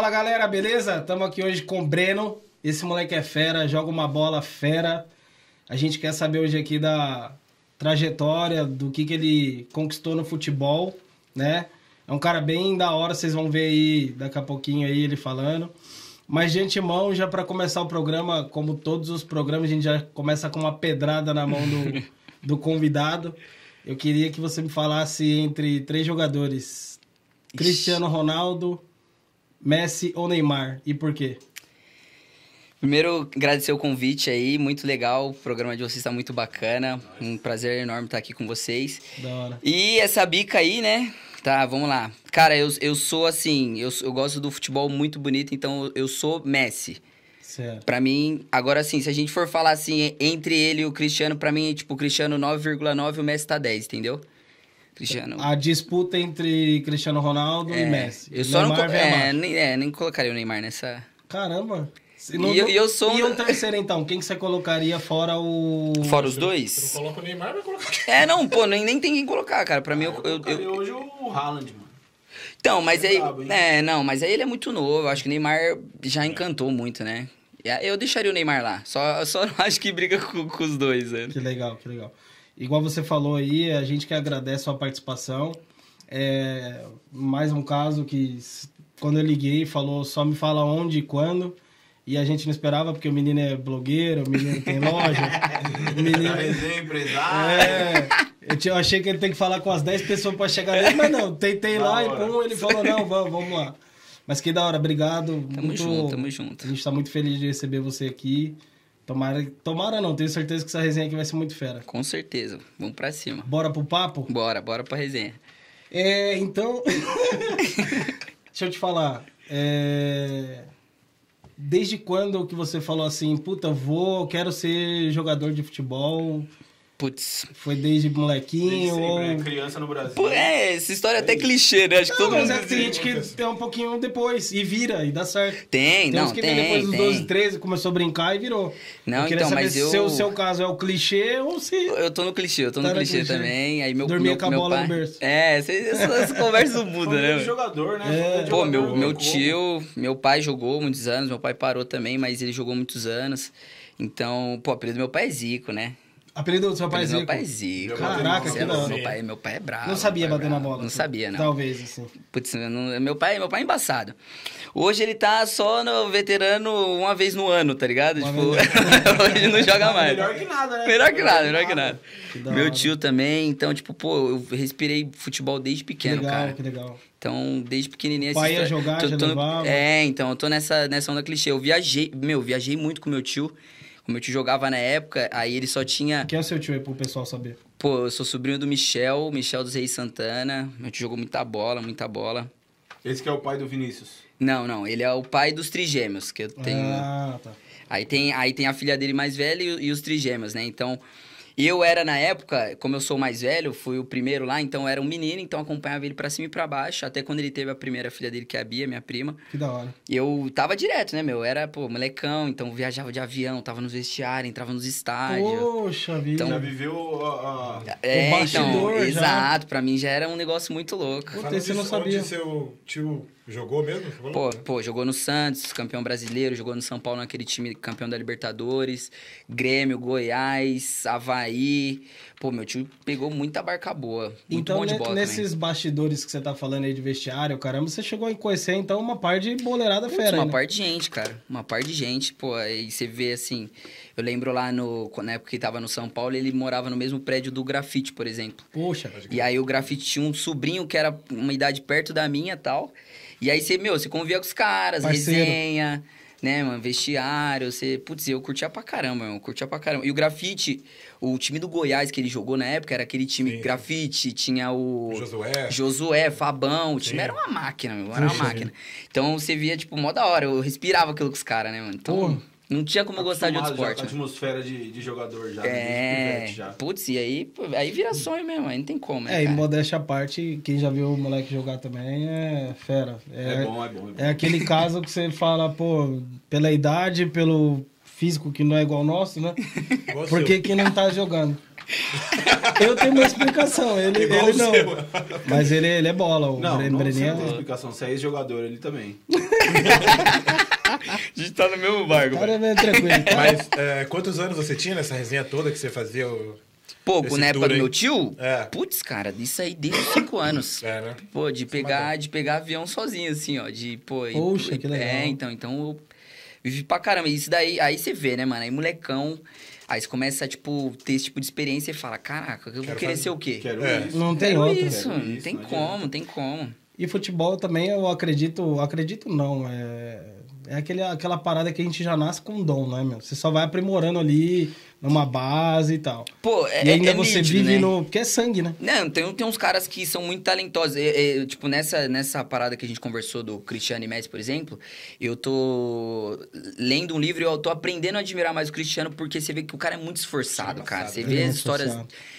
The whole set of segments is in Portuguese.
Fala galera, beleza? Estamos aqui hoje com o Breno. Esse moleque é fera, joga uma bola fera. A gente quer saber hoje aqui da trajetória, do que, que ele conquistou no futebol, né? É um cara bem da hora, vocês vão ver aí daqui a pouquinho aí ele falando. Mas de antemão, já para começar o programa, como todos os programas, a gente já começa com uma pedrada na mão do, do convidado. Eu queria que você me falasse entre três jogadores: Cristiano Ronaldo, Messi ou Neymar? E por quê? Primeiro, agradecer o convite aí, muito legal. O programa de vocês está muito bacana. Um prazer enorme estar aqui com vocês. Da hora. E essa bica aí, né? Tá, vamos lá. Cara, eu, eu sou assim, eu, eu gosto do futebol muito bonito, então eu sou Messi. Certo. Pra mim, agora assim, se a gente for falar assim, entre ele e o Cristiano, pra mim, tipo, o Cristiano 9,9 e o Messi tá 10, entendeu? Cristiano. A disputa entre Cristiano Ronaldo e é, Messi. Eu só não. Neymar vem É, nem, é, nem colocaria o Neymar nessa. Caramba. E eu- e eu sou E um- terceiro, então? Quem que você colocaria fora o... Fora os Você não dois? coloca o Neymar, vai colocar. É, não, pô, nem, nem tem quem colocar, cara. Pra mim, eu, eu- eu- Colocaria hoje o Haaland, mano. Então, mas aí. brabo, hein? É, não, mas aí ele é muito novo. Eu acho que o Neymar já encantou muito, né? E aí Eu deixaria o Neymar lá. Só, só não acho que briga com, com os dois, né? Que legal, que legal. Igual você falou aí, a gente que agradece a sua participação. É, mais um caso que quando eu liguei falou só me fala onde e quando. E a gente não esperava, porque o menino é blogueiro, o menino tem loja. o menino... Resenha, empresário. É, eu, tinha- eu achei que ele tem que falar com as 10 pessoas pra chegar nele, mas não, tentei Da lá e hora. pum, ele falou, não, vamos, vamos lá. Mas que da hora, obrigado. Tamo junto, tamo junto. A gente tá muito feliz de receber você aqui. Tomara, tomara não, tenho certeza que essa resenha aqui vai ser muito fera. Com certeza. Vamos pra cima. Bora pro papo? Bora, bora pra resenha. É, então. Deixa eu te falar. é, Desde quando que você falou assim, puta, vou, quero ser jogador de futebol? Putz. Foi desde Desde molequinho sempre, ou. né? Criança no Brasil. Pô, é, essa história é até clichê, né? Acho que Não, todo mas mundo. é que tem gente que tem um pouquinho depois e vira e dá certo. Tem, Tem não, uns que tem. depois dos tem. 12, 13, começou a brincar e virou. Não, eu queria então, saber mas se eu- o seu caso é o clichê ou se. Eu tô no clichê, eu tô Tá no no clichê, clichê. também. Aí meu, Dormia meu, com a meu bola pai... no berço. É, essas, conversas mudam, né? jogador, né? É. Pô, meu, meu como? tio, meu pai jogou muitos anos, meu pai parou também, mas ele jogou muitos anos. Então, pô, o apelido do meu pai é Zico, né? Apelido do seu pai do meu pai é Zico. Zico. Caraca, que é da meu pai, meu pai é bravo. Não sabia pai é bater na bola. Não assim. sabia, não. Talvez, assim. Putz, não- meu pai, meu pai é embaçado. Hoje ele tá só no veterano uma vez no ano, tá ligado? Uma tipo, hoje ele não joga mais. Melhor que nada, né? Melhor que nada, melhor que nada. Que Meu tio também, então, tipo, pô, eu respirei futebol desde Que pequeno, legal, cara. que legal. Então, desde pequenininho... O pai essa ia jogar, tô- já tô levava? É, então, eu tô nessa, nessa onda clichê. Eu viajei, meu, viajei muito com meu tio. O meu tio jogava na época, aí ele só tinha... Quem é o seu tio aí pro pessoal saber? Pô, eu sou sobrinho do Michel, Michel dos Reis Santana. Meu tio jogou muita bola, muita bola. Esse que é o pai do Vinícius. Não, não, ele é o pai dos trigêmeos, que eu tenho... Ah, tá. Aí tem, aí tem a filha dele mais velha e, e os trigêmeos, né? Então, eu era na época, como eu sou o mais velho, fui o primeiro lá, então era um menino, então eu acompanhava ele pra cima e pra baixo, até quando ele teve a primeira filha dele, que é a Bia, minha prima. Que da hora. E eu tava direto, né, meu? Eu era, pô, molecão, então viajava de avião, tava nos vestiários, entrava nos estádios. Poxa vida. Então- Já viveu a... a- É, o bastidor então, já. exato, pra mim já era um negócio muito louco. Puta, eu não sabia. Onde seu tio jogou mesmo? Pô, pô, jogou no Santos, campeão brasileiro, jogou no São Paulo naquele time campeão da Libertadores, Grêmio, Goiás, Havaí. Pô, meu tio pegou muita barca boa. Muito então, bom de bola nesses bastidores que você tá falando aí de vestiário, caramba, você chegou a conhecer, então, uma parte de boleirada também. fera, Putz, uma né? parte de gente, cara. Uma parte de gente, pô. Aí você vê assim. Eu lembro lá no. Na época que tava no São Paulo, ele morava no mesmo prédio do grafite, por exemplo. Poxa. E aí o grafite tinha um sobrinho que era uma idade perto da minha e tal. E aí você, meu, você convia com os caras, Parceiro. resenha, né, mano, vestiário, você... Putz, eu curtia pra caramba, meu, curtia pra caramba. E o grafite, o time do Goiás que ele jogou na época era aquele time Sim. grafite, tinha o... Josué. Josué, Fabão, o time Sim. era uma máquina, meu, era uma Puxa máquina. Então você via, tipo, mó da hora, eu respirava aquilo com os caras, né, mano? Então, Porra. Não tinha como eu gostar de outro esporte, já com a mano. atmosfera de, de jogador já. É, já. putz, e aí, aí vira sonho mesmo, aí não tem como, né, É, e modéstia à parte, quem já viu o moleque jogar também é fera. É, bom, é bom. É bom. É aquele caso que você fala, pô, pela idade, pelo físico que não é igual ao nosso, né? Igual Por seu. que, que não tá jogando? Eu tenho uma explicação, ele, Igual ele não. seu. Mas ele, ele é bola, o Não, Bre- não Breninha. tem explicação. Você é ex-jogador, ele também. A gente tá no mesmo barco, O cara é bem tranquilo. tá? Mas é, quantos anos você tinha nessa resenha toda que você fazia o... Pô, Esse na época do meu tio, É. putz, cara, isso aí desde os 5 anos. É, né? Pô, de pegar, de pegar avião sozinho, assim, ó. De, pô. Poxa, que legal. É, então, então eu vivi pra caramba. Isso daí, aí você vê, né, mano? Aí molecão. Aí você começa a, tipo, ter esse tipo de experiência e fala, caraca, eu vou Quero querer fazer- ser o quê? Quero É. isso. Não tem Quero outra. isso, Quero não tem não como, não tem como. E futebol também eu acredito, acredito não, é, é aquele, aquela parada que a gente já nasce com dom, né, meu? Você só vai aprimorando ali numa base e tal. Pô, é, e ainda é você nítido, vive né? no... Porque é sangue, né? Não, tem, tem uns caras que são muito talentosos. É, é, tipo, nessa, nessa parada que a gente conversou do Cristiano e Messi, por exemplo, eu tô lendo um livro e eu tô aprendendo a admirar mais o Cristiano porque você vê que o cara é muito esforçado, cara. Você vê é as histórias.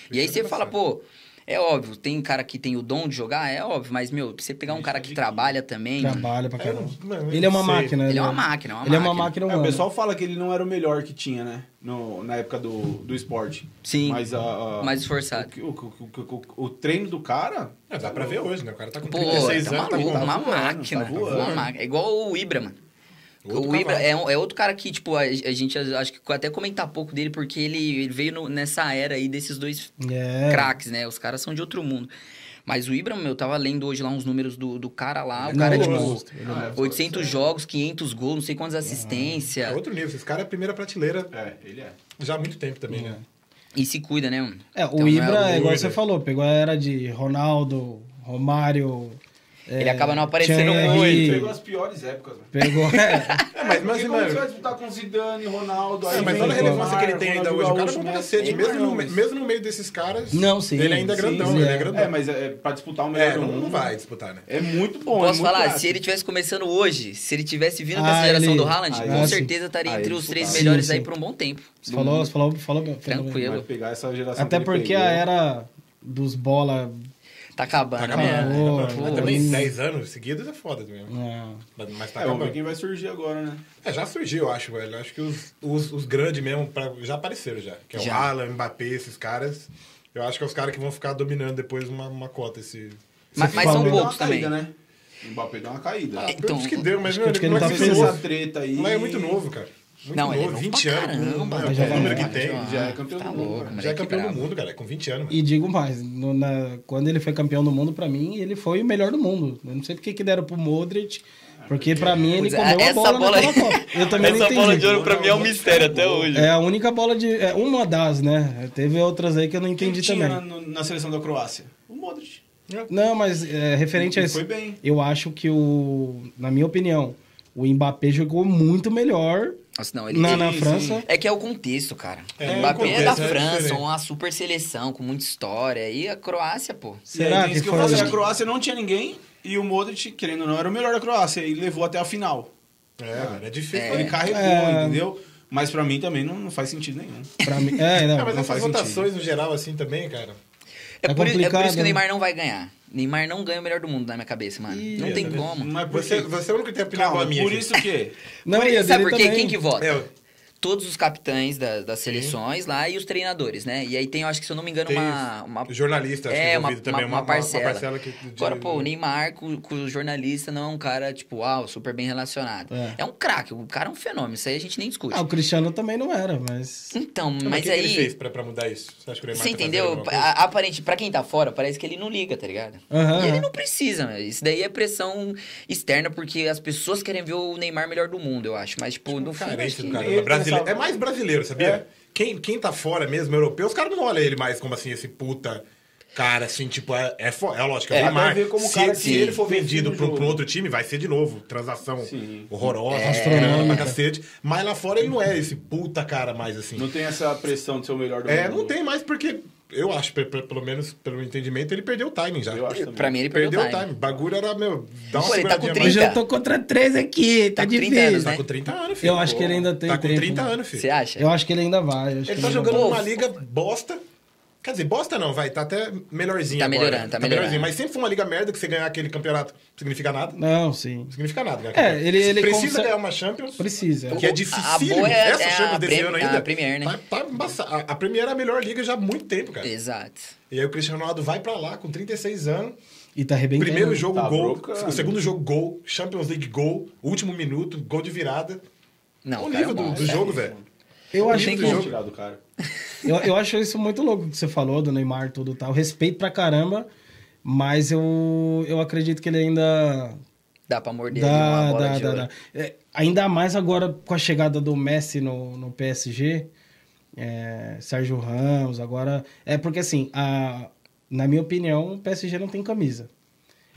E aí você fala, pô. É óbvio, tem cara que tem o dom de jogar, é óbvio, mas, meu, você pegar um cara que trabalha também. Trabalha pra caramba. não- Ele é uma sei. máquina. Ele é uma máquina, é uma Ele é uma máquina. É, o pessoal fala que ele não era o melhor que tinha, né? No, na época do, do esporte. Sim, Mas a, a- mais esforçado. O, o, o, o, o treino do cara. É, dá pra ver hoje, né? O cara tá com Pô, 36 tá anos, tá maluco, com... uma voando, máquina. tá voando. uma máquina. É igual o Ibra, mano. Outro o Ibra é, um- é outro cara que, tipo, a, a gente acho que até comentar pouco dele, porque ele, ele veio no- nessa era aí desses dois É. craques, né? Os caras são de outro mundo. Mas o Ibra, meu, eu tava lendo hoje lá uns números do, do cara lá. O Não, cara, é tipo, monstro, ele é monstro. 800 jogos, 500 gols, não sei quantas assistências. É outro nível. Esse cara é a primeira prateleira É, ele é. já há muito tempo também, né? E se cuida, né, mano? É, o Então, é Ibra, é o- igual você falou, pegou a era de Ronaldo, Romário... Ele é, acaba não aparecendo Thierry, muito. Pegou as piores épocas, velho. Pegou... É, É, mas, mano, você vai disputar com Zidane, Ronaldo, É, aí mas olha a relevância que ele tem ainda hoje. O cara é bom pra cacete. Mesmo no, meio desses caras, Não, sim, ele ainda é grandão. sim, ele é é. grandão. É, mas é, pra disputar o melhor É, do não, mundo. não vai disputar, né? É muito bom. é Posso muito falar, se ele tivesse começando hoje, se ele tivesse vindo com Ah, essa geração ele- do Haaland, Ah, com certeza estaria Ah, entre ele os três melhores aí por um bom tempo. Falou, falou, falou, Tranquilo. Geração Até que ele porque a era dos bola... Tá acabando, Tá né? acabando. Tá acabando. Também hum. 10 anos seguidos é foda também. é, Mas- Mas tá É, acabando. quem vai surgir agora, né? É, já surgiu, eu acho, velho. Eu Acho que os, os, os grandes mesmo pra- já apareceram já. Que é o Já. Alan, Mbappé, esses caras. Eu acho que é os caras que vão ficar dominando depois uma, uma cota esse. Mas, mas são poucos uma também. caída, né? O Mbappé deu uma caída. Ah, Então, Então, acho que deu, mas que ele não é tá. Não é muito novo, cara. Muito Não, ele é novo, novo 20 pra anos. caramba, mano. com Já o número tá- que tem. já é campeão Tá do mundo, louco, Já é campeão do mundo, cara. Com 20 anos. E digo mais, no- na- quando ele foi campeão do mundo, pra mim, ele foi o melhor do mundo. Eu não sei porque que deram pro Modric, porque pra mim ele é, comeu a essa bola, bola- naquela Copa. Eu também não entendi. ouro pra mim é um mistério até hoje. É a única bola de... É uma das, né? Teve outras aí que eu não Quem entendi tinha também. na, na seleção da Croácia? O Modric. Não, mas é, referente a Ele isso, foi bem. eu acho que o... Na minha opinião, o Mbappé jogou muito melhor Nossa, não, ele, na, ele- na França. É que é o contexto, cara. É, o Mbappé é da é França, diferente. uma super seleção com muita história. E a Croácia, pô. Será aí, que isso que eu foi- falei, a Croácia não tinha ninguém e o Modric, querendo ou não, era o melhor da Croácia e levou até a final. É, velho, é difícil. É. Ele carregou, É. entendeu? Mas pra mim também não, não faz sentido nenhum. Pra mim, é, não, É, mas não essas faz votações no geral, assim, também, cara. É, É por, é por isso que o né? Neymar não vai ganhar. Neymar não ganha o melhor do mundo na minha cabeça, mano. Ih, não tem como. Mas Você, você é o único que tem a opinião Calma, minha. por isso que... Não, Por- sabe por quê? também. Quem que vota? É, Todos os capitães da- das seleções lá e os treinadores, né? E aí tem, eu acho que se eu não me engano, Tem uma, uma jornalista, acho que É, uma, envolvido também, uma, uma parcela. que, de- Agora, pô, o Neymar com, com o jornalista não é um cara, tipo, uau, super bem relacionado. É. É, um craque, o cara é um fenômeno, isso aí a gente nem discute. Ah, o Cristiano também não era, mas... Então, Mas, mas o que que ele aí. fez pra, pra mudar isso? Você acha que o Neymar Você tá entendeu? A- Aparente, pra quem tá fora, parece que ele não liga, tá ligado? Aham, e ele é. não precisa, meu. Isso daí é pressão externa, porque as pessoas querem ver o Neymar melhor do mundo, eu acho. Mas, tipo, no fim, eu acho Carente que... do cara. ele Brasileiro. É mais brasileiro, sabia? Quem, quem tá fora mesmo, europeu, os caras não olham ele mais como assim, esse puta cara, assim, tipo, é, é, é lógico, é, É, Neymar. ver como se, cara se que ele for vendido pro, pro outro time, vai ser de novo. Transação Sim. horrorosa, É. pra cacete. Mas lá fora ele não é esse puta cara mais assim. Não tem essa pressão de ser o melhor do É, mundo. não tem mais porque, eu acho, pe- pe- pelo menos pelo entendimento, ele perdeu o timing já. Eu acho também. Pra mim, ele perdeu, Perdeu o time. timing. Bagulho era, meu, dá uma Pô, ele tá com seguradinha 30. Hoje eu tô contra 13 aqui, tá, Tá com 30 difícil. anos, Tá né? com 30 anos, filho. Eu acho que ele ainda tem Tá com tempo. 30 anos, filho. Você acha? Eu acho que ele ainda vai. Ele tá jogando. Pô, numa liga bosta. Quer dizer, bosta não, vai, tá até melhorzinho Tá agora. melhorando, tá melhorando. Mas sempre foi uma liga merda que você ganhar aquele campeonato não significa nada. Não Não, sim. significa nada. Né? É, ele- ele Precisa ganhar uma Champions. Precisa. Que é A difícil. é- Essa é a Champions desse ano a ainda. Premier, né? Tá, tá. A, a Premier é a melhor liga já há muito tempo, cara. Exato. E aí o Cristiano Ronaldo vai pra lá com 36 anos. E tá arrebentando. Primeiro jogo, Tá gol. brocando. O segundo jogo, gol. Champions League, gol. Último minuto, gol de virada. Não, o cara, nível é do, do jogo, velho. Eu achei que. do jogo. cara. Eu, eu acho isso muito louco que você falou do Neymar tudo tal. Respeito pra caramba, mas eu, eu acredito que ele ainda Dá pra morder dá, uma bola dá, de dá, dá. É, ainda mais agora com a chegada do Messi no, no PSG, é, Sérgio Ramos, agora. É porque assim, a, na minha opinião, o PSG não tem camisa.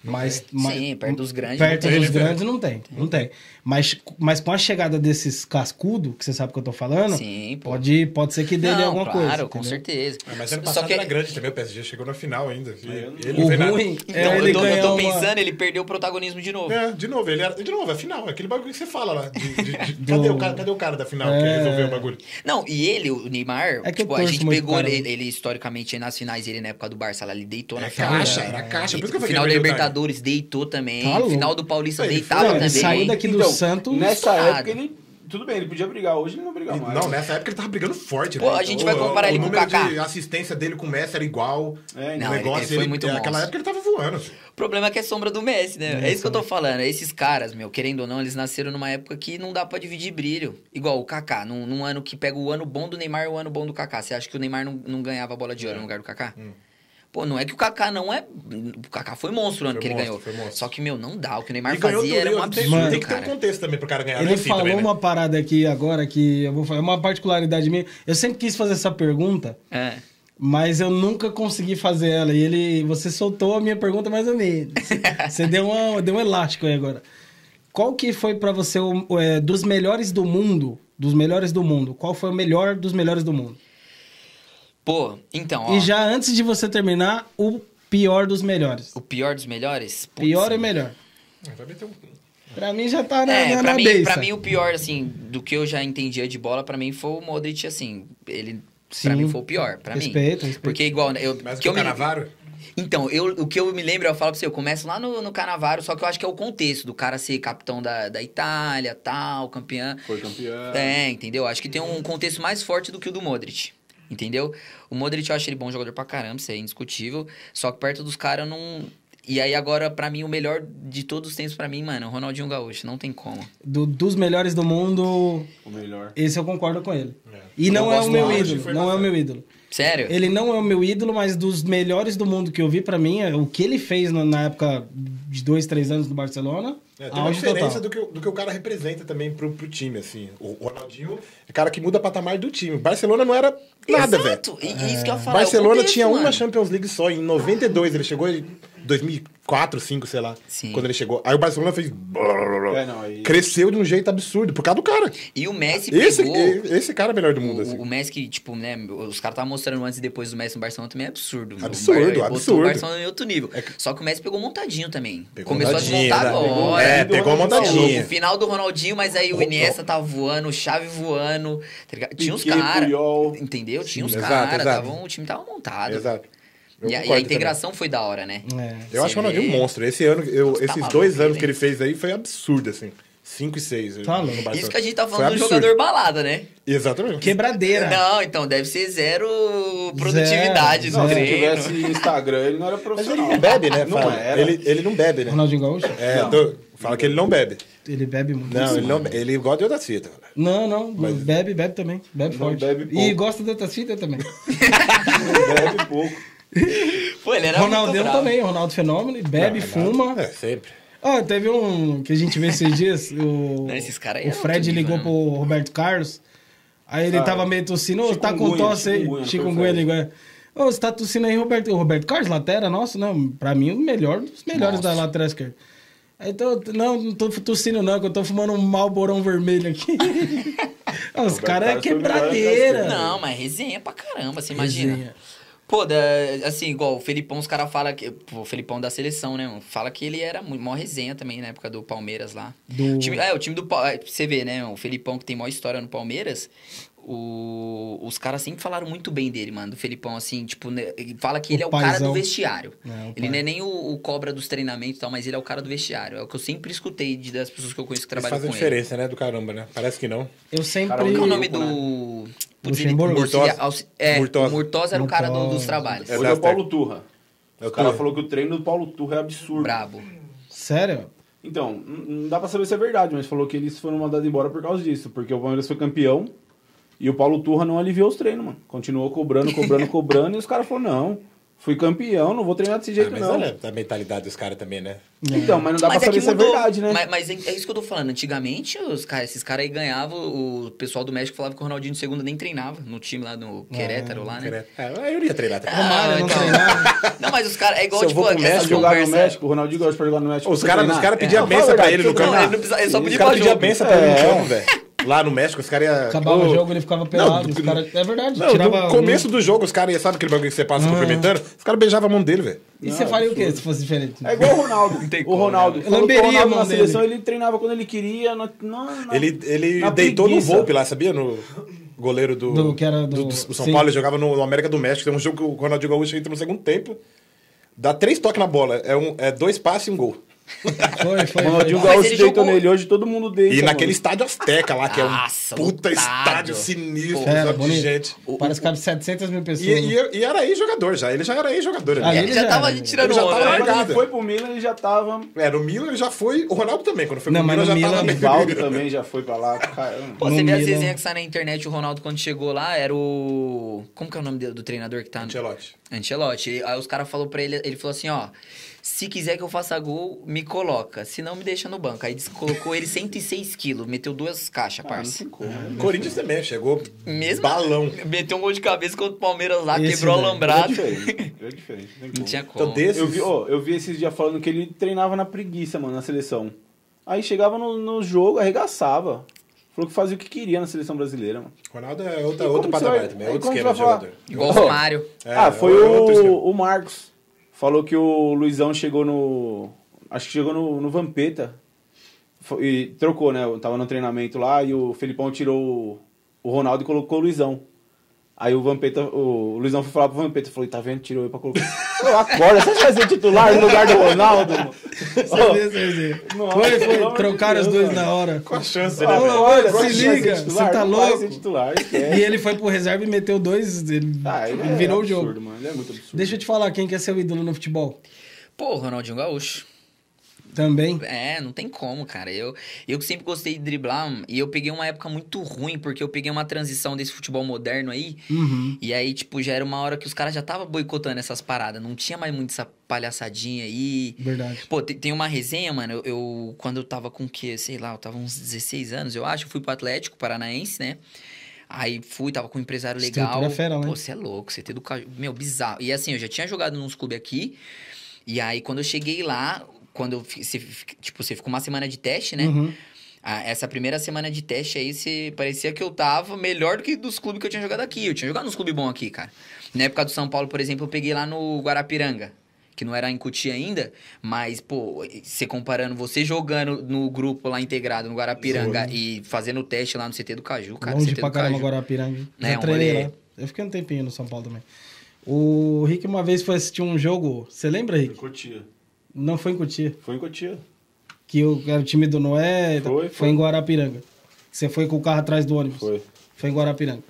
Mas, mas- Sim, perto dos grandes Perto dos né, grandes não tem, não tem. Mas, mas com a chegada desses cascudo, que você sabe que eu tô falando, Sim, pô. pode, pode ser que dê Não, alguma claro, coisa. com entendeu? certeza. Ah, mas ano Só passado que era grande também, o PSG chegou na final ainda. Ele O na- ruim Então, é eu tô, eu uma- pensando, ele perdeu o protagonismo de novo. É, de novo, ele era. De novo, é final. É aquele bagulho que você fala lá. de- de- de- Do- cadê, o cara, cadê o cara da final que É. resolveu o bagulho? Não, e ele, o Neymar, É que tipo, a gente pegou ele, ele historicamente nas finais, ele na época do Barça, ele deitou na É caixa, era caixa. Por isso que eu falei Final que da Libertadores deitou também. Tá final do Paulista deitava também. saiu daqui do Santos. Nessa estourado. época ele. Tudo bem, ele podia brigar. Hoje ele não briga mais. Não, nessa época ele tava brigando forte. Pô, né? a gente vai comparar o, ele o com o número Kaká. de assistência dele com o Messi era igual. É, o então. Não, negócio, ele- ele foi muito Naquela monstro. época ele tava voando. filho. O problema é que é sombra do Messi, né? É, isso que eu tô falando. Esses caras, meu, querendo ou não, eles nasceram numa época que não dá pra dividir brilho. Igual o Kaká, num, num ano que pega o ano bom do Neymar e o ano bom do Kaká. Você acha que o Neymar não, não ganhava a bola de ouro É. no lugar do Kaká? Hum. Pô, não é que o Kaká não é. O Kaká foi monstro o ano Foi que ele monstro, ganhou. foi monstro. Só que, meu, não dá. O que o Neymar E ganhou fazia tudo. era um Tem- absurdo, Mano, Tem que ter um cara. contexto também pro cara ganhar. Ele é assim falou também, né? uma parada aqui agora que eu vou falar, é uma particularidade minha. Eu sempre quis fazer essa pergunta, É. mas eu nunca consegui fazer ela. E ele, você soltou a minha pergunta mais ou menos. Você deu, uma, deu um elástico aí agora. Qual que foi pra você o, é, dos melhores do mundo? Dos melhores do mundo. Qual foi o melhor dos melhores do mundo? Pô, então, ó. E já antes de você terminar, o pior dos melhores. O pior dos melhores? Putz, Pior e melhor. Um- Pra mim já tá na, É, na, pra na mim, pra mim o pior, assim, do que eu já entendia de bola, pra mim foi o Modric, assim, ele... Sim. Pra mim foi o pior, pra mim. Respeito, respeito. Porque igual, né, eu, Mas que que eu o me, Canavaro? Então, eu, o que eu me lembro, eu falo pra você, eu começo lá no, no Canavaro, só que eu acho que é o contexto do cara ser capitão da, da Itália, tal, campeão. Foi campeão. É, entendeu? Acho que tem um contexto mais forte do que o do Modric. Entendeu? O Modric eu acho ele bom jogador pra caramba, isso é indiscutível. Só que perto dos caras eu não. E aí agora, pra mim, o melhor de todos os tempos pra mim, mano, é o Ronaldinho Gaúcho. Não tem como. Do- dos melhores do mundo, O melhor. esse eu concordo com ele. É. E não Eu é o meu ídolo, não é o meu ídolo. Sério? Ele não é o meu ídolo, mas dos melhores do mundo que eu vi, pra mim, é o que ele fez no- na época de dois, três anos do Barcelona, É, tem uma diferença do que, o- do que o cara representa também pro, pro time, assim. O, o Ronaldinho é cara que muda patamar do time. Barcelona não era nada, velho. Exato. E, e isso que eu falar. é Barcelona contexto, tinha uma mano. Champions League só. Em 92, ele chegou em 2004, 2005, sei lá. Sim. Quando ele chegou. Aí o Barcelona fez... É, não, aí- Cresceu de um jeito absurdo, por causa do cara. E o Messi Esse, pegou... esse cara é o melhor do mundo, O, assim. o Messi que, tipo, né, os caras estavam mostrando antes e depois do Messi no Barcelona também é absurdo. Absurdo, absurdo. o Barcelona em outro nível. É que- Só que o Messi pegou montadinho também. Pegou Começou montadinho, a desmontar né? agora. É, pegou montadinho. O final do Ronaldinho, mas aí o Iniesta tava voando, o Xavi voando. tá ligado? Tinha uns caras. Entendeu? Tinha uns caras. O time tava montado. Exato. E a, e a integração foi da hora, né? É. também. Eu acho que o Você Ronaldinho é um monstro. Esse ano, eu, Nossa, tá esses maluco, dois anos que ele fez aí foi absurdo, assim. 5 e 6. Tá louco. Isso que a gente tá falando do jogador balada, né? Exatamente. Quebradeira. Não, então deve ser zero produtividade Zero, no Não, se treino. tivesse Instagram, ele não era Mas profissional. ele não bebe, né? Não era. Ele, ele não bebe, né? Ronaldinho Gaúcho? É, tô- fala que ele não bebe. Ele bebe muito. Não, ele não bebe. Ele gosta de outra fita. Não, não, Mas- bebe, bebe também. Bebe Não, forte. bebe e pouco. gosta de outras fitas também. Bebe pouco. Pô, ele era Ronaldinho também, Ronaldo Fenômeno, bebe, Não, fuma. É, sempre. Ah, teve um que a gente viu esses dias, o, Não, esses caras aí o é Fred ligou né? pro Roberto Carlos, aí ele Ah, tava meio tossindo, ô, tá com tosse aí, chikungunya, chikungunya, ligou. Ô, você tá tossindo aí, Roberto? O Roberto Carlos, lateral, nossa, não, pra mim o melhor dos melhores Nossa. da lateral esquerda. Aí tô, não, não tô tossindo não, que eu tô fumando um malborão vermelho aqui. Os caras é quebradeira. Não, mas resenha pra caramba, você imagina. Pô, da- assim, igual o Felipão, os caras falam que. Pô, o Felipão da seleção, né? mano? Fala que ele era muito, maior resenha também na época do Palmeiras lá. Do- O time, é, o time do. Pa- é, Você vê, né? O Felipão que tem maior história no Palmeiras. o- os caras sempre falaram muito bem dele, mano, do Felipão, assim, tipo, né, ele fala que ele O é o cara paizão. do vestiário. É, ele não é nem o, o cobra dos treinamentos e tal, mas ele é o cara do vestiário. É o que eu sempre escutei de, das pessoas que eu conheço que trabalham com ele. diferença, né? Do caramba, né? Parece que não. Eu sempre. Cara, Qual que é o nome do... Ele- Luxemburgo? Murtosa. É, Murtosa. o Murtosa era o cara do- dos trabalhos. É Hoje é o Paulo. Turra. É o O cara Turra. falou que o treino do Paulo Turra é absurdo. Brabo. Sério? Então, não dá pra saber se é verdade, mas falou que eles foram mandados embora por causa disso. Porque o Palmeiras foi campeão e o Paulo Turra não aliviou os treinos, mano. Continuou cobrando, cobrando, cobrando. E os caras falaram, não, fui campeão, não vou treinar desse Ah, jeito mas não. olha a mentalidade dos caras também, né? Então, mas não dá pra saber se é verdade, né? Mas, mas é, é isso que eu tô falando. Antigamente, os cara, esses caras aí ganhavam. O pessoal do México falava que o Ronaldinho de segunda nem treinava no time lá no Querétaro, lá, né? É, eu ia treinar também. Romário não então. treinava. Não, mas os caras. É igual, Se eu tipo, vou pro México, jogar no México, o Ronaldinho gosta de jogar no México. Os caras os cara pediam É, benção pra ele no eu campo. Ele, só Os podia caras pra pediam benção pra ele no É. campo, velho. Lá no México, os caras iam... Acabava Ô, o jogo, ele ficava pelado. Não, os cara... É verdade. Não, tirava no começo do jogo, os caras, sabe aquele bagulho que você passa cumprimentando? Os caras beijavam a mão dele, velho. E você faria o quê se fosse diferente? É igual o Ronaldo. tem o como, Ronaldo. né? O Lamberia a Ronaldo mão na dele. seleção ele treinava quando ele queria. Na, na, na- Ele, ele na deitou preguiça. no Volpe lá, sabia? No goleiro do, Do- que era do- do São sim. Paulo. Ele jogava no, no América do México. Tem um jogo que o Ronaldinho Gaúcho entra no segundo tempo. Dá três toques na bola. É, um, é dois passes e um gol. Foi, foi. O Ronaldinho Gaúcho deitou jogou- nele hoje, todo mundo deita. E naquele mano. estádio Azteca lá, que é um Nossa, puta lotado. estádio sinistro, Era sabe, de gente. Parece que cabe 700 mil E, pessoas. e, e era ex-jogador já. Ele já era ex-jogador. Ah, ali. ele Ele já já tava era, tirando ele já tava né? Quando ele foi pro Milan, ele já tava. É, no Milan ele já foi. O Ronaldo também, quando foi Não, pro mas Milan, já Milan, tava O bem. Valdo também já foi pra lá. Caramba. Pô, você vê as resenhas que sai na internet, o Ronaldo quando chegou lá, era o... Como que é o nome do, do treinador que tá... no- Ancelotti. Ancelotti. Aí os caras falaram pra ele, ele falou assim, ó... Se quiser que eu faça gol, me coloca. Se não, me deixa no banco. Aí colocou ele 106 quilos, meteu duas caixas, Ah, parça. como. O Corinthians também chegou Mesmo? balão. Meteu um gol de cabeça contra o Palmeiras lá, Esse quebrou o. É alambrado. diferente. É diferente. Não, tem Não como. tinha como. Então, desses... Eu vi, ó, eu vi esses dias falando que ele treinava na preguiça, mano, na seleção. Aí chegava no, no jogo, arregaçava. Falou que fazia o que queria na seleção brasileira, mano. Ronaldo é outra, outro patamar vai- também, é outro esquema de jogador. Igual o Romário. É, ah, foi é o, o Marcos. Falou que o Luizão chegou no. Acho que chegou no, no Vampeta. E trocou, né? Eu tava no treinamento lá e o Felipão tirou o Ronaldo e colocou o Luizão. Aí o Vampeta, o Luizão foi falar pro Vampeta, falou, tá vendo? Tirou ele pra colocar. Ô, acorda, você vai ser titular no lugar do Ronaldo? mano? Nossa, Foi, foi. Trocaram os dois mano. na hora. Qual a chance, né, olha, vai se liga, você tá louco? titular. E ele foi pro reserva e meteu dois. Ele, Ah, ele, ele é virou o jogo. mano. É muito absurdo. Deixa eu te falar, quem quer ser o ídolo no futebol? Pô, Ronaldinho Gaúcho. Também. É, não tem como, cara. Eu, eu sempre gostei de driblar, e eu peguei uma época muito ruim, porque eu peguei uma transição desse futebol moderno aí, Uhum. e aí, tipo, já era uma hora que os caras já estavam boicotando essas paradas, não tinha mais muito essa palhaçadinha aí. Verdade. Pô, tem, tem uma resenha, mano, eu, eu- quando eu tava com o quê? Sei lá, eu tava uns 16 anos, eu acho, eu fui pro Atlético Paranaense, né? Aí fui, tava com um empresário legal. Estrutura fera, né? Pô, você é louco, você tem do Caju. Meu, bizarro. E assim, eu já tinha jogado nos clubes aqui. E aí, quando eu cheguei lá, quando eu, você, tipo, você ficou uma semana de teste, né? Uhum. Ah, essa primeira semana de teste aí, você, parecia que eu tava melhor do que dos clubes que eu tinha jogado aqui. Eu tinha jogado nos clubes bons aqui, cara. Na época do São Paulo, por exemplo, eu peguei lá no Guarapiranga. Que não era em Cutia ainda, mas, pô, você comparando você jogando no grupo lá integrado no Guarapiranga e fazendo o teste lá no CT do Caju, cara. Longe CT pra do caramba Caju. Guarapiranga. É, Já um treinei lá. Eu fiquei um tempinho no São Paulo também. O Rick uma vez foi assistir um jogo. Você lembra, Foi em Rick? Não foi em Cotia. Foi em Cotia. Que o, era o time do Noé. Foi, foi, foi. em Guarapiranga. Você foi com o carro atrás do ônibus. Foi. Foi em Guarapiranga.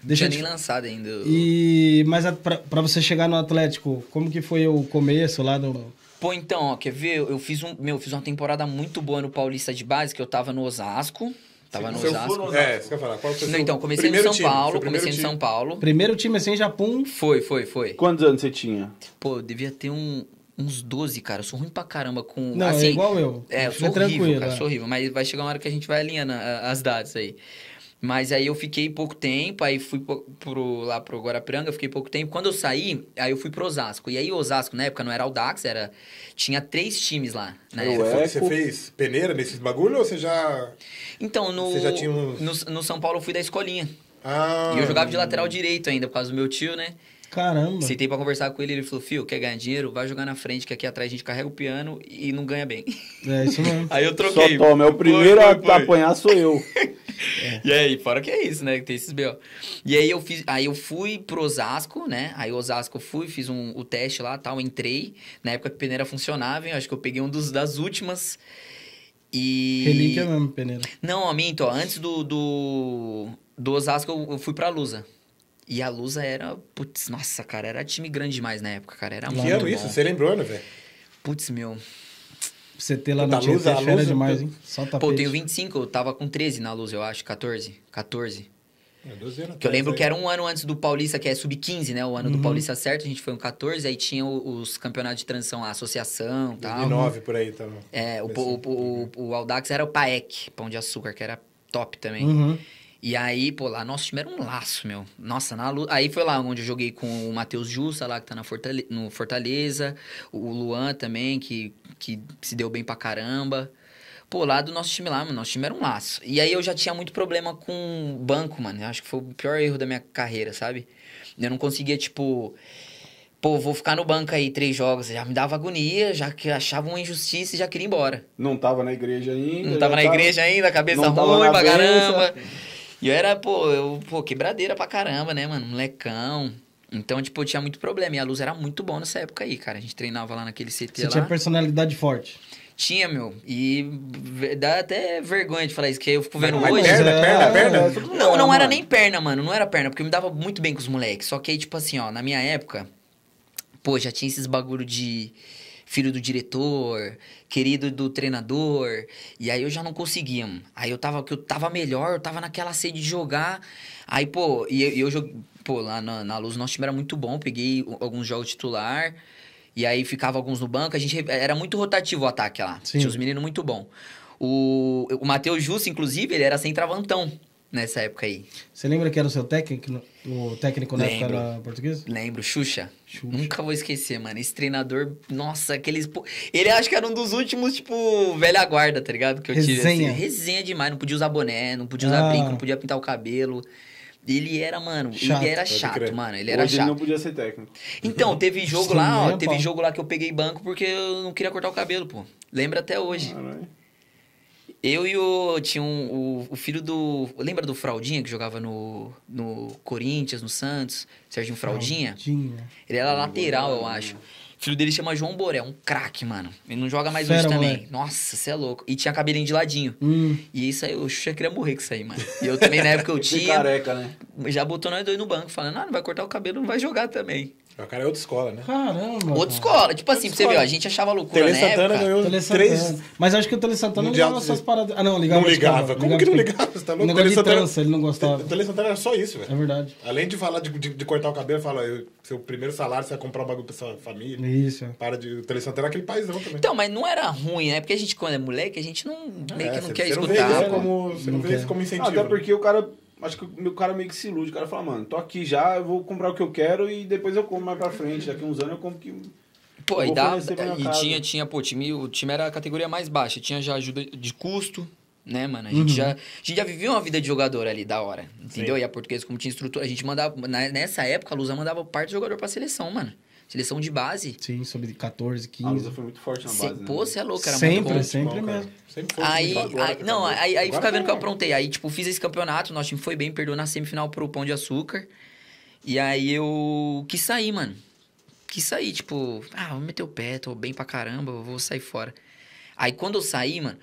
Não Deixa tinha eu nem lançado ainda. E, mas a- pra, pra você chegar no Atlético, como que foi o começo lá do... Pô, então, ó, quer ver? Eu fiz um, meu, eu fiz uma temporada muito boa no Paulista de Base, que eu tava no Osasco. Tava no Você Osasco. no É, você quer falar? Qual foi o Não, então, comecei no São time? Paulo, comecei no time. São Paulo. Primeiro time assim, pum. Foi, foi, foi. Quantos anos você tinha? Pô, eu devia ter um, uns 12, cara. Eu sou ruim pra caramba com. Não, assim, é igual eu. É, eu Fica sou horrível, tranquilo, cara, é. sou horrível. Mas vai chegar uma hora que a gente vai alinhando a- as datas aí. Mas aí eu fiquei pouco tempo, aí fui pro, pro- lá pro Guarapiranga, fiquei pouco tempo. Quando eu saí, aí eu fui pro Osasco. E aí Osasco, na época, não era Audax, era... Tinha três times lá, o época. Você, foi- você Eco. fez peneira nesses bagulho ou você já. Então, no, Você já tinha uns- no, no São Paulo eu fui da escolinha. Ah, E eu jogava de lateral direito ainda, por causa do meu tio, né? Caramba. Sentei pra conversar com ele, ele falou, Fio, quer ganhar dinheiro? Vai jogar na frente, que aqui atrás a gente carrega o piano e não ganha bem. É isso mesmo. Aí eu Só troquei. toma, é o Foi, primeiro foi, a foi. apanhar sou eu. E aí, fora que é isso, né? que Tem esses B.O. E aí eu fiz, aí eu fui pro Osasco, né? Aí Osasco eu fui, fiz um, o teste lá, tal, entrei. Na época que a peneira funcionava, hein? acho que eu peguei um dos das últimas. E Relíquia mesmo, Peneira. Não, minto, ó, antes do, do, do Osasco eu, eu fui pra Lusa. E a Lusa era, putz, nossa, cara, era time grande demais na época, cara, era Que muito ano bom. isso? Você lembrou, né, velho? Putz, meu. Você ter lá Puta, no a luz- Tietê, a fera luz- demais, hein? Só tapete. Pô, eu tenho 25, eu tava com 13 na Lusa, eu acho, 14, 14. É, 12 anos Que eu lembro atrás, que aí. era um ano antes do Paulista, que é sub-15, né? O ano Uhum. do Paulista certo, a gente foi um 14, aí tinha os campeonatos de transição, a associação e tal. 2009 por aí, então. É, o, o, o, o Aldax era o PAEC, Pão de Açúcar, que era top também. Uhum. E aí, pô, lá nosso time era um laço, meu. Nossa, na luta. Aí foi lá onde eu joguei com o Matheus Justa, lá que tá na Fortale... no Fortaleza. O Luan também, que, que se deu bem pra caramba. Pô, lá do nosso time lá, mano, nosso time era um laço. E aí eu já tinha muito problema com banco, mano. Eu acho que foi o pior erro da minha carreira, sabe? Eu não conseguia, tipo. Pô, vou ficar no banco aí três jogos. Já me dava agonia, já que achava uma injustiça e já queria ir embora. Não tava na igreja ainda. Não tava na igreja ainda, cabeça tava ruim pra benção. caramba. E eu era, pô, eu, pô, quebradeira pra caramba, né, mano? Molecão. Então, tipo, eu tinha muito problema. E a luz era muito bom nessa época aí, cara. A gente treinava lá naquele CT Você lá. tinha personalidade forte. Tinha, meu. E dá até vergonha de falar isso, que eu fico vendo Mas hoje. perna, é, perna, é, perna? é, Não, não era mano. nem perna, mano. Não era perna, porque eu me dava muito bem com os moleques. Só que aí, tipo assim, ó, na minha época, pô, já tinha esses bagulho de filho do diretor, querido do treinador. E aí eu já não conseguia. mano. Aí eu tava, que eu tava melhor, eu tava naquela sede de jogar. Aí, pô, e eu, eu joguei. Pô, lá na, na luz, nosso time era muito bom. Peguei alguns jogos titular. E aí ficava alguns no banco. A gente era muito rotativo o ataque lá. Sim. Tinha os meninos muito bom. O, o Matheus Justo, inclusive, ele era sem travantão nessa época aí. Você lembra que era o seu técnico, o técnico na época Lembro. da portuguesa? Lembro, Xuxa. Xuxa. Nunca vou esquecer, mano. Esse treinador, nossa, aqueles. pô- Ele acho que era um dos últimos, tipo, velha guarda, tá ligado? Que eu tive. Resenha. Assim, resenha demais. Não podia usar boné, não podia usar Ah. brinco, não podia pintar o cabelo. Ele era, mano, Chato, ele era chato, crer. mano. Ele era Hoje ele chato. não podia ser técnico. Então, teve jogo Sim, lá, ó. é, Teve pau. jogo lá que eu peguei banco porque eu não queria cortar o cabelo, pô. Lembra até hoje. Caralho. Eu e o. Tinha um, o, o filho do. Lembra do Fraldinha que jogava no, no Corinthians, no Santos? Serginho Fraldinha? Fraldinha. Ele era lateral, eu acho. O filho dele chama João Boré, um craque, mano. Ele não joga mais Fera, hoje também. moleque. Nossa, você é louco. E tinha cabelinho de ladinho. Hum. E isso aí, o Xuxa queria morrer com isso aí, mano. E eu também, na época, eu tinha. careca, né? Já botou nós dois no banco, falando, ah, não vai cortar o cabelo, não vai jogar também. O cara é outra escola, né? Caramba. Outra escola. Tipo assim, pra você ver, ó, a gente achava loucura Tele na Santana época. ganhou Tele três. Santana. Mas acho que o Tele Santana ligava dos- essas paradas. Ah, não, ligava. Não ligava. Como que não de- ligava? Você tá louco? de Tele Santana- trança, ele não gostava. O Tele Santana era só isso, É velho. verdade. Além de falar de, de- de cortar o cabelo, fala, eu, seu primeiro salário você vai comprar um bagulho pra sua família. Isso. é. Para de. O Tele Santana era aquele paizão também. Então, mas não era ruim, né? Porque a gente, quando é moleque, a gente não, meio que É, não quer você não vê escutar. isso né? como, Você não Não vê isso quer. como incentivo. até né? porque o cara. Acho que o cara meio que se ilude. O cara fala, mano, tô aqui já, eu vou comprar o que eu quero e depois eu compro mais pra frente. Daqui uns anos eu compro que. Pô, Eu e dá. E casa. tinha, tinha, pô, time, o time era a categoria mais baixa, tinha já ajuda de custo, né, mano? A gente, já, a gente já vivia uma vida de jogador ali da hora, entendeu? Sim. E a portuguesa, como tinha estrutura, a gente mandava. na- nessa época, a Lusa mandava parte do jogador pra seleção, mano. Seleção de base. Sim, sobre 14, A Lusa 15. foi muito forte na base. né? pô, você é louco, era muito Sempre, bom. sempre cara. mesmo. Sempre foi. Aí, Agora aí- não, aí, aí fica vendo que eu aprontei. Aí, tipo, fiz esse campeonato, nosso time foi bem, perdeu na semifinal pro Pão de Açúcar. E aí eu quis sair, mano. Quis sair, tipo, ah, vou meter o pé, tô bem pra caramba, eu vou sair fora. Aí quando eu saí, mano,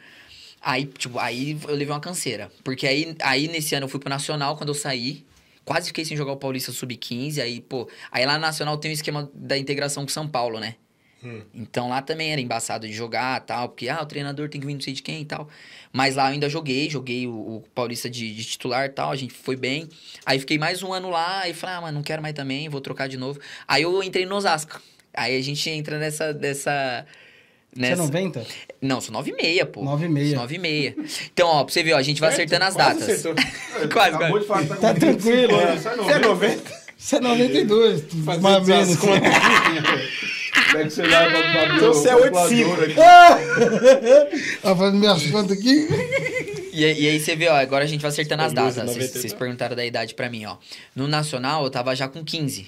aí, tipo, aí eu levei uma canseira. Porque aí, aí nesse ano eu fui pro Nacional quando eu saí. Quase fiquei sem jogar o Paulista Sub-15. Aí, pô, aí lá no Nacional tem o esquema da integração com São Paulo, né? Hum. Então lá também era embaçado de jogar tal, porque ah, o treinador tem que vir não sei de quem e tal. Mas lá eu ainda joguei, joguei o, o Paulista de, de titular e tal, a gente foi bem. Aí fiquei mais um ano lá e falei, ah, mas não quero mais também, vou trocar de novo. Aí eu entrei no Osasco. Aí a gente entra nessa. Dessa Você é nessa... 90? Não, sou 9,6, pô. 9,6. Sou 9,6. Então, ó, pra você ver, ó, a gente vai acertando as Quase datas. acertou. quase, Acabou quase. de falar tá, Tá tranquilo, É, né? sai Você é 90? Você é 92, Fazendo mais ou menos. Pega o celular abrir Então você é calculador 85. aqui. Tá fazendo minhas contas aqui. E, aí- e aí você vê, ó, agora a gente vai acertando as 12, datas. Vocês 92. vocês perguntaram da idade pra mim, ó. No Nacional, eu tava já com 15.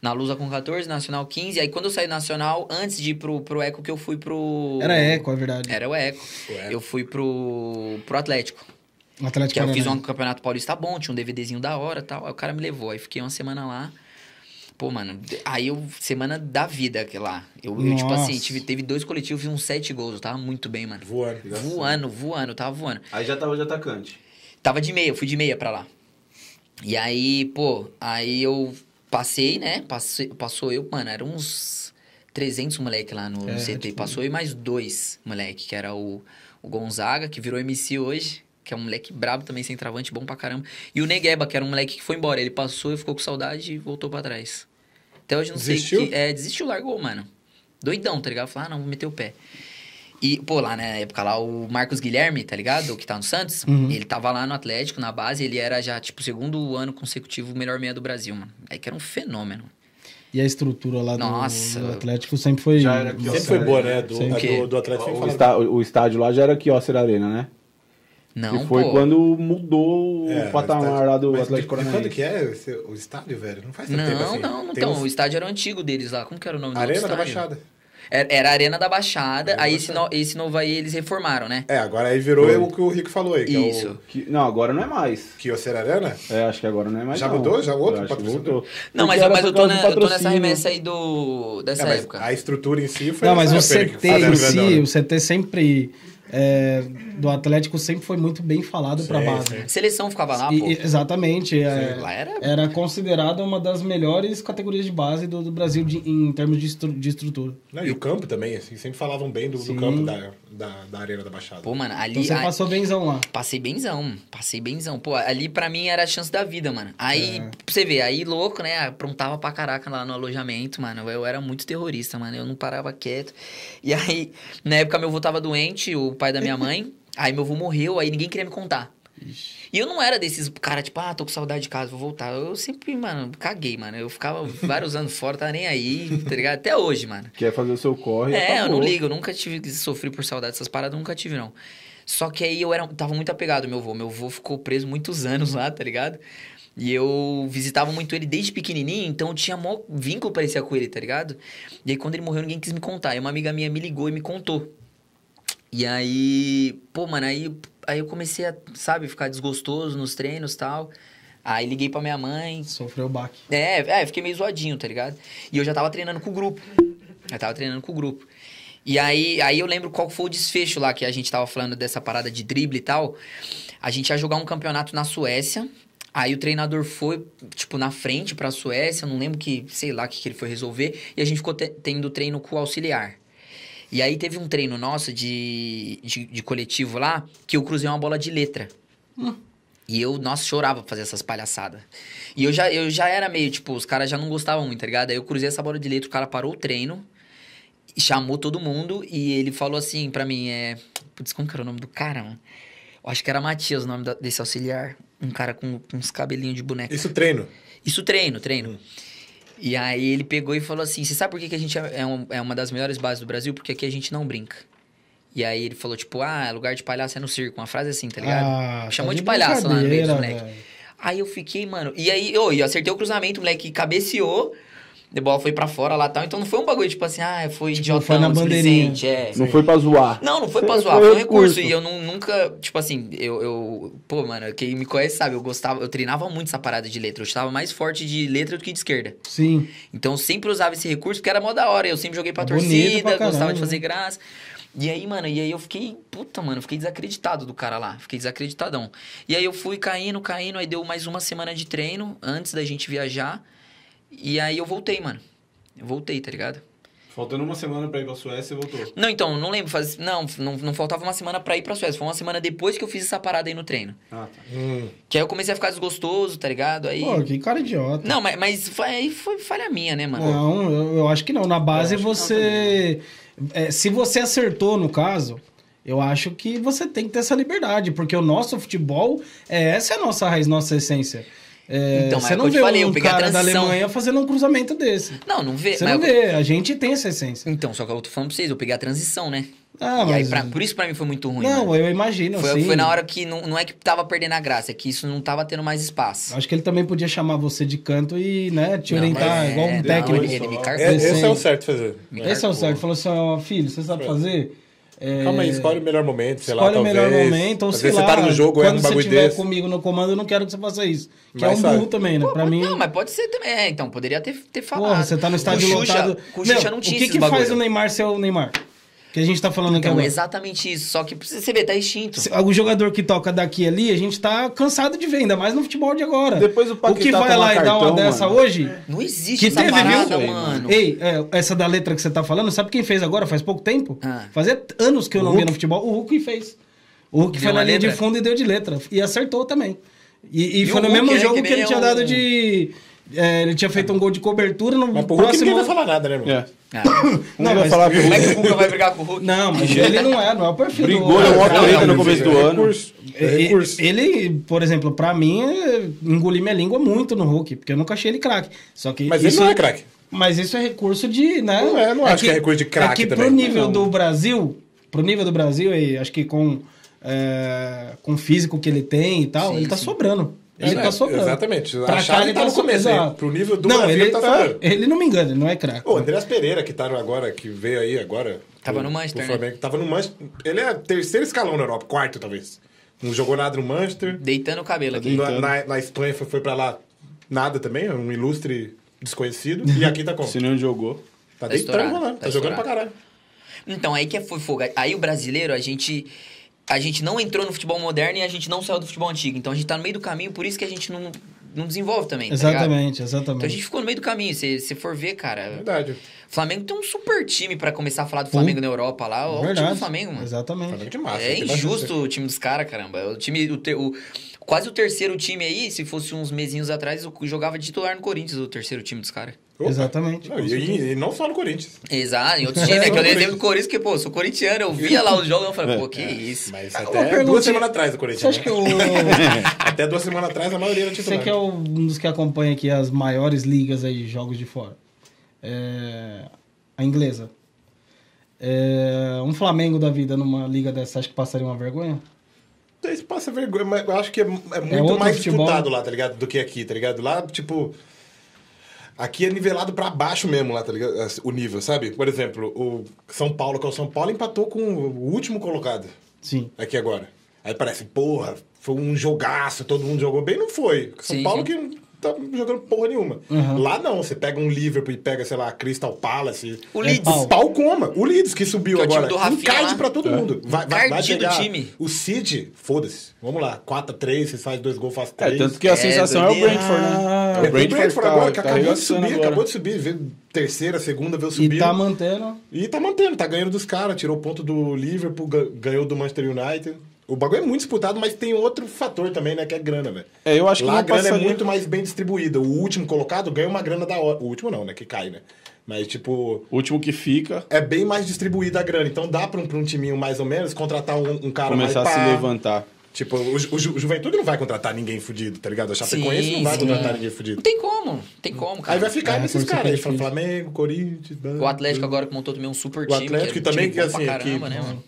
Na Lusa com 14, Nacional 15. Aí quando eu saí do Nacional, antes de ir pro, pro Eco, que eu fui pro. Era eco, é verdade. Era o Eco. O Eco. Eu fui pro, pro Atlético. Atlético Que eu fiz um Paranaense. campeonato paulista bom, tinha um DVDzinho da hora e tal. Aí o cara me levou. Aí fiquei uma semana lá. Pô, mano, aí eu, semana da vida que lá. Eu, eu, tipo assim, tive, teve dois coletivos, fiz uns sete gols. Eu tava muito bem, mano. Voando. Voando, voando, tava voando. Aí já tava de atacante. Tava de meia, eu fui de meia pra lá. E aí, pô, aí eu passei, né? Passei, passou eu, mano, eram uns 300 moleque lá no, no É, CT. tipo- Passou eu e mais dois moleque, que era o, o Gonzaga, que virou MC hoje, que é um moleque brabo também, sem travante, bom pra caramba. E o Negueba, que era um moleque que foi embora. Ele passou e ficou com saudade e voltou pra trás. Até hoje não Desistiu? sei que. É, desistiu, largou, mano. Doidão, tá ligado? Falou, ah, não, vou meter o pé. E, pô, lá na época lá, o Marcos Guilherme, tá ligado? O que tá no Santos, Uhum. ele tava lá no Atlético, na base, ele era já, tipo, segundo ano consecutivo o melhor meia do Brasil, mano. Aí que era um fenômeno. E a estrutura lá do, Nossa. do Atlético sempre foi. Sempre foi boa, né? Do, do, do Atlético. sempre O, está- o estádio lá já era aqui, ó, Ser Arena, né? Não, que foi pô. quando mudou É, o patamar lá do mas Atlético Paranaense. Quando que é esse- o estádio, velho? Não faz tanto Não, tempo assim. não, não. Então, uns- o estádio era o antigo deles lá. Como que era o nome do Arena da? Baixada. Era, era a Arena da Baixada, Arena aí da esse, no- esse novo aí eles reformaram, né? É, agora aí virou Foi. o que o Rico falou aí. Que Isso. É o Que- não, agora não é mais. Kioser Arena. É, acho que agora não é mais. Já não. mudou? Já outro patrocinador? Não, mas, mas eu tô, na- eu tô nessa remessa aí do, dessa É, época. a estrutura em si foi. Não, mas o época, CT em si, né? o CT sempre. É, do Atlético sempre foi muito bem falado pra Sim, base. sim. Seleção ficava lá, E- pô. exatamente. é, Lá era- era considerada uma das melhores categorias de base do, do Brasil de- em termos de, estru- de estrutura. Não, e o campo também, assim, sempre falavam bem do, do campo da, da, da Arena da Baixada. Pô, mano, ali... Então você a- passou benzão lá. Passei benzão, passei benzão. Pô, ali pra mim era a chance da vida, mano. Aí, pra você ver, aí louco, né? Aprontava pra caraca lá no alojamento, mano. Eu era muito terrorista, mano. Eu não parava quieto. E aí, na época, meu avô tava doente, o pai da minha mãe. aí meu avô morreu, aí ninguém queria me contar. E eu não era desses cara, tipo, ah, tô com saudade de casa, vou voltar. Eu sempre, mano, caguei, mano. Eu ficava vários anos fora, tava nem aí, tá ligado? Até hoje, mano. Quer fazer o seu corre. É, eu acabou. não ligo, eu nunca tive que sofrer por saudade dessas paradas, nunca tive, não. Só que aí eu era, tava muito apegado ao meu avô. Meu avô ficou preso muitos anos lá, tá ligado? E eu visitava muito ele desde pequenininho, então eu tinha mó vínculo parecia com ele, tá ligado? E aí quando ele morreu, ninguém quis me contar. Aí uma amiga minha me ligou e me contou. E aí, pô, mano, aí, aí eu comecei a, sabe, ficar desgostoso nos treinos e tal. Aí liguei pra minha mãe, Sofreu o baque. é, é, fiquei meio zoadinho, tá ligado? E eu já tava treinando com o grupo. Já tava treinando com o grupo. E aí, aí eu lembro qual foi o desfecho lá que a gente tava falando dessa parada de drible e tal. A gente ia jogar um campeonato na Suécia. Aí o treinador foi, tipo, na frente pra Suécia. Eu não lembro que, sei lá, o que, que ele foi resolver. E a gente ficou te- tendo treino com o auxiliar. E aí teve um treino nosso de, de, de coletivo lá que eu cruzei uma bola de letra. E eu, nossa, chorava pra fazer essas palhaçadas. E eu já, eu já era meio, tipo, os caras já não gostavam muito, tá ligado? Aí eu cruzei essa bola de letra, o cara parou o treino, e chamou todo mundo, e ele falou assim pra mim, é... Putz, como que era o nome do cara, mano? Eu acho que era Matias o nome da- desse auxiliar. Um cara com, com uns cabelinhos de boneca. Isso treino. Isso treino, treino. E aí ele pegou e falou assim: Você sabe por que, que a gente é, é um- é uma das melhores bases do Brasil? Porque aqui a gente não brinca. E aí ele falou, tipo, ah, lugar de palhaço é no circo. Uma frase assim, tá ligado? Ah, Chamou tá de palhaço lá no meio dos moleques. Aí eu fiquei, mano. E aí, eu, eu acertei o cruzamento, o moleque cabeceou. A bola foi pra fora lá e tal. Então não foi um bagulho, tipo assim, ah, foi Tipo, idiotão, foi na bandeirinha. É. Não foi pra zoar. Não, não foi pra zoar, foi um recurso. E eu não, nunca, tipo assim, eu, eu. Pô, mano, quem me conhece sabe, eu gostava, eu treinava muito essa parada de letra. Eu estava mais forte de letra do que de esquerda. Sim. Então eu sempre usava esse recurso porque era mó da hora. Eu sempre joguei pra É torcida, pra caramba, gostava de né? fazer graça. E aí, mano, e aí eu fiquei, puta, mano, eu fiquei desacreditado do cara lá. Fiquei desacreditadão. E aí eu fui caindo, caindo, aí deu mais uma semana de treino antes da gente viajar. E aí eu voltei, mano. Eu voltei, tá ligado? Faltando uma semana pra ir pra Suécia, você voltou. Não, então, não lembro. Faz... Não, não, não faltava uma semana pra ir pra Suécia. Foi uma semana depois que eu fiz essa parada aí no treino. Ah, tá. Hum. Que aí eu comecei a ficar desgostoso, tá ligado? Aí. Pô, que cara idiota. Não, mas, mas foi, aí foi falha minha, né, mano? Não, eu, eu acho que não. Na base você. é, se você acertou no caso, eu acho que você tem que ter essa liberdade, porque o nosso futebol, é, essa é a nossa raiz, nossa essência. É, Então, mas você é o não que eu te vê falei, eu um peguei a cara da. Alemanha fazendo um cruzamento desse. Não, não vê. Você mas não eu- vê, a gente tem essa essência. Então, só que eu tô falando pra vocês, eu peguei a transição, né? Ah, e aí, mas- pra- por isso pra mim foi muito ruim. Não, mano. eu imagino, Foi, assim. foi na hora que não, não é que tava perdendo a graça, é que isso não tava tendo mais espaço. Acho que ele também podia chamar você de canto e, né, te Não, orientar mas- igual é, um não, técnico. ele- ele me É, carcou. esse é o certo fazer. Esse é o certo. Falou assim, ó, filho, você sabe fazer? É, Calma aí, escolhe o melhor momento, sei lá, Escolhe o melhor talvez. momento, ou Às sei lá, você tá no jogo, quando um você estiver desse. comigo no comando, eu não quero que você faça isso. Que Mas é um sabe. burro também, né? Pô, pra mim... Não, mas pode ser também. É, então, poderia ter, ter falado. Porra, você tá no estádio com lotado. Com não tinha o que, que faz o Neymar ser o Neymar? Que a gente tá falando aqui Então, agora. exatamente isso. Só que você vê, tá extinto. O jogador que toca daqui e ali, a gente tá cansado de ver, ainda mais no futebol de agora. Depois o o que Paquetá vai lá e dar uma dessa mano. hoje... Não existe Que essa teve, parada, viu? mano. Ei, é, essa da letra que você tá falando, sabe quem fez agora, faz pouco tempo? Ah. Fazia anos que eu não via no futebol. O Hulk fez. O Hulk Deu foi na linha de letra? fundo e deu de letra. E acertou também. E, e E foi no Hulk, mesmo né, jogo que que, ele é tinha um- dado de... é, ele tinha feito um gol de cobertura no Mas pro Hulk próximo... ninguém vai falar nada, né, irmão? É. Ah, Não, Não, vai mas- falar que o Como é que o Cuca vai brigar com o Hulk? Não, mas ele não é, não é o perfil Brigou, do... Não, treta não, no começo do é ano. recurso. É recurso. Ele, por exemplo, pra mim, é, engoli minha língua muito no Hulk, porque eu nunca achei ele craque. Só que Mas isso ele não é craque. Mas isso é recurso de, né? Não é, não acho que é recurso de craque É que também. pro nível Não. do Brasil, pro nível do Brasil, e acho que com, é, com o físico que ele tem e tal, Sim, ele tá sim. sobrando. Ele É, tá sobrando. exatamente. A Pra chave cá ele tá no so- começo, hein? Pro nível do não, Brasil, ele, tá sobrando. é, ele não me engana, ele não é craque. O Andreas Pereira, que tá no- agora, que veio aí agora. Tava pro- no Manchester, pro né? Flamengo, Tava no Manchester. Ele é terceiro escalão na Europa, quarto talvez. Não jogou nada no Manchester. Deitando o cabelo aqui. Na, na, na Espanha foi, foi pra lá nada também, é um ilustre desconhecido. E aqui tá como? Se não jogou. Tá Tá deitando, rolando. Tá, tá jogando pra caralho. Então, aí que é foi fogo. Aí o brasileiro, a gente. A gente não entrou no futebol moderno e a gente não saiu do futebol antigo. Então a gente tá no meio do caminho, por isso que a gente não, não desenvolve também. tá ligado? Exatamente, Então a exatamente. gente ficou no meio do caminho. Se você for ver, cara. Verdade. Flamengo tem um super time pra começar a falar do Flamengo na Europa lá. Olha o time Verdade. do Flamengo, mano. Exatamente. Flamengo de massa. É bastante- injusto o time dos caras, caramba. O time, o, o- quase o terceiro time aí, se fosse uns mesinhos atrás, eu jogava de titular no Corinthians, o terceiro time dos caras. Opa. Exatamente, Não, e, e não só no Corinthians. Exato, em outros times. É que eu dei exemplo do Corinthians, porque, pô, eu sou corintiano, eu via lá os jogos e eu falei, pô, que isso. Mas até perguntinha. duas semanas atrás do Corinthians. Você acha né? que o... Até duas semanas atrás a maioria era titular. Você que é um dos que acompanha aqui as maiores ligas aí, jogos de fora. É, A inglesa. É, Um Flamengo da vida numa liga dessa, acha que passaria uma vergonha? Isso passa vergonha, mas eu acho que é, é muito outro mais futebol. disputado lá, tá ligado? Do que aqui, tá ligado? Lá, tipo. Aqui é nivelado pra baixo mesmo lá, tá ligado? O nível, sabe? Por exemplo, o São Paulo, que é o São Paulo, empatou com o último colocado Sim. aqui agora. Aí parece, porra, foi um jogaço, todo mundo jogou bem. Não foi. São Sim, Paulo que tá jogando porra nenhuma. Uhum. Lá não, você pega um Liverpool e pega, sei lá, Crystal Palace. O É Leeds. pau. Pau coma. O Leeds que subiu Que é o time agora. do Rafinha Encarde lá. pra todo mundo. Vai, vai, vai pegar time. o City, foda-se. Vamos lá. 4x3, vocês fazem dois gols, faz É, três. tanto que a É, sensação é o. Brentford, né? É, É o Brentford tá, agora, que tá acabou de subir, agora. acabou de subir, veio terceira, segunda, veio E subindo. tá mantendo. E tá mantendo, tá ganhando dos caras, tirou ponto do Liverpool, ga- ganhou do Manchester United. O bagulho é muito disputado, mas tem outro fator também, né? Que é grana, velho. É, eu acho que Lá não a grana passaria. é muito mais bem distribuída. O último colocado ganha uma grana da hora. O último não, né? Que cai, né? Mas, tipo, O último que fica, é bem mais distribuída a grana. Então dá pra um, pra um timinho mais ou menos contratar um, um cara começar a mais se pá. levantar. Tipo, o, o Ju- o Juventude não vai contratar ninguém fudido, tá ligado? A Chapecoense Sim, não vai sim. contratar ninguém fudido. Não tem como, não tem como, cara. Aí vai ficar É, nesses caras aí, que é. Flamengo, Corinthians... O Atlético agora que montou também um super O time. Atlético que é um também, time que assim, pra que- caramba, né, mano?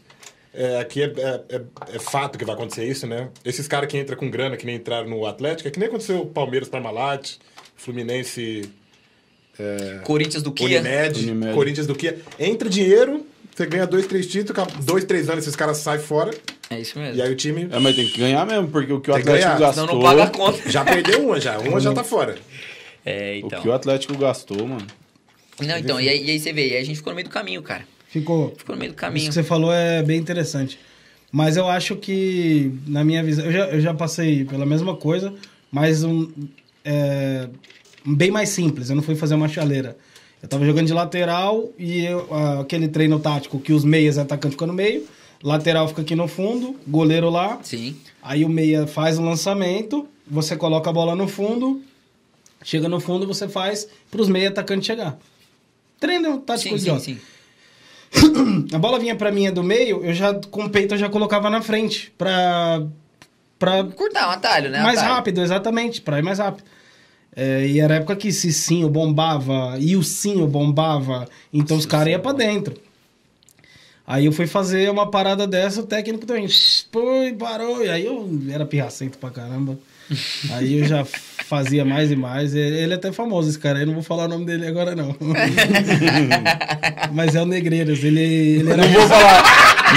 É, aqui é, é, é- é fato que vai acontecer isso, né? Esses caras que entram com grana, que nem entraram no Atlético, é que nem aconteceu o Palmeiras para Malat, Fluminense, Corinthians do Kia. Unimed, Unimed. Corinthians do Kia. Entra dinheiro, você ganha dois, três títulos, dois, três anos esses caras saem fora, É isso mesmo. e aí o time É, mas tem que ganhar mesmo, porque o que o Tem Atlético ganhar, gastou. Senão não paga a conta. já perdeu uma já, uma já tá fora. É, O então. que o Atlético gastou, mano. Não, então, e aí, e aí você vê, e aí a gente ficou no meio do caminho, cara. Ficou. Ficou no meio do Isso caminho. que você falou é bem interessante. Mas eu acho que, na minha visão, eu já, eu já passei pela mesma coisa, mas um, é, bem mais simples. Eu não fui fazer uma chaleira. Eu tava jogando de lateral e eu- aquele treino tático que os meias e atacantes ficam no meio, lateral fica aqui no fundo, goleiro lá. Sim. Aí o meia faz o lançamento, você coloca a bola no fundo, chega no fundo, você faz para os meia atacantes chegar. Treino tático Sim, sim, idiota. sim. A bola vinha pra mim do meio, eu já com o peito eu já colocava na frente pra para Cortar um atalho, né? mais Atalho. rápido, exatamente, pra ir mais rápido. É, e era a época que Cicinho bombava e o Cinho bombava, então os caras iam pra dentro. Aí eu fui fazer uma parada dessa, o técnico também, pô, parou. E aí eu era pirracento pra caramba. Aí eu já fazia mais e mais. Ele é até famoso, esse cara. Eu não vou falar o nome dele agora, não. Mas é o Negreiros. Ele, ele era. Não vou falar.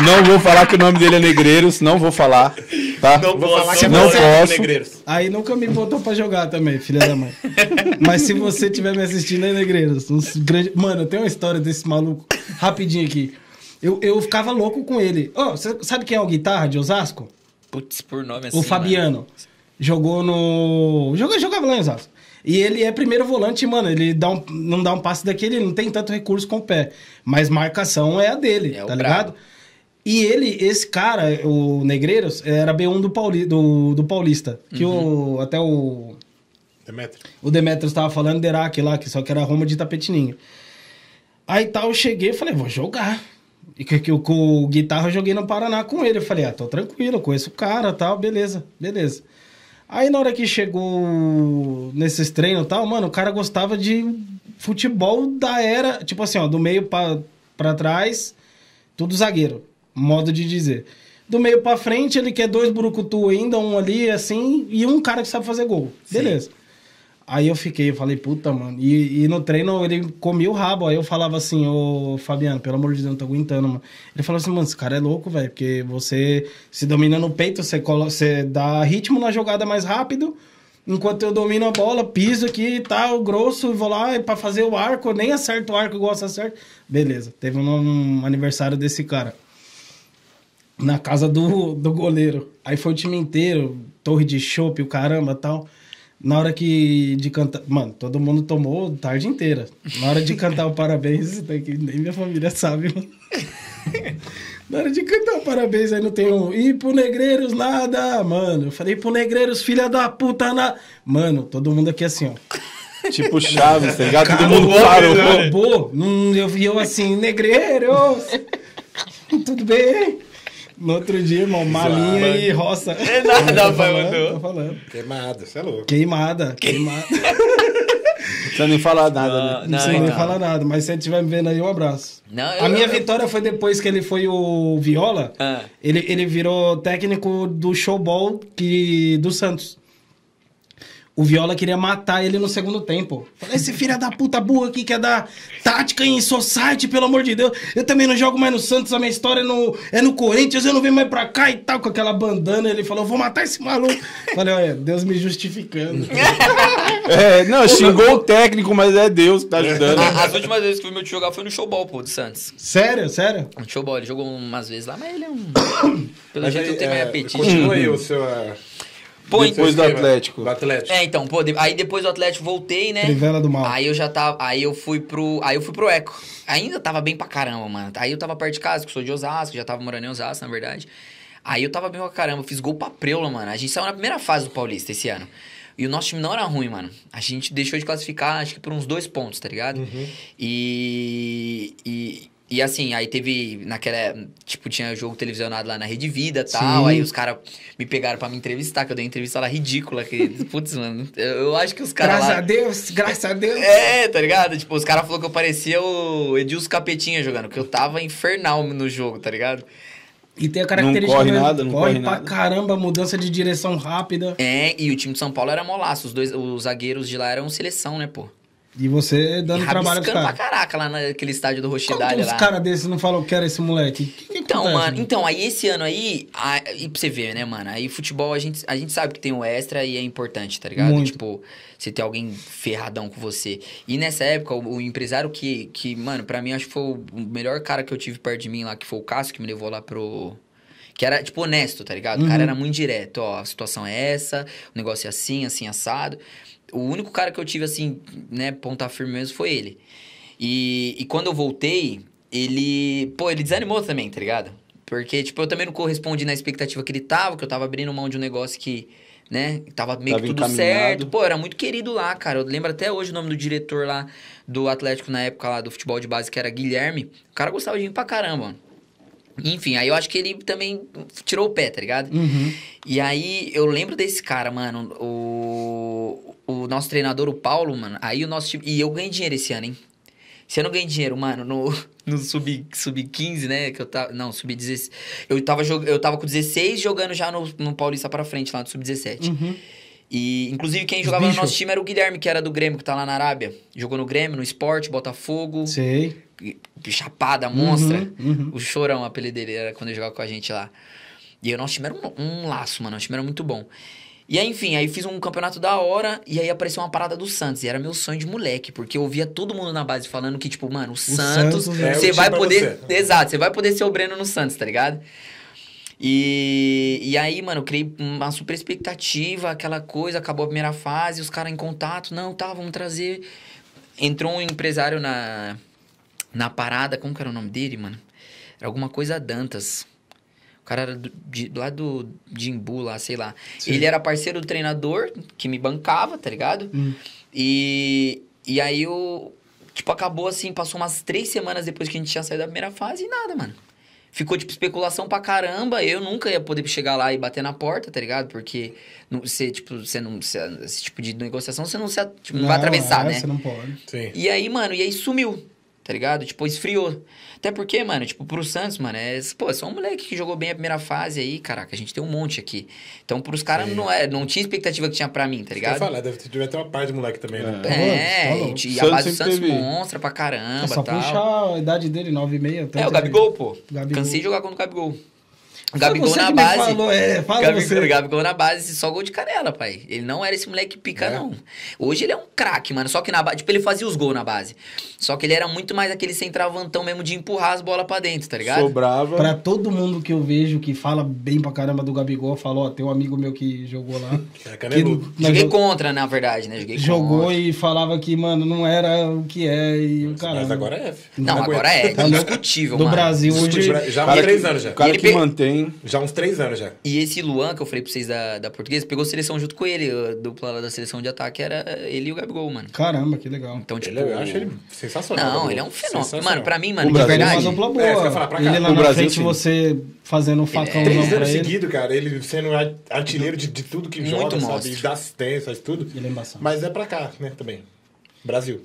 Não vou falar que o nome dele é Negreiros, não vou falar. Tá? Não vou falar que é não você, posso. Negreiros. Aí nunca me botou pra jogar também, filha da mãe. Mas se você estiver me assistindo aí, Negreiros. grandes- Mano, tem uma história desse maluco, rapidinho aqui. Eu, eu ficava louco com ele. Ó, você sabe quem é o guitarra de Osasco? Putz, por nome assim. o Fabiano. Jogou no. Jogou, jogava lá em Osasco. E ele é primeiro volante, mano. Ele dá um, não dá um passe daquele, ele não tem tanto recurso com o pé. Mas marcação é a dele, É tá ligado? E ele, esse cara, o Negreiros, era B1 do, Pauli, do, do Paulista. Que Uhum. o, até o, Demetrio. o Demetrius estava falando de lá, que só que era Roma de Tapetininho. Aí tal, eu cheguei e falei, vou jogar. E que, que com o guitarra eu joguei no Paraná com ele. Eu falei, ah, tô tranquilo, conheço o cara tal, beleza, beleza. Aí na hora que chegou nesses treinos e tal, mano, o cara gostava de futebol da era, tipo assim, ó, do meio pra, pra trás, tudo zagueiro, modo de dizer. Do meio pra frente, ele quer dois burucutu ainda, um ali, assim, e um cara que sabe fazer gol. Beleza. Aí eu fiquei, eu falei, puta, mano. E, e no treino ele comia o rabo. Aí eu falava assim, ô Fabiano, pelo amor de Deus, não tô aguentando, mano. Ele falou assim, mano, esse cara é louco, velho. Porque você se domina no peito, você, você dá ritmo na jogada mais rápido. Enquanto eu domino a bola, piso aqui e tal, grosso, vou lá pra fazer o arco, eu nem acerto o arco, igual você acerta. Beleza, teve um, um aniversário desse cara na casa do, do goleiro. Aí foi o time inteiro, torre de chopp, o caramba tal. Na hora que de cantar. Mano, todo mundo tomou tarde inteira. Na hora de cantar o parabéns, isso daqui nem minha família sabe, mano. Na hora de cantar o parabéns, aí não tem um. E pro Negreiros nada, mano. Eu falei pro Negreiros, filha da puta, na. Mano, todo mundo aqui assim, ó. Tipo Chaves, tá ligado? Todo mundo parou. Acabou. Hum, eu vi eu assim, negreiros. Tudo bem? No outro dia, irmão, malinha Zoado. e roça. É nada, Tô pai, falando, mandou. tô falando. Queimado, você é louco. Queimada, queimada. Não precisa nem falar nada, né? Não não, precisa nem então. falar nada, mas se você estiver me vendo aí, um abraço. Não, A eu- minha eu- vitória foi depois que ele foi o Viola. Ah. Ele, ele virou técnico do showball que, do Santos. O Viola queria matar ele no segundo tempo. Falei, esse filho da puta burra aqui quer dar tática em society, pelo amor de Deus. Eu também não jogo mais no Santos, a minha história é no, é no Corinthians, eu não venho mais pra cá e tal, com aquela bandana. Ele falou, vou matar esse maluco. Falei, olha, Deus me justificando. É, não, xingou o técnico, mas é Deus que tá ajudando. A- As últimas vezes que eu vi meu tio jogar foi no showball, pô, do Santos. sério, sério? No showball, ele jogou umas vezes lá, mas ele é um. Pelo Mas jeito aí, não tem mais é, apetite. Continua aí o seu... é, Pô, Depois do. Atlético. Do Atlético. É, então, pô, de- aí depois do Atlético voltei, né? Trivela do mal. Aí eu já tava. Aí eu fui pro. Aí eu fui pro Eco. Ainda tava bem pra caramba, mano. Aí eu tava perto de casa, que eu sou de Osasco, já tava morando em Osasco, na verdade. Aí eu tava bem pra caramba, eu fiz gol pra Preula, mano. A gente saiu na primeira fase do Paulista esse ano. E o nosso time não era ruim, mano. A gente deixou de classificar, acho que por uns dois pontos, tá ligado? E. E. E assim, aí teve naquela. Tipo, tinha jogo televisionado lá na Rede Vida e tal. Sim. Aí os caras me pegaram pra me entrevistar, que eu dei uma entrevista lá ridícula. Que, putz, mano, eu, eu acho que os caras. Graças lá- a Deus, graças a Deus. é, tá ligado? Tipo, os caras falaram que eu parecia o Edilson Capetinha jogando, que eu tava infernal no jogo, tá ligado? E tem a característica. Não corre nada, não corre corre pra nada. caramba, mudança de direção rápida. É, e o time de São Paulo era molaço. Os dois, os zagueiros de lá eram seleção, né, pô? E você dando e trabalho pros rabiscando pra caras. caraca lá naquele estádio do que Rochidalha os lá. caras desses não falam que era esse moleque? Que que Então, acontece, mano, então, aí esse ano aí, a- e pra você ver, né, mano? Aí futebol a gente, a gente sabe que tem o extra e é importante, tá ligado? Muito. Tipo, você ter alguém ferradão com você. E nessa época, o, o empresário que, que, mano, pra mim acho que foi o melhor cara que eu tive perto de mim lá, que foi o Cássio, que me levou lá pro. Que era, tipo, honesto, tá ligado? O cara Uhum. era muito direto, ó, a situação é essa, o negócio é assim, assim, assado. O único cara que eu tive, assim, né, ponta firme mesmo foi ele. E, e quando eu voltei, ele. Pô, ele desanimou também, tá ligado? Porque, tipo, eu também não correspondi na expectativa que ele tava, que eu tava abrindo mão de um negócio que, né, tava meio Tava que tudo certo. Pô, era muito querido lá, cara. Eu lembro até hoje o nome do diretor lá do Atlético na época lá do futebol de base, que era Guilherme. O cara gostava de mim pra caramba, mano. Enfim, aí eu acho que ele também tirou o pé, tá ligado? Uhum. E aí, eu lembro desse cara, mano, o, o nosso treinador, o Paulo, mano, aí o nosso time... E eu ganhei dinheiro esse ano, hein? Você não ganha dinheiro, mano, no, no sub, sub 15, né? Que eu tava. Não, sub 16. Eu tava, jog- eu tava com 16 jogando já no, no Paulista pra frente, lá no sub 17. Uhum. E, inclusive, quem Os jogava no nosso time era o Guilherme, que era do Grêmio, que tá lá na Arábia. Jogou no Grêmio, no Esporte, Botafogo. Sei. Chapada, monstra. Uhum, uhum. O Chorão, o apelido dele, era quando ele jogava com a gente lá. E o nosso time era um, um laço, mano. O nosso time era muito bom. E aí, enfim, aí fiz um campeonato da hora e aí apareceu uma parada do Santos. E era meu sonho de moleque, porque eu via todo mundo na base falando que, tipo, mano, o, Santos, Santos é o você vai poder. você. Exato, você vai poder ser o Breno no Santos, tá ligado? E, e aí, mano, eu criei uma super expectativa, aquela coisa, acabou a primeira fase, os caras em contato, não, tá, vamos trazer. Entrou um empresário na, na parada, como que era o nome dele, mano? Era alguma coisa Dantas. O cara era do, de, lá do de Imbu, lá, sei lá. Ele era parceiro do treinador, que me bancava, tá ligado? Hum. E, e aí o. Tipo, acabou assim, passou umas três semanas depois que a gente tinha saído da primeira fase e nada, mano. Ficou, tipo, especulação pra caramba. Eu nunca ia poder chegar lá e bater na porta, tá ligado? Porque não, você, tipo, você não. Você, esse tipo de negociação você não, tipo, não, vai atravessar, é, né? Você não pode. Sim. E aí, mano, e aí sumiu, tá ligado? Tipo, esfriou. Até porque, mano, tipo, pro Santos, mano, é, pô, é só um moleque que jogou bem a primeira fase aí, caraca, a gente tem um monte aqui. Então, pros caras não, é, não tinha expectativa que tinha pra mim, tá ligado? falar, deve ter, deve ter uma parte de moleque também, né? Tá É, louco, tá louco. e, a Santos base do Santos teve- monstra pra caramba É só tal. puxar a idade dele, 9 e meia. É, o Gabigol, pô. Gabigol. Cansei de jogar contra o Gabigol. Gabigol na base. falou, é, fala Gabigol, você. Gabigol na base, só gol de canela, pai. Ele não era esse moleque pica, É. não. Hoje ele é um craque, mano. Só que na base, tipo, ele fazia os gols na base. Só que ele era muito mais aquele centravantão mesmo de empurrar as bolas pra dentro, tá ligado? Sobrava. Pra todo mundo que eu vejo que fala bem pra caramba do Gabigol, falou, ó, tem um amigo meu que jogou lá. É que Joguei contra, na verdade, né? Joguei jogou contra. e falava que, mano, não era o que é e o caramba. Mas agora é. filho. Não, agora é. Tá. Indiscutível, Do mano. Brasil hoje... Já há Cara três anos já. O cara ele que pe- mantém. Já há uns três anos já. E esse Luan, que eu falei pra vocês da, da portuguesa, pegou seleção junto com ele. A dupla lá da seleção de ataque era ele e o Gabigol, mano. Caramba, que legal. Então, tipo. Ele, eu acho ele sensacional. Não, ele é um fenômeno. Mano, pra mim, mano, O de Brasil Ele é uma verdade. dupla boa. É, falar, pra cá. ele lá O na Brasil, frente, sim. você fazendo um facãozão Três pra anos ele. seguidos, cara, ele sendo ar- artilheiro de, de tudo que Muito joga, sabe? monstro. E dá assistência, faz tudo. Ele é embaçado. Mas é pra cá, né, também. Brasil.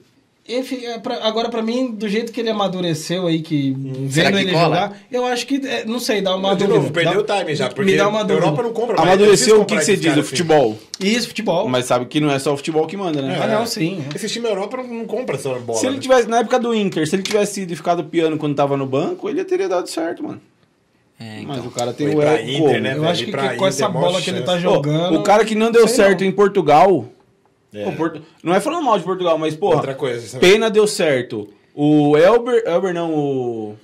Enfim, é pra- agora, pra mim, do jeito que ele amadureceu aí, que Será vendo que ele cola? jogar, eu acho que, é, não sei, dá uma de dúvida. novo, perdeu Dá- o time já, porque Me dá uma a. Europa não compra mais. é Amadureceu o que, que você diz? O assim. futebol. Isso, futebol. Mas sabe que não é só o futebol que manda, né? Ah, não, sim. é. Esse time Europa não, compra essa bola. Se ele né? tivesse, na época do Inter, se ele tivesse ido e ficado piano quando tava no banco, ele teria dado certo, mano. É, Mas então. o cara tem Foi o ego Inter, né? Eu velho, acho que, que com Inter, essa bola que ele tá jogando... o cara que não deu certo não. em Portugal. É. Pô, Porto- Não é falando mal de Portugal, mas, porra, Outra coisa. Pena deu certo. O Elber. Elber não, o.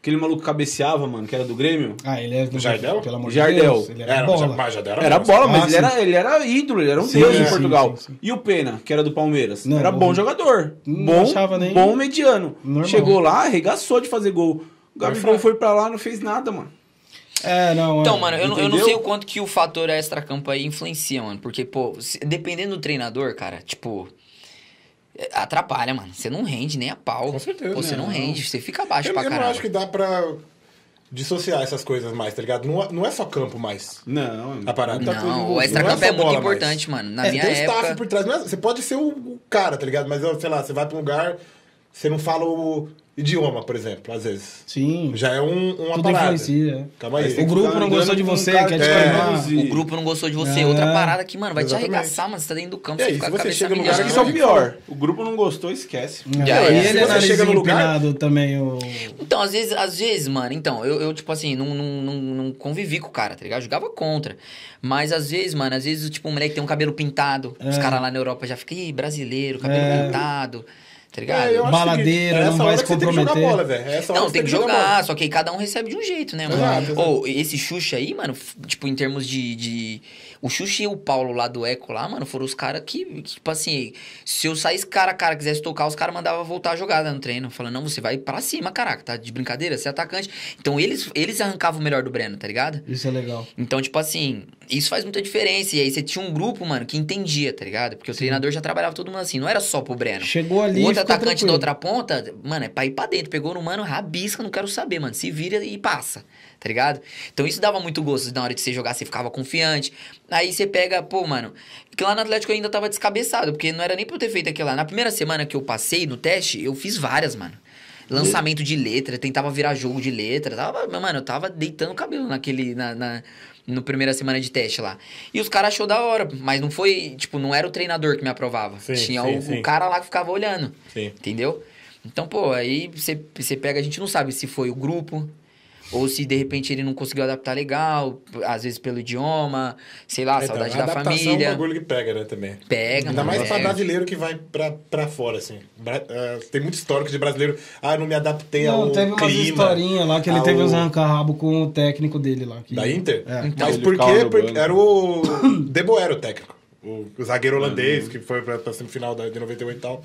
Aquele maluco que cabeceava, mano, que era do Grêmio. Ah, ele é do Jardel? Pelo amor Jardel. de Deus. Ele era, Era, bola. já deram Era monstro. bola, mas Ah, ele, sim. era, ele era ídolo, ele era um Sim, deus sim, em Portugal. sim, sim. E o Pena, que era do Palmeiras? Não, era não- bom jogador. não bom, achava nem- bom mediano. Normal. Chegou lá, arregaçou de fazer gol. O Gabigol falar. foi pra lá, não fez nada, mano. É, não, Então, é. mano, eu, não- eu não sei o quanto que o fator extra-campo aí influencia, mano. Porque, pô, se- dependendo do treinador, cara, tipo. é, Atrapalha, mano. Você não rende nem a pau. Com certeza. Pô, você não rende, você fica abaixo Eu, pra eu não caramba. acho que dá pra dissociar essas coisas mais, tá ligado? Não, é- não é só campo mais. Não, A parada. coisa Não, o envolvida. extra-campo é é, muito importante, mano. Na É, minha tem um época. staff por trás. É- você pode ser o, o cara, tá ligado? Mas, sei lá, você vai pra um lugar, você não fala o idioma, por exemplo, às vezes. Sim. Já é um, uma Tudo parada. influencia. é. Calma Aí O grupo não gostou de você, quer que te É. O grupo não gostou de você. É. Outra parada que, mano, vai Exatamente. te arregaçar, mano. Você tá dentro do campo, E você fica se com a você chega no lugar Acho que isso é o pior. O grupo não gostou, esquece. É, é. e ele você era chega no lugar- também, o... Então, às vezes, às vezes, mano, então, eu, eu tipo assim, não, não, não, não convivi com o cara, tá ligado? Eu jogava contra. Mas às vezes, mano, às vezes, tipo, um moleque tem um cabelo pintado. Os É. caras lá na Europa já ficam, ih, brasileiro, cabelo É. pintado. Tá ligado? É, Baladeira, é não essa vai hora se que você tem que jogar comprometer. bola, velho. É essa hora Não, você tem que jogar jogar, bola. só que aí cada um recebe de um jeito, né, mano? Exato, exato. Ou esse Xuxa aí, mano, tipo, em termos de, de. O Xuxa e o Paulo lá do Eco lá, mano, foram os caras que, que, tipo assim, se eu saísse cara a cara, quisesse tocar, os caras mandavam voltar a jogada no treino. Falando, não, você vai pra cima, caraca, tá de brincadeira, você é atacante. Então eles, eles arrancavam o melhor do Breno, tá ligado? Isso é legal. Então, tipo assim, Isso faz muita diferença. E aí você tinha um grupo, mano, que entendia, tá ligado? Porque o treinador já trabalhava todo mundo assim, não era só pro Breno. Chegou ali O outro atacante tranquilo. da outra ponta, mano, é pra ir pra dentro. Pegou no mano, rabisca, não quero saber, mano. Se vira e passa, tá ligado? Então isso dava muito gosto. Na hora de você jogar, você ficava confiante. Aí você pega, pô, mano. Porque lá no Atlético eu ainda tava descabeçado, porque não era nem pra eu ter feito aquilo lá. Na primeira semana que eu passei no teste, eu fiz várias, mano. Lançamento de letra, tentava virar jogo de letra. Tava, mano, eu tava deitando o cabelo naquele. Na, na, no primeira semana de teste lá. E os caras achou da hora, mas não foi, tipo, não era o treinador que me aprovava. Sim, Tinha sim, o, sim. cara lá que ficava olhando. Sim. Entendeu? Então, pô, aí você pega, a gente não sabe se foi o grupo, ou se de repente ele não conseguiu adaptar legal, às vezes pelo idioma, sei lá, Então, saudade da adaptação é um família. bagulho que pega, né, também. Pega, Ainda mano, mais pra pega. brasileiro que vai pra, pra fora, assim. Bra- ah, tem muito histórico de brasileiro. Ah, não me adaptei ao Não, teve umas clima. historinhas lá que ele ao- teve uns arranca-rabo com o técnico dele lá. que- Da Inter? É. Mas Ele por quê? Porque era o Deboer o técnico. O, o zagueiro holandês, que foi pra, pra semifinal da, de 98 e tal.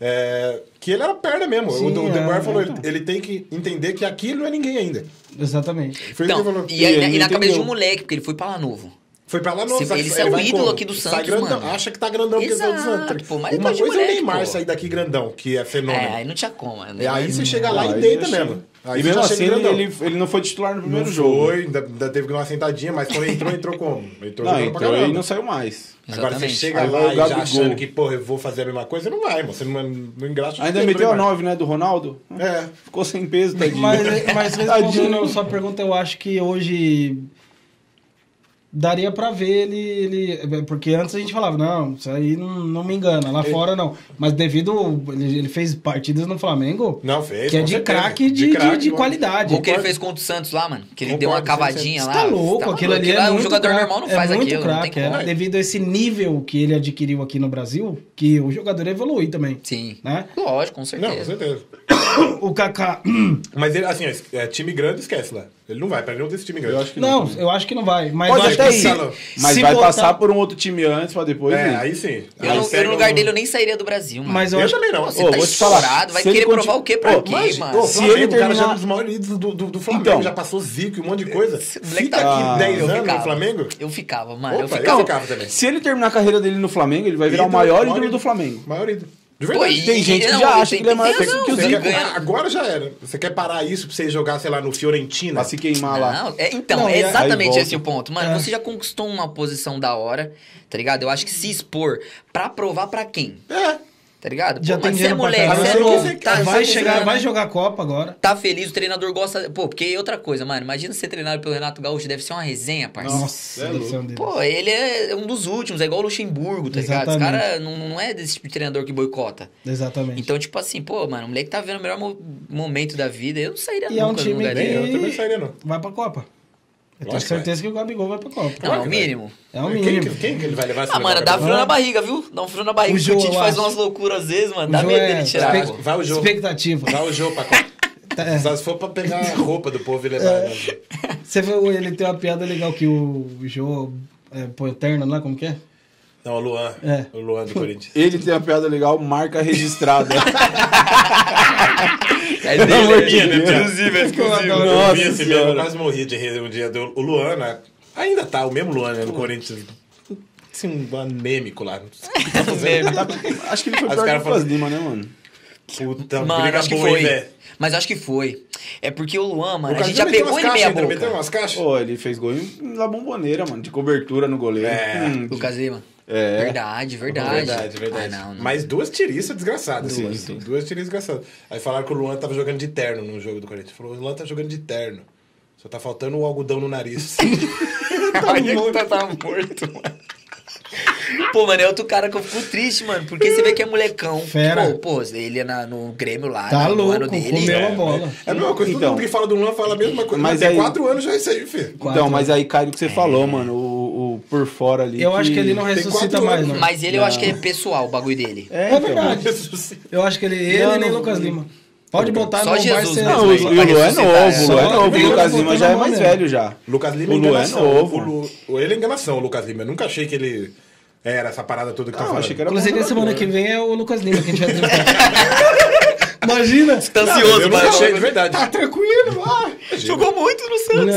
É, que ele era perna mesmo. Sim, o o é, falou, é. ele, ele tem que entender que aqui ele não é ninguém ainda. Exatamente. Foi Então, falou. e, aí- E e na cabeça de um entendeu. moleque, porque ele foi pra lá novo. Foi pra lá no Você- sai- ele é o ídolo como? aqui do Santos, grandão, mano. Acha que tá grandão porque é do Exato, Santos. pô, mas Uma tá coisa é o moleque, Neymar pô. sair daqui grandão, que é fenômeno. É, aí não tinha como. né? É, aí você chega lá e deita mesmo. Aí e mesmo já assim, ele, ele, ele não foi titular no primeiro Não jogo. foi, ainda, ainda teve que dar uma sentadinha, mas quando entrou, entrou como? Entrou Não, entrou aí e não saiu mais. Agora você Exatamente. chega Aí lá e já achando que, porra, eu vou fazer a mesma coisa, não vai, mano. Você não, não engraxa o Ainda meteu a né, mano? 9, né, do Ronaldo. É. Ficou sem peso, tadinho. Mas, mas respondendo a sua pergunta, eu acho que hoje daria pra ver ele, ele. Porque antes a gente falava, não, isso aí não, não me engana, lá fora não. Mas devido. Ele, ele fez partidas no Flamengo Não, fez. que é de craque de, de, de mano. qualidade. O que ele fez contra o Santos lá, mano. Que ele Concordo, deu uma cavadinha lá. Você tá louco, aquilo ali é muito Um jogador craque, normal não faz é muito aquilo, não como. é. Devido a esse nível que ele adquiriu aqui no Brasil, que o jogador evolui também. Sim. Né? Lógico, com Não, certeza. com certeza. O Kaká. Mas ele, assim, é, time grande, esquece lá. Ele não vai pra nenhum desse time grande. Eu acho que Não, também. eu acho que não vai. Mas Pode até ir. Mas se vai botar- passar por um outro time antes pra depois É, ir. aí sim. Eu, Aí não- eu no lugar um- dele eu nem sairia do Brasil, mano. Mas eu, Eu acho também não. Você Ô, tá vou te falar, vai querer continu- provar o quê pra Ô, quê, Imagina, mano? ô, Se Flamengo, ele o cara já é terminar- um dos maiores ídolos do, do, do Flamengo, Então. já passou Zico e um monte de coisa. Fica tá- aqui 10 eu anos ficava. no Flamengo. Eu ficava, mano. eu ficava. eu ficava também. Se ele terminar a carreira dele no Flamengo, ele vai virar o maior maior ídolo do Flamengo. Maior ídolo. De Pô, verdade. e- Tem gente que não, já acha tem- que ele é maior tem que o Zico. Agora já era. Você quer parar isso pra você jogar, sei lá, no Fiorentina? Pra se queimar lá. Não, é, então, Não, é exatamente esse o ponto. Mano, É. você já conquistou uma posição da hora, tá ligado? Eu acho que se expor pra provar pra quem? É. Tá ligado? Já Pô, tem mas você é dinheiro pra moleque, você é novo, você- tá, vai você chegar, grana, vai jogar a Copa agora. Tá feliz, o treinador gosta. Pô, porque outra coisa, mano. Imagina ser treinado pelo Renato Gaúcho, deve ser uma resenha, parceiro. Nossa, é louco. um. Pô, ele é um dos últimos, é igual o Luxemburgo, tá ligado? Esse Exatamente. cara não, não é desse tipo de treinador que boicota. Exatamente. Então, tipo assim, pô, mano, o moleque tá vendo o melhor mo- momento da vida. Eu não sairia E é um nunca no time lugar que- dele. Eu também sairia, não. vai pra Copa. Eu tenho certeza que o Gabigol vai pra Copa. Não, é o vai. mínimo. É o Quem, mínimo. que- quem que ele vai levar essa Ah, mano, dá frio na barriga, viu? Dá um frio na barriga. O o Tite faz umas loucuras às vezes, mano. O Dá medo é dele tirar. Vai o jogo. Expectativa. Vai o jogo pra Copa. É. Só se for pra pegar a roupa do povo e levar. É. né? Você viu, ele tem uma piada legal que o Jô é, põe o terno lá, como que é? Não, o Luan. É. O Luan do Corinthians. Ele tem uma piada legal, marca registrada. É Pelo amor de dele, Deus. exclusivo, é exclusivo. Eu Nossa vi esse mesmo, eu quase morri de rir um dia. Do, o Luan, né? Ainda tá, o mesmo Luan, né, no Corinthians. Assim, um anêmico lá. Acho que ele foi pior que caras o Lucas Lima, né, mano? Puta, Mano, briga acho que foi. velho. Mas acho que foi. É porque o Luan, mano, O a gente já pegou ele caixas meia boca. Meteu umas caixas. Pô, ele fez gol em La Bombonera, mano, de cobertura no goleiro. É. Hum, Lucas Lima. É. Verdade, verdade. Verdade, verdade. Ah, não, não. Mas duas tiriças desgraçadas. Duas, assim. duas. Duas tiriças desgraçadas. Aí falaram que o Luan tava jogando de terno no jogo do Corinthians. Falou, o Luan tá jogando de terno. Só tá faltando o algodão no nariz. Tá morto. Tá morto, mano. Pô, mano, é outro cara que eu fico triste, mano. Porque você vê que é molecão. Fera. Pô, pô, ele é na- no Grêmio lá, Tá no, no louco, ano dele. comeu a bola. É a mesma coisa, todo Então. mundo que fala do Luan fala a mesma coisa. Mas Mas tem aí- quatro anos já é isso aí, filho. Então, mas aí cai no que você falou, mano, o, o por fora ali. Eu acho que ele não ressuscita mais, anos. não. Mas ele eu acho que é pessoal o bagulho dele. É, É então. verdade. Eu acho que ele, ele Não, nem não- Lucas Lima. Pode botar Só vai Jesus mesmo, Não, o, o Luan é novo, é. o Luan é novo. O Lucas Lima já é mais velho já. Lucas Lima é O é novo. O Lu- o- Ele é enganação, o Lucas Lima. Eu nunca achei que ele era essa parada toda que tá Não, falando. achei que era Inclusive, a semana jogador. que vem é o Lucas Lima que a gente vai. Imagina. Tá Não, ansioso, mas- achei, de verdade. Tá tranquilo, vai. Jogou muito no Santos.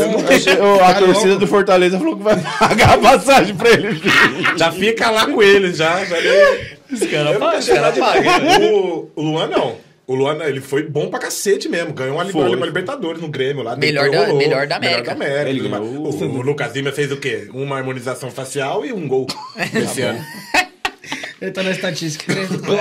Não. A Tá torcida do Fortaleza falou que vai pagar a passagem pra ele. Já fica lá com eles, já. já Os caras Eu não nada de o, o Luan não. O Luan, ele foi bom pra cacete mesmo. Ganhou uma, Foi. uma Libertadores no Grêmio lá. Melhor da- rolou. melhor da América. Melhor da América. Ele o, o Lucas Lima fez o quê? Uma harmonização facial e um gol esse ano. Ele tá na estatística.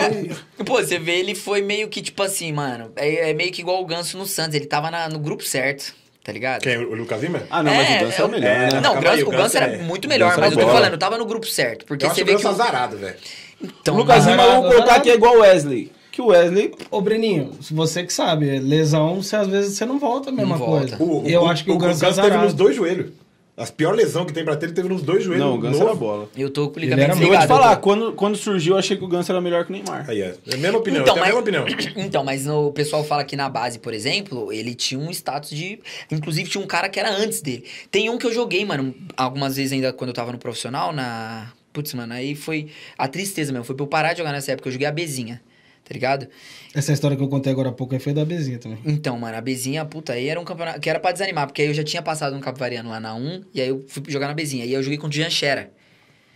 Pô, você vê, ele foi meio que, tipo assim, mano, é, é meio que igual o Ganso no Santos, ele tava na- no grupo certo, tá ligado? Quem? O Lucas Lima? Ah, não, mas o Ganso é o melhor, é, né? Não, o Ganso, aí, o o Ganso era é- muito o melhor, mas é eu tô bola. falando, tava no grupo certo. Porque Eu acho você o vê Ganso que. o- azarado, velho. Então, O Lucas Lima, vamos colocar aqui é igual o Wesley. Que o Wesley Ô, Breninho, você que sabe, lesão, você, às vezes você não volta a mesma Não coisa. volta. O, eu acho que o, Ganso, é teve nos dois joelhos. A pior lesão que tem pra ter, ele teve nos dois joelhos. Não, o Ganso novo. era bola. Eu tô com o Ele ligamento Eu vou te falar, tô- quando, quando surgiu, eu achei que o Ganso era melhor que o Neymar. Aí, é. É a mesma opinião. Então, mas, a mesma opinião. então, mas no, o pessoal fala que na base, por exemplo, ele tinha um status de. Inclusive, tinha um cara que era antes dele. Tem um que eu joguei, mano, algumas vezes ainda quando eu tava no profissional, na. Putz, mano, aí foi a tristeza mesmo. Foi pra eu parar de jogar nessa época. Eu joguei a Bezinha, tá ligado? Essa história que eu contei agora há pouco aí foi da Bezinha também. Então, mano, a Bezinha, puta, aí era um campeonato que era pra desanimar, porque aí eu já tinha passado um Capivariano lá na 1, e aí eu fui jogar na Bezinha. E aí eu joguei com o Jean Xera.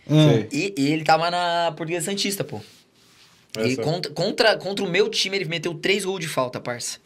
Ah. E, e ele tava na Portuguesa Santista, pô. Olha E contra, contra, contra o meu time, ele meteu três gols de falta, parça.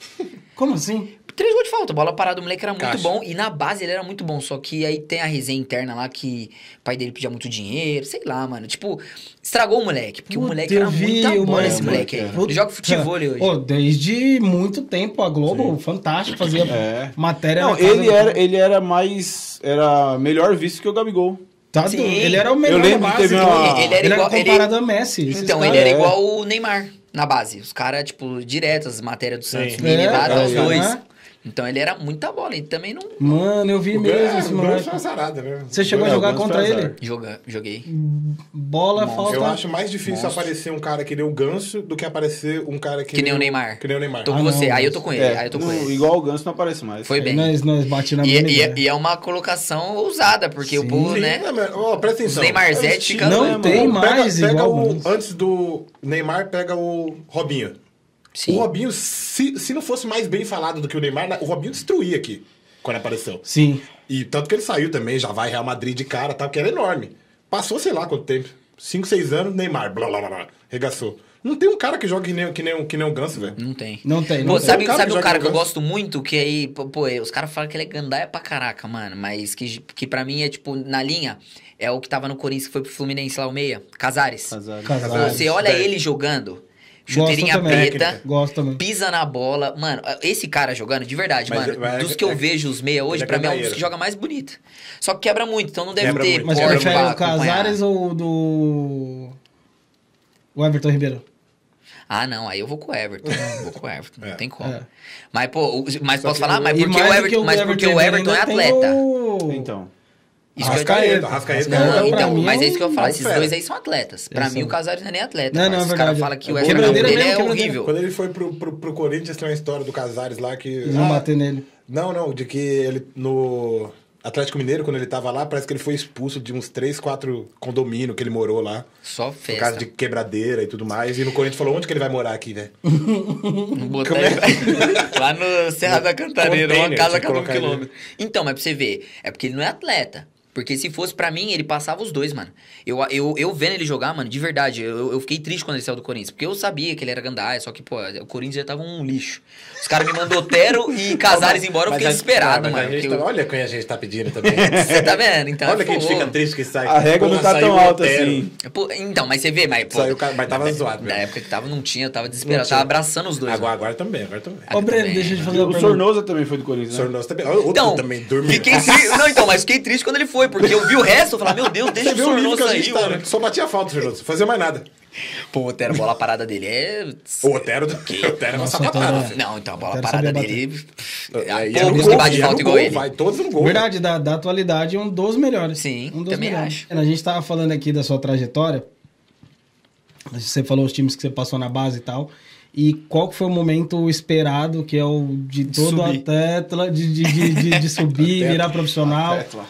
Como assim? Três gols de falta, bola parada, o moleque era muito Caixa. bom. E na base ele era muito bom. Só que aí tem a resenha interna lá que o pai dele pedia muito dinheiro, sei lá, mano. Tipo, estragou o moleque. Porque o Puta, moleque eu era vi muito o bom, moleque, esse moleque aí. Ele joga futebol hoje. Pô, desde muito tempo a Globo, fantástico, fazia É. matéria Não, ele era, ele era mais. Era melhor visto que o Gabigol. Tá Sim. Ele era o melhor Eu lembro base. teve uma- Ele era Ele era igual- ele- comparado a Messi. Então, ele era É. igual o Neymar na base. Os caras, tipo, direto, as matérias do Santos, Sim. mini É, lá, é, os é. dois. Então ele era muita bola. Ele também não Mano, eu vi O mesmo Ganso- esse o Ganso moleque. é azarado, né? Você chegou a É, jogar contra ele? joga, joguei. Bola, falta. Eu acho mais difícil Monstro. aparecer um cara que nem o Ganso do que aparecer um cara que, Que nem o Neymar. Que nem o Neymar. Tô Ah, com você. não, Aí eu tô com ele. É, aí eu tô com no- ele. igual o Ganso não aparece mais. Foi bem. Nós, nós bate na E, e- ideia. e é uma colocação ousada, porque o povo, Sim, né? ó, presta Os atenção. Neymar Zete Não fica Não tem mais pega o. Antes do Neymar, pega o Robinho. Sim. O Robinho, se, se não fosse mais bem falado do que o Neymar, o Robinho destruía aqui quando apareceu. Sim. E tanto que ele saiu também, já vai Real Madrid de cara, tal, que era enorme. Passou, sei lá quanto tempo. 5, 6 anos, Neymar, blá blá blá, blá, regaçou. Não tem um cara que joga que nem, que nem, que nem um Ganso, velho. Não tem. Não tem, não Pô, tem. sabe, Um cara sabe que um cara que eu gosto muito, que aí, pô, pô, os caras falam que ele é gandaia pra caraca, mano, mas que, que pra mim é, tipo, na linha, é o que tava no Corinthians, que foi pro Fluminense lá, o meia, Casares. Casares. Casares. Você olha Dez. ele jogando, chuteirinha preta, Gosto também. pisa na bola. Mano, esse cara jogando, de verdade, Mas mano, é- dos que eu é- vejo os meia hoje, é pra mim é um dos que joga mais bonito. Só que quebra muito, então não deve Quebra ter muito. Mas porte prefere o Casares ou o do. O Everton Ribeiro? Ah, não, aí eu vou com o Everton. vou com o Everton, não É. tem como. É. Mas, pô, o- mas Só posso falar? o- Mas porque o mais do Everton, mas porque o Everton é atleta. o- Então. Isso Arrascaeta, Arrascaeta. Não, Arrascaeta, então, pra mim, mas é é isso que eu um Esses dois aí são atletas. Pra mim, o Casares não é nem atleta. Não, não, é os caras falam que o É quebradeira dele é horrível. Quando ele foi pro, pro, pro Corinthians, tem uma história do Casares lá que. Vão Ah, bater nele. Não, não, de que ele no Atlético Mineiro, quando ele tava lá, parece que ele foi expulso de uns 3, 4 condomínios que ele morou lá. Só Por festa. causa de quebradeira e tudo mais. E no Corinthians falou: onde que ele vai morar aqui, velho? Não é? Lá no Serra da Cantareira, uma casa a um colocar ele. quilômetro. Então, mas pra você ver, é porque ele não é atleta. Porque se fosse pra mim, ele passava os dois, mano. Eu, eu, eu vendo ele jogar, mano, de verdade, eu, eu fiquei triste quando ele saiu do Corinthians. Porque eu sabia que ele era gandaia, só que, pô, o Corinthians já tava um lixo. Os caras me mandou Otero e Casares embora, eu fiquei desesperado, mano. gente porque tá- eu- Olha quem a gente tá pedindo também. Você tá vendo? Então, olha que a gente pô, fica triste que sai. A régua não tá tão alta assim. Pô, então, mas você vê, mas, pô. Saiu o cara- mas tava na- zoado Na mesmo. época que tava, não tinha, eu tava desesperado. Eu tava abraçando os dois. Agora, agora também, agora também. Ah, Ô, Breno, deixa eu te fazer uma O. Sornosa também foi do Corinthians, né? Sornoso também. Outro Então, também dormiu. fiquei triste. Não, então, mas fiquei triste quando ele foi, porque eu vi o resto, eu falei, meu Deus, deixa Você o vê o nível Sornoso que a sair, gente tá, mano. né? Só batia falta, Sornoso. Fazia mais nada. Pô, o Otero, a bola parada dele é... O Otero, o Otero é uma Nossa, sapatada. Não, então, a bola parada dele... É, e era no poucos que bate falta igual ele. Vai todos no gol. Verdade, da, da atualidade, um dos melhores. Sim, um dos também melhores. acho. A gente tava falando aqui da sua trajetória. Você falou os times que você passou na base e tal. E qual foi o momento esperado, que é o de todo subir. atleta, de, de, de, de, de subir, virar profissional? Atleta.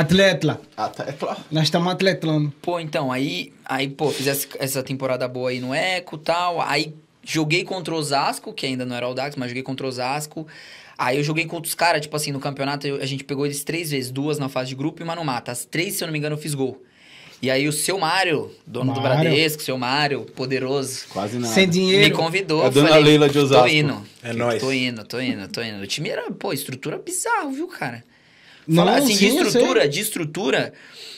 Atleta. Atleta. Nós estamos atletando. Pô, então, aí, aí pô, fiz essa, temporada boa aí no Eco e tal, aí Joguei contra o Osasco, que ainda não era o Dax, mas joguei contra o Osasco. Aí eu joguei contra os caras, tipo assim, no campeonato a gente pegou eles três vezes, duas na fase de grupo e uma no mata. As três, se eu não me engano, eu fiz gol. E aí o seu Mário, dono do Mário. Bradesco, seu Mário, poderoso, Quase nada. Sem me dinheiro. convidou. É a dona falei, Leila de Osasco. Tô indo. É nóis. Tô indo, tô indo, tô indo. O time era, pô, estrutura bizarro, viu, cara? Não, Falar assim, sim, de estrutura, de estrutura,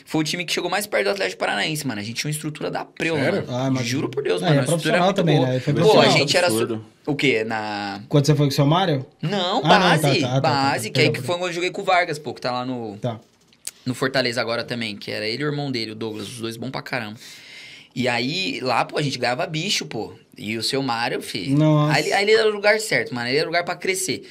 foi o time que chegou mais perto do Atlético Paranaense, mano. A gente tinha uma estrutura da Preu, Sério? mano. Ah, mas- Juro por Deus, Ah, mano. é a estrutura profissional muito também, boa. né? Foi Pô, a gente era... su-. O quê? Na... Quando você foi com o seu Mário? Não, Ah, não, base. tá, tá, tá, tá, base, tá, que aí que foi quando eu joguei com o Vargas, pô, que tá lá no, Tá. no Fortaleza agora também, que era ele e o irmão dele, o Douglas, os dois bons pra caramba. E aí, lá, pô, a gente ganhava bicho, pô. E o seu Mário, filho. Nossa. Aí, ele- aí ele era o lugar certo, mano. Ele era o lugar pra crescer.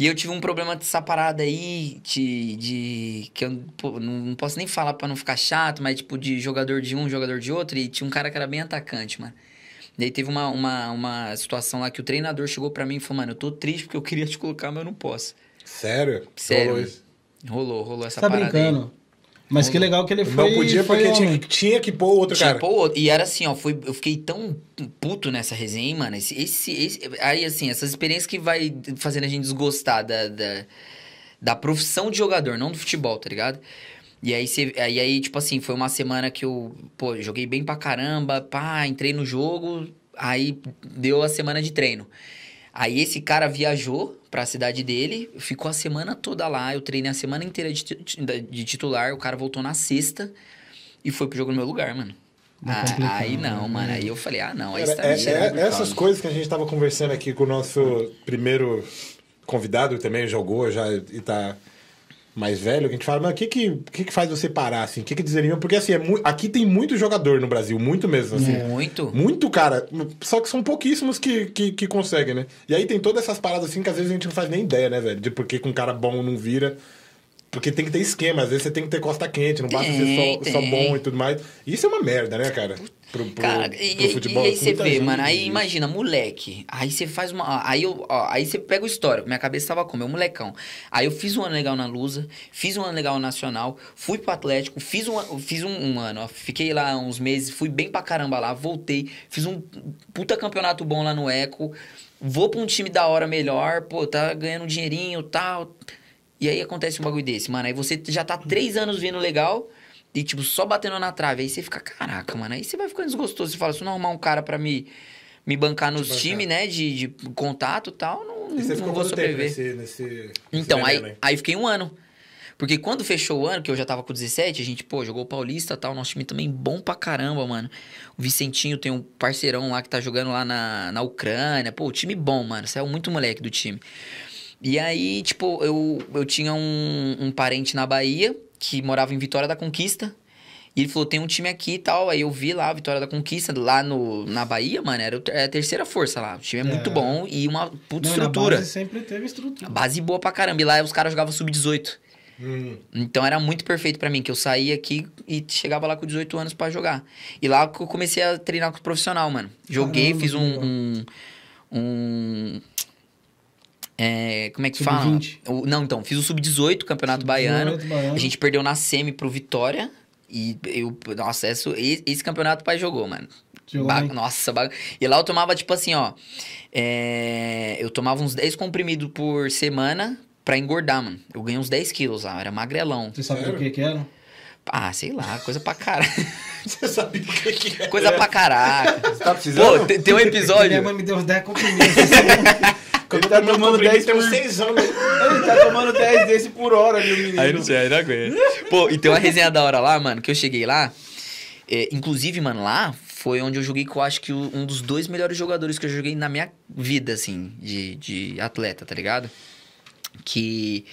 E eu tive um problema dessa parada aí, de. de que eu pô, não, não posso nem falar pra não ficar chato, mas tipo, de jogador de um, jogador de outro. E tinha um cara que era bem atacante, mano. E aí teve uma, uma, uma situação lá que o treinador chegou pra mim e falou, mano, eu tô triste porque eu queria te colocar, mas eu não posso. Sério? Sério. Rolou. Rolou, rolou essa Tá parada aí. brincando. Mas que legal que ele foi. Não podia foi porque tinha, tinha que pôr outro Tinha, cara. pô, e era assim, ó, foi, eu fiquei tão puto nessa resenha, hein, mano. Esse, esse, esse- aí, assim, essas experiências que vai fazendo a gente desgostar da, da, da profissão de jogador, não do futebol, tá ligado? E aí, cê, aí, aí, tipo assim, foi uma semana que eu, pô, joguei bem pra caramba, pá, entrei no jogo, aí deu a semana de treino. Aí esse cara viajou pra cidade dele, ficou a semana toda lá, eu treinei a semana inteira de, de titular, o cara voltou na sexta e foi pro jogo no meu lugar, mano. Não Ah, aí não, né? mano. Aí eu falei, ah, não, aí Era- você tá é- é- essas coisas que a gente tava conversando aqui com o nosso primeiro convidado também jogou já e tá mais velho, que a gente fala, mas o que que, que que faz você parar, assim? O que que desanima? Porque, assim, é mu- aqui tem muito jogador no Brasil, muito mesmo, assim. Muito. Muito, cara. Só que são pouquíssimos que, que, que conseguem, né? E aí tem todas essas paradas assim que às vezes a gente não faz nem ideia, né, velho? De por que um cara bom não vira. Porque tem que ter esquema, às vezes você tem que ter costa quente, não basta ser só, só Tem, bom tem. e tudo mais. Isso é uma merda, né, cara? Pro, pro, Cara, pro e, futebol. e aí você vê, gente mano, aí imagina, moleque. Aí você faz uma. Aí eu, ó, aí você pega o histórico. Minha cabeça tava como? Eu, molecão. Aí eu fiz um ano legal na Lusa, fiz um ano legal no Nacional, fui pro Atlético, fiz um, fiz um, um ano, ó, fiquei lá uns meses, fui bem pra caramba lá, voltei, fiz um puta campeonato bom lá no Eco, vou pra um time da hora melhor, pô, tá ganhando um dinheirinho e tal. E aí acontece um bagulho desse, mano. Aí você já tá três anos vindo legal e, tipo, só batendo na trave. Aí você fica, caraca, mano. Aí você vai ficando desgostoso. Você fala, se eu não arrumar um cara pra me, me bancar nos times, né, de, de contato e tal, não, E você não ficou vou quanto tempo sobreviver. nesse, nesse, Então, nesse aí, veneno aí fiquei um ano. Porque quando fechou o ano, que eu já tava com 17, a gente, pô, jogou Paulista e tal, nosso time também bom pra caramba, mano. O Vicentinho tem um parceirão lá que tá jogando lá na, na Ucrânia. Pô, o time bom, mano. Saiu muito moleque do time. E aí, tipo, eu, eu tinha um, um parente na Bahia que morava em Vitória da Conquista. E ele falou, tem um time aqui e tal. Aí eu vi lá, Vitória da Conquista, lá no, na Bahia, mano, era é a terceira força lá. O time é muito É. bom e uma puta Não, estrutura. base sempre teve estrutura. Base boa pra caramba. E lá os caras jogavam sub-18. Hum. Então era muito perfeito pra mim, que eu saía aqui e chegava lá com 18 anos pra jogar. E lá que eu comecei a treinar com o profissional, mano. Joguei, Caramba, fiz um. um, um- é, como é que fala? Sub-20? O- Não, então, fiz o sub-18, campeonato baiano. Sub-18 baiano. A gente perdeu na semi pro Vitória. E eu, nossa, esse, esse campeonato o pai jogou, mano. Jogou Ba-. Nossa, ba- e lá eu tomava, tipo assim, ó. é, Eu tomava uns 10 comprimidos por semana pra engordar, mano. Eu ganhei uns 10 quilos lá, era magrelão. Você sabe por que que era? Ah, sei lá, coisa pra caralho. Você sabe o que, que é? coisa pra caraca. Tá precisando? Pô, tem, tem um Minha episódio. mãe me deu uns 10 comprimidos. assim. Ele tá tomando 10 tem por... seis anos. Ele tá tomando 10 desse por hora ali, o menino. Aí não sei, aí não aguento. Pô, e tem uma resenha da hora lá, mano, que eu cheguei lá. é, inclusive, mano, lá foi onde eu joguei com, eu acho que um dos dois melhores jogadores que eu joguei na minha vida, assim, de, de atleta, tá ligado? Que,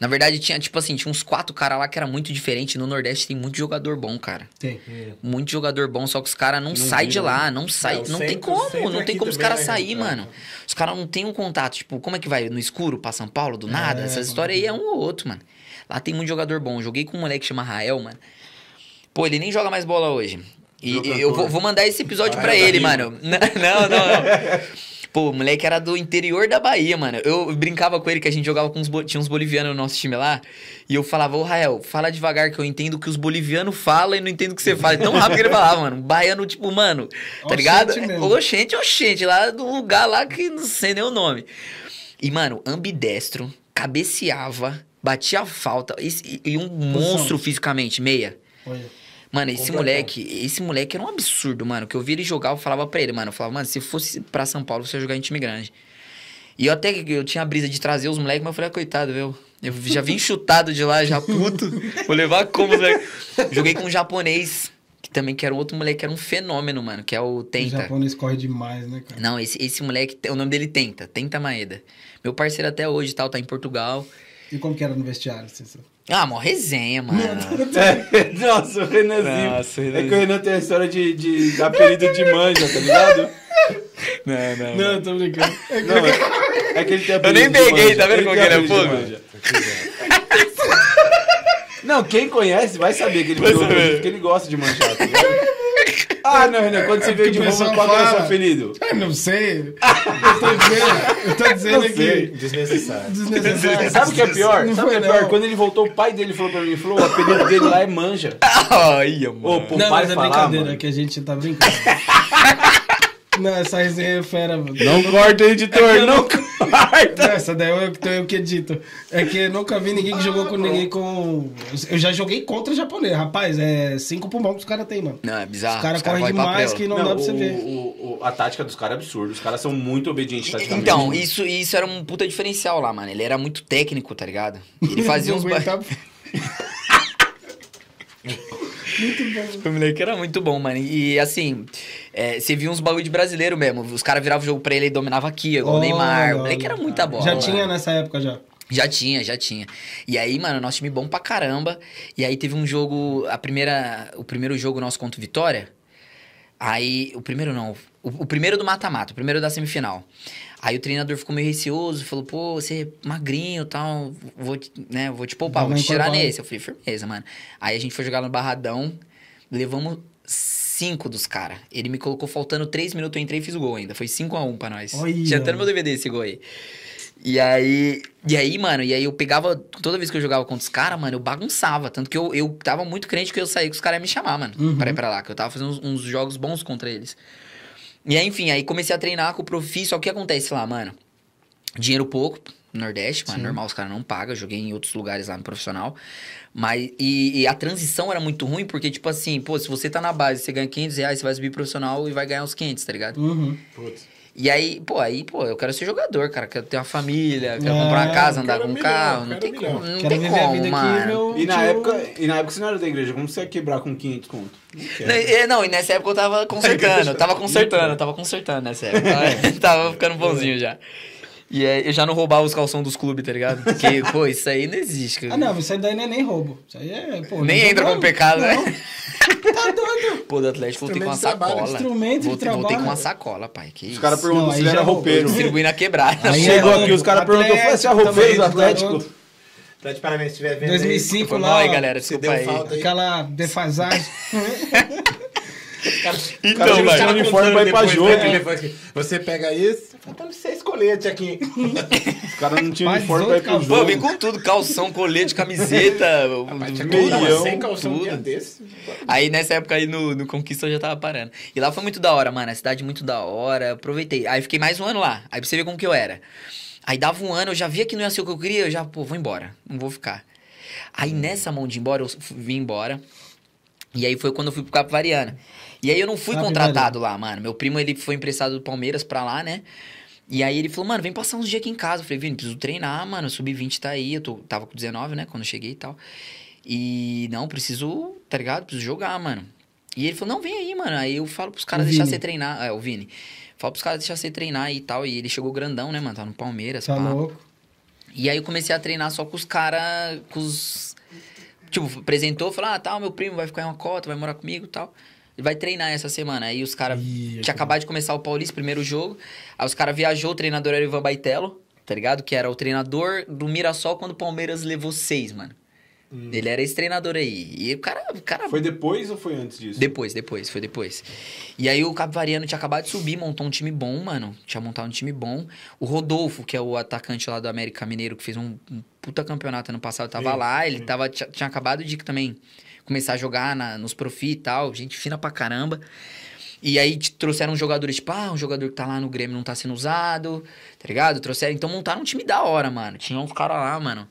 na verdade, tinha, tipo assim, tinha uns quatro caras lá que era muito diferente. No Nordeste tem muito jogador bom, cara. Tem. Muito jogador bom, só que os caras não, saem de lá, não sai, Não, não tem como, não tem como os caras né, sair, mano. Os caras não tem um contato, tipo, como é que vai no escuro pra São Paulo do nada? É, Essas histórias aí é um ou outro, mano. Lá tem muito jogador bom. Joguei com um moleque que chama Rael, mano. Pô, ele nem joga mais bola hoje. E eu vou, vou mandar esse episódio Ah, pra tá ele, mano. Não, não, não. Pô, o moleque era do interior da Bahia, mano. Eu brincava com ele que a gente jogava com uns... Tinha uns bolivianos no nosso time lá. E eu falava, ô Rael, fala devagar que eu entendo o que os bolivianos falam e não entendo o que você fala. É Tão rápido que ele falava, mano. Baiano, tipo, mano, tá Oxente ligado? mesmo. Oxente, oxente. Lá do lugar lá que não sei nem o nome. E, mano, ambidestro, cabeceava, batia falta. esse- e um monstro fisicamente, meia. Olha. Mano, esse Completão. moleque, esse moleque era um absurdo, mano. Que eu vi ele jogar, eu falava pra ele, mano. Eu falava, mano, se fosse pra São Paulo, você ia jogar em time grande. E eu até que eu tinha a brisa de trazer os moleques, mas eu falei, ah, coitado, viu? Eu já vim chutado de lá, já puto. Vou levar como, moleque? Joguei com um japonês, que também que era um outro moleque, que era um fenômeno, mano, que é o O Tenta. japonês corre demais, né, cara? Não, esse, esse moleque, o nome dele Tenta, Tenta Maeda. Meu parceiro até hoje tal, tá em Portugal. E como que era no vestiário? Cícero? Ah, mó resenha, mano. É, nossa, o Renanzinho. Nossa, o É Renanzinho. que o Renan tem a história de, de apelido de manja, tá ligado? Não, não, Não, eu tô brincando. É que- Não, é, é que ele tem apelido nem de peguei, tá vendo como que ele é apelido de fogo? Não, quem conhece vai saber que ele Vai saber. ele gosta de manchar, tá ligado? Ah, não, Renan, quando você veio de Roma, qual era o seu apelido? Ah, não sei. Eu tô dizendo, eu tô dizendo Não sei. aqui. Desnecessário. Desnecessário. Sabe o que é pior? Não Sabe o que foi, é pior? não. Quando ele voltou, o pai dele falou pra mim, falou, o apelido dele lá é manja. Ai. Ô, pô, Não, pai mas é falar, brincadeira, mano. que a gente tá brincando. Não, essa resenha é fera, mano. Não corta, editor, É não- corta. Essa daí eu, então eu que edito. É que eu nunca vi ninguém que jogou com ninguém com. Eu já joguei contra japonês. Rapaz, é cinco pulmão que os caras têm, mano. Não, é bizarro. Os caras cara correm demais que não, dá pra você o- ver. o- o- a tática dos caras é absurda. Os caras são muito obedientes taticamente. Então, isso, isso era um puta diferencial lá, mano. Ele era muito técnico, tá ligado? Ele fazia uns... Não ba- aguentava. O moleque era muito bom, mano. E assim, é, você via uns bagulho de brasileiro mesmo. Os caras viravam o jogo pra ele e dominava aqui, igual o Neymar. O Olha, moleque era muita bola. Já tinha nessa época já. Já tinha, já tinha. E aí, mano, nosso time bom pra caramba. E aí teve um jogo, a primeira, o primeiro jogo nosso contra o Vitória. Aí, o primeiro não, o, o primeiro do mata-mata, o primeiro da semifinal. Aí o treinador ficou meio receoso, falou, pô, você é magrinho e tal, vou, te- né, vou te poupar, vou te tirar nesse. Eu falei, firmeza, mano. Aí a gente foi jogar no Barradão, levamos cinco dos caras. Ele me colocou faltando três minutos, eu entrei e fiz o gol ainda. Foi 5 a 1 pra nós. Olha. Tinha até no meu DVD esse gol aí. E aí, e aí, mano, e aí eu pegava, toda vez que eu jogava contra os caras, mano, eu bagunçava. Tanto que eu, eu tava muito crente que eu saía que os caras iam me chamar, mano, Uhum. pra ir pra lá, que eu tava fazendo uns, uns jogos bons contra eles. E aí, enfim, aí comecei a treinar com o Profi, só que o que acontece lá, mano? Dinheiro pouco, no Nordeste, mano, Sim. normal, os caras não pagam, joguei em outros lugares lá no profissional. Mas, e, e a transição era muito ruim, porque, tipo assim, pô, se você tá na base, você ganha 500 reais, você vai subir profissional e vai ganhar uns 500, tá ligado? Uhum. Putz. E aí, pô, aí, pô, eu quero ser jogador, cara. Quero ter uma família, quero É, comprar uma casa, andar com um carro. Não tem milhão. como, não Quero tem viver a como, vida mano. aqui, meu. E na, tio- época, e na época você não era da igreja, como você ia quebrar com 500 conto? Não, e- não, e nessa época eu tava consertando, eu tava consertando, eu tava consertando nessa época. Tava, tava ficando bonzinho já. E aí, eu já não roubava os calção dos clubes, tá ligado? Porque, pô, isso aí não existe. cara. Ah, não, isso aí daí não é nem roubo. Isso aí é, pô. Nem não entra como pecado, né? Tá doido. Pô, do Atlético voltei com uma trabalho, sacola. instrumento de voltei, voltei com trabalho. uma sacola, pai. Que Os isso? caras perguntam Não, se aí ele era já é roupeiro. Distribuir na quebrada. Aí Chegou é aqui, os caras perguntou, você é Atlético roupeiro do também, Atlético? Atlético Paranaense estiver vendo 2005 Foi lá, aí, galera. Desculpa deu aí. falta aí. aquela defasagem. Os caras vai. tiram o uniforme e vai pra jogo. né? Você pega isso, faltando seis coletes aqui. Os caras não tinham uniforme pra ir pro outro Pô, jogo. vem com tudo, calção, colete, camiseta, Tinha tudo. milhão, sem calção um dia tudo. desse. Aí nessa época aí no, no Conquista eu já tava parando. E lá foi muito da hora, mano. A cidade muito da hora. Aproveitei. Aí fiquei mais um ano lá. Aí pra você ver como que eu era. Aí dava um ano, eu já via que não ia ser o que eu queria, eu já, pô, vou embora. Não vou ficar. Aí nessa mão de ir embora, eu vim embora. E aí foi quando eu fui pro Capivariana. E aí eu não fui Capivariana. contratado lá, mano. Meu primo, ele foi emprestado do Palmeiras pra lá, né? E aí ele falou, mano, vem passar uns dias aqui em casa. Eu falei, Vini, preciso treinar, mano. Sub-20 tá aí. Eu tô, tava com 19, né? Quando eu cheguei e tal. E não, preciso, tá ligado? Preciso jogar, mano. E ele falou, não, vem aí, mano. Aí eu falo pros caras deixar você treinar. É, o Vini. Falo pros caras deixar você treinar e tal. E ele chegou grandão, né, mano? Tá no Palmeiras. Tá pá. louco. E aí eu comecei a treinar só com os caras, com os... Tipo, apresentou, falou, ah, tá, o meu primo vai ficar em uma cota, vai morar comigo e tal. Ele vai treinar essa semana. Aí os caras... Tinha acabado de começar o Paulista, primeiro jogo. Aí os caras viajou, o treinador era o Ivan Baitello, tá ligado? Que era o treinador do Mirassol quando o Palmeiras levou seis, mano. Ele era esse treinador aí. E o cara. O cara Foi depois ou foi antes disso? depois, depois, foi depois. E aí o Capivariano tinha acabado de subir, montou um time bom, mano. Tinha montado um time bom. O Rodolfo, que é o atacante lá do América Mineiro, que fez um, um puta campeonato ano passado, tava Sim, lá. Ele sim. tava, tinha, tinha acabado de também começar a jogar na- nos profi e tal. Gente fina pra caramba. E aí trouxeram jogadores, tipo, ah, um jogador que tá lá no Grêmio não tá sendo usado, tá ligado? Trouxeram, então montaram um time da hora, mano. Tinha uns caras lá, mano.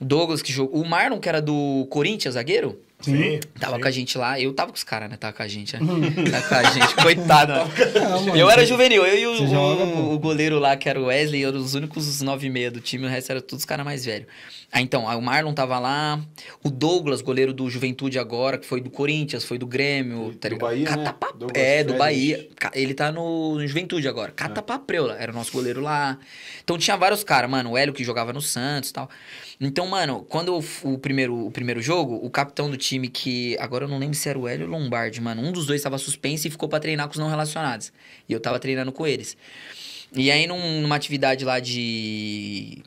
Douglas que jogou. O Marlon, que era do Corinthians, zagueiro, Sim. Tava sim. com a gente lá, eu tava com os caras, né? Tava com a gente, né? Tava com a gente, coitado. Não, mano, Eu era juvenil, eu e o, joga, o- o goleiro lá, que era o Wesley, eram os únicos 9 e meia do time, o resto era todos os caras mais velhos. Aí então, aí o Marlon tava lá, o Douglas, goleiro do Juventude agora, que foi do Corinthians, foi do Grêmio, tá Do? Bahia, né? É, do Félix. Bahia. Ele tá no, no Juventude agora. Catapapreula, era o nosso goleiro lá. Então tinha vários caras, mano, o Hélio que jogava no Santos e tal. Então, mano, quando o, o primeiro, o primeiro jogo, o capitão do time que. Agora eu não lembro se era o Hélio ou o Lombardi, mano. Um dos dois tava suspenso e ficou pra treinar com os não relacionados. E eu tava treinando com eles. E aí, num- numa atividade lá de.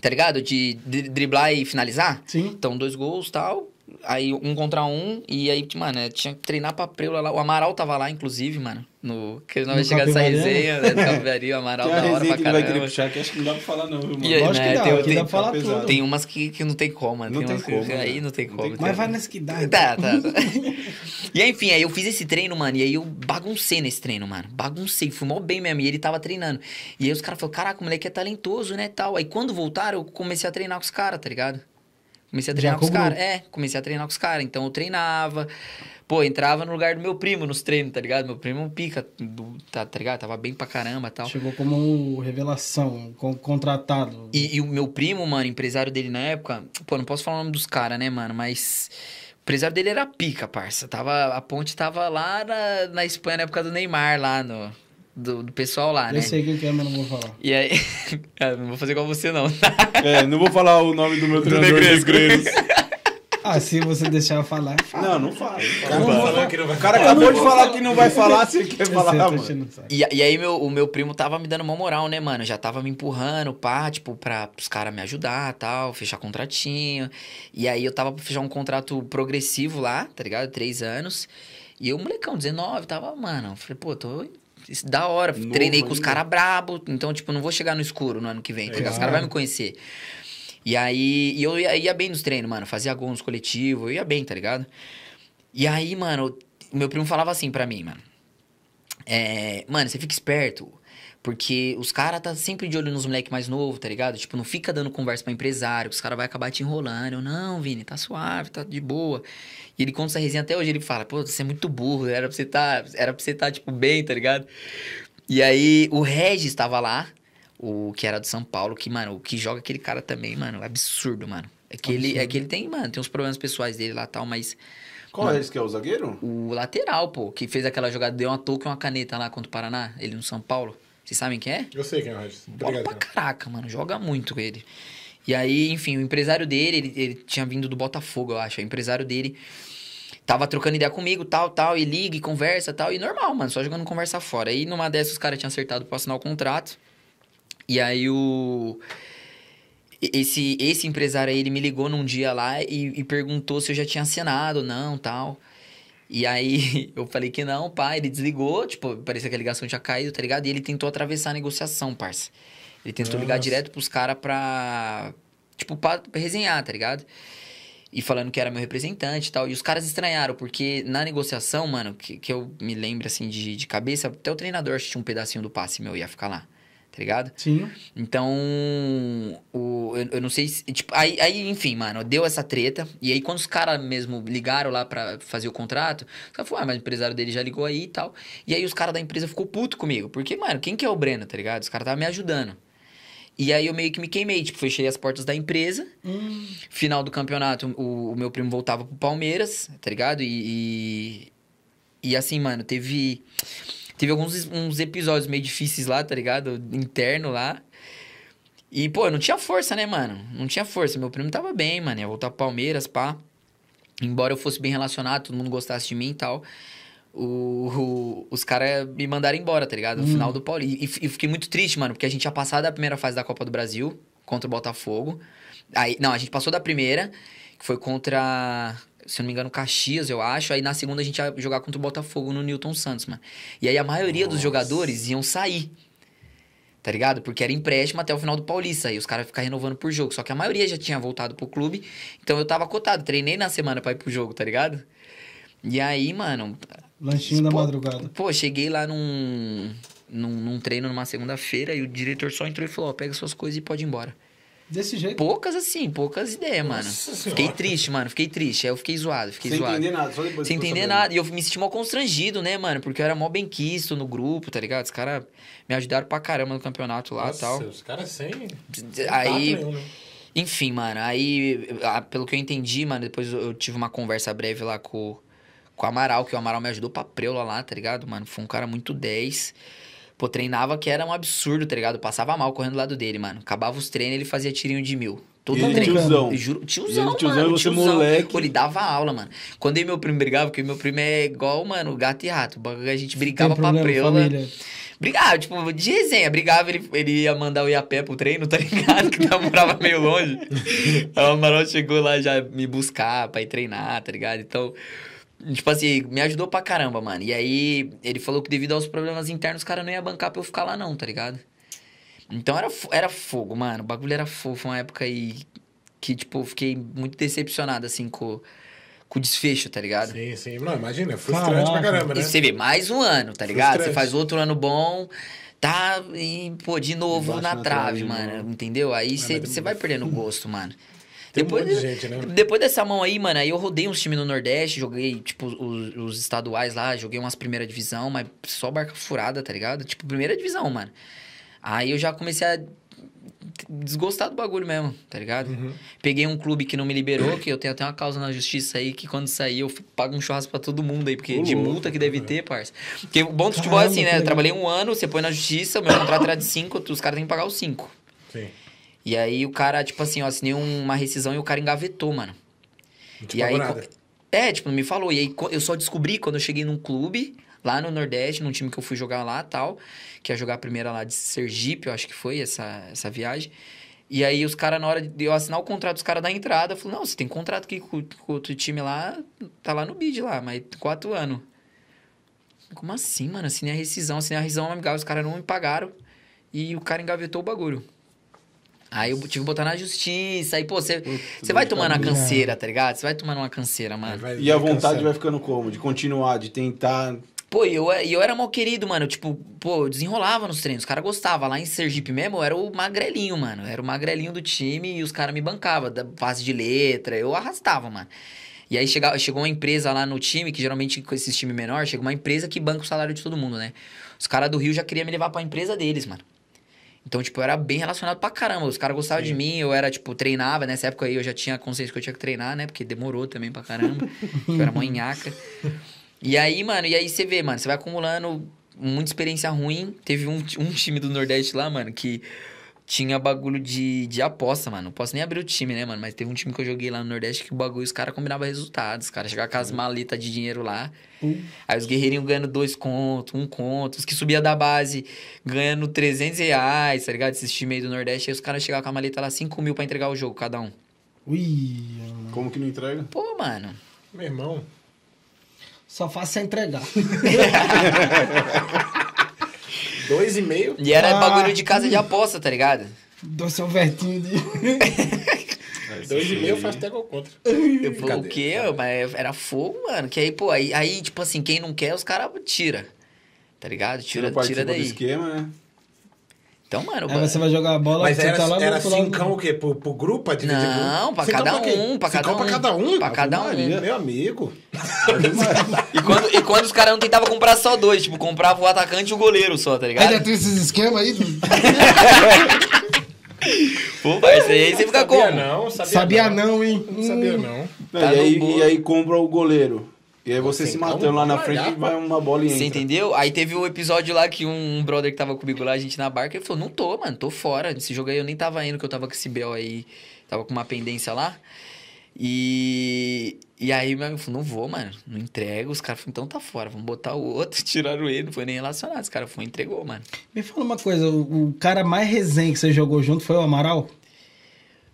Tá ligado? De dri- driblar e finalizar. Sim. Então, dois gols e tal. Aí, um contra um. E aí, mano, tinha que treinar pra preula lá. O Amaral tava lá, inclusive, mano. No, que não vai chegar essa Capivariano? resenha, né? do Capivari, o Amaral da hora pra que ele vai caramba. querer puxar que acho que não dá pra falar, não, viu, mano? E aí, Lógico né, que dá, tem- aqui tem- dá pra falar pesado. tudo. Tem umas que, que não tem como, mano. Não tem tem umas que- como, Aí não tem Não como. tem Mas vai nessa que dá. Tá, tá. e aí, enfim, aí eu fiz esse treino, mano. E aí eu baguncei nesse treino, mano. Baguncei, fui mó bem mesmo. E ele tava treinando. E aí os caras falaram, caraca, o moleque é talentoso, né, tal. Aí quando voltaram, eu comecei a treinar com os caras, tá ligado? Comecei a treinar com os caras. É, comecei a treinar com os caras. Então eu treinava. Pô, entrava no lugar do meu primo nos treinos, tá ligado? Meu primo pica, do, tá, tá ligado? Tava bem pra caramba e tal. Chegou como revelação, contratado. E, e o meu primo, mano, empresário dele na época, pô, não posso falar o nome dos caras, né, mano, mas o empresário dele era pica, parça. Tava, a ponte tava lá na, na Espanha na época do Neymar, lá no. Do, do pessoal lá, né? Eu sei quem que é, mas não vou falar. E aí. Ah, não vou fazer igual você, não. É, não vou falar o nome do meu treinador Negresco. Negresco. Ah, se você deixar eu falar, fala. Não, não fala. não fala. Tá não vai O cara acabou de falar que não vai falar, você quer Eu falar, sei, eu mano. E, e aí meu, o meu primo tava me dando uma moral, né, mano? Já tava me empurrando, pá, tipo, pra os caras me ajudar tal, fechar contratinho. E aí eu tava pra fechar um contrato progressivo lá, tá ligado? Três anos. E eu, molecão, 19, tava, mano, eu falei, pô, tô. Isso da hora. Novo Treinei com os caras brabo, então, tipo, não vou chegar no escuro no ano que vem, tá? Os caras vão me conhecer. E aí, e eu ia, ia bem nos treinos, mano. Fazia gol nos coletivos, eu ia bem, tá ligado? E aí, mano, meu primo falava assim pra mim, mano. É, mano, você fica esperto. Porque os caras tá sempre de olho nos moleques mais novos, tá ligado? Tipo, não fica dando conversa pra empresário, que os caras vão acabar te enrolando. Eu, não, Vini, tá suave, tá de boa. E ele conta essa resenha até hoje, ele fala, pô, você é muito burro, era pra você tá, era pra você tá, tipo, bem, tá ligado? E aí, o Regis tava lá, o que era do São Paulo, que, mano, o que joga aquele cara também, mano, é absurdo, mano. É que, ele, é que ele tem, mano, tem uns problemas pessoais dele lá e tal, mas Qual é esse que é o zagueiro? o lateral, pô, que fez aquela jogada, deu uma touca e uma caneta lá contra o Paraná, ele no São Paulo. Vocês sabem quem é? Eu sei quem é o Regis. Bola Obrigado. pra cara. caraca, mano. Joga muito com ele. E aí, enfim, o empresário dele, ele, ele tinha vindo do Botafogo, eu acho. O empresário dele tava trocando ideia comigo, tal, tal, e liga e conversa, tal. E normal, mano, só jogando conversa fora. Aí numa dessas os caras tinham acertado pra assinar o contrato. E aí o. Esse, esse empresário aí, ele me ligou num dia lá e, e perguntou se eu já tinha assinado ou não, tal. E aí eu falei que não, pá, ele desligou, tipo, parecia que a ligação tinha caído, tá ligado? E ele tentou atravessar a negociação, parça. Ele tentou ligar Nossa. direto pros caras pra. Tipo, pra resenhar, tá ligado? E falando que era meu representante e tal. E os caras estranharam, porque na negociação, mano, que, que eu me lembro assim de, de cabeça, até o treinador tinha um pedacinho do passe meu, ia ficar lá, tá ligado? Sim. Então, o, eu, eu não sei se. Tipo, aí, aí, enfim, mano, deu essa treta. E aí, quando os caras mesmo ligaram lá pra fazer o contrato, os caras falaram, ah, mas o empresário dele já ligou aí e tal. E aí, os caras da empresa ficou puto comigo. Porque, mano, quem que é o Breno, tá ligado? Os caras estavam me ajudando. E aí, eu meio que me queimei. Tipo, fechei as portas da empresa. Hum, Final do campeonato, o, o meu primo voltava pro Palmeiras, tá ligado? E. E, e assim, mano, teve. Teve alguns uns episódios meio difíceis lá, tá ligado? Interno lá. E, pô, eu não tinha força, né, mano? Não tinha força. Meu primo tava bem, mano. Ia voltar pro Palmeiras, pá. Embora eu fosse bem relacionado, todo mundo gostasse de mim e tal. O, o- os caras me mandaram embora, tá ligado? No final do Paulo. E, e fiquei muito triste, mano, porque a gente tinha passado a primeira fase da Copa do Brasil contra o Botafogo. Aí, não, a gente passou da primeira, que foi contra, se não me engano, Caxias, eu acho. Aí na segunda a gente ia jogar contra o Botafogo no Newton Santos, mano. E aí a maioria dos jogadores iam sair. Tá ligado? Porque era empréstimo até o final do Paulista. Aí os caras ficam renovando por jogo. Só que a maioria já tinha voltado pro clube. Então eu tava cotado. Treinei na semana pra ir pro jogo, tá ligado? E aí, mano. Lanchinho da madrugada. Pô, cheguei lá num, num, num treino numa segunda-feira e o diretor só entrou e falou: Ó, pega suas coisas e pode ir embora. Desse jeito. Poucas assim, poucas ideias, mano. Fiquei triste, mano. Fiquei triste. Aí eu fiquei zoado, fiquei Sem zoado. entender nada, só depois Sem entender sabendo. nada. E eu me senti mal constrangido, né, mano? Porque eu era mó benquisto no grupo, tá ligado? Os caras me ajudaram pra caramba no campeonato lá e tal. os caras sem. Aí, nenhum, né? enfim, mano, aí, ah, pelo que eu entendi, mano, depois eu eu tive uma conversa breve lá com, com o Amaral, que o Amaral me ajudou pra preula lá, tá ligado, mano? Foi um cara muito 10. Pô, treinava que era um absurdo, tá ligado? Passava mal correndo do lado dele, mano. Acabava os treinos, ele fazia tirinho de mil. Todo ele treino. tiozão. Eu juro, tiozão, E ele tiozão mano. e você moleque. Pô, ele dava aula, mano. Quando eu e meu primo brigavam, porque meu primo é igual, mano, gato e rato. A gente brigava Tem pra preula. família. Brigava, tipo, de resenha. Brigava, ele, ele ia mandar eu ir a pé pro treino, tá ligado? Que eu morava meio longe. Aí o Amaral chegou lá já me buscar pra ir treinar, tá ligado? Então, tipo assim, me ajudou pra caramba, mano. E aí, ele falou que devido aos problemas internos, os caras não iam bancar pra eu ficar lá não, tá ligado? Então era, era fogo, mano. O bagulho era fogo. Foi uma época aí que, tipo, fiquei muito decepcionado, assim, com, com o desfecho, tá ligado? Sim, sim. Não, imagina, é frustrante Caraca. pra caramba, né? E você vê, mais um ano, tá ligado? Você Frustrante. faz outro ano bom, tá, e, pô, de novo na, na trave, trave, mano, entendeu? Aí você você vai perdendo o gosto, mano. Tem um depois, monte de gente, né? depois dessa mão aí, mano, aí eu rodei uns times no Nordeste, joguei, tipo, os, os estaduais lá, joguei umas primeira divisão, mas só barca furada, tá ligado? Tipo, primeira divisão, mano. Aí eu já comecei a desgostar do bagulho mesmo, tá ligado? Uhum. Peguei um clube que não me liberou, que eu tenho até uma causa na justiça aí, que quando sair eu pago um churrasco pra todo mundo aí, porque de multa que deve ter, parça. Porque o bom do futebol é assim, né? Eu trabalhei um ano, você põe na justiça, o meu contrato era de cinco, os caras têm que pagar os cinco. Sim. E aí o cara, tipo assim, eu assinei uma rescisão e o cara engavetou, mano. Não te E aí, nada. é, tipo, não me falou. E aí eu só descobri quando eu cheguei num clube, lá no Nordeste, num time que eu fui jogar lá tal, que ia jogar a primeira lá de Sergipe, eu acho que foi essa, essa viagem. E aí os caras, na hora de eu assinar o contrato, os caras da entrada, falaram, não, você tem contrato aqui com, com outro time lá, tá lá no bid lá, mas quatro anos. Como assim, mano? Assinei a rescisão, assinei a rescisão amigável, os caras não me pagaram. E o cara engavetou o bagulho. Aí eu tive que botar na justiça. Aí, pô, você você vai tomando uma canseira, tá ligado? Você vai tomando uma canseira, mano. Vai- E a vai vontade cansando. vai ficando como? De continuar, de tentar. Pô, e eu, eu era mal querido, mano. Tipo, pô, eu desenrolava nos treinos. Os caras gostavam. Lá em Sergipe mesmo, eu era o magrelinho, mano. Eu era o magrelinho do time e os caras me bancavam. Da passe de letra. Eu arrastava, mano. E aí chegava, chegou uma empresa lá no time, que geralmente com esses times menores, chega uma empresa que banca o salário de todo mundo, né? Os caras do Rio já queriam me levar pra empresa deles, mano. Então, tipo, eu era bem relacionado pra caramba. Os caras gostavam de mim, eu era, tipo, treinava. Nessa época aí eu já tinha consciência que eu tinha que treinar, né? Porque demorou também pra caramba. eu era manhaca. E aí, mano, e aí você vê, mano, você vai acumulando muita experiência ruim. Teve um, um time do Nordeste lá, mano, que tinha bagulho de, de aposta, mano. Não posso nem abrir o time, né, mano? Mas teve um time que eu joguei lá no Nordeste que o bagulho, os caras combinavam resultados. Os caras chegavam com as maletas de dinheiro lá. Aí os guerreirinhos ganhando dois contos, um conto. Os que subia da base ganhando 300 reais, tá ligado? Esses times aí do Nordeste. Aí os caras chegavam com a maleta lá 5 mil pra entregar o jogo, cada um. Ui, Como que não entrega? Pô, mano. Meu irmão. só faço é entregar. Dois e meio. E era Ah. bagulho de casa de aposta, tá ligado? Dou seu vertinho de. Dois e meio eu faço até gol contra. Eu falei, o quê? Mas era fogo, mano. Que aí, pô, aí, aí tipo assim, quem não quer, os caras tira. Tá ligado? Tira, tira do daí. esquema, né? Então, mano. Aí você vai jogar a bola, Mas você era, tá lá no era cincão o quê? Pro, pro grupo? Pra dividir Não, grupo? pra cada quê? um, pra cada um. pra cada um? Pra cada um. Maria, Meu amigo. E quando, e quando os caras não tentavam comprar só dois, tipo, comprava o atacante e o goleiro só, tá ligado? Ainda tem esses esquemas aí? Pô, parceiro, aí você fica sabia como? não, sabia, Sabia não. não, hein? Não sabia não. Não, Tá e, aí, bolo. e aí compra o goleiro. E aí você Assim, se matando lá na frente e vai uma bola e entra. Você entendeu? Aí teve o episódio lá que um brother que tava comigo lá, a gente na barca, ele falou, não tô, mano, tô fora. Esse jogo aí eu nem tava indo, que eu tava com esse Bel aí, tava com uma pendência lá. E, e aí meu amigo falou, não vou, mano, não entrego. Os caras falaram, então tá fora, vamos botar o outro. Tiraram ele, não foi nem relacionado. Os caras foram e entregou, mano. Me fala uma coisa, o, o cara mais resenha que você jogou junto foi o Amaral?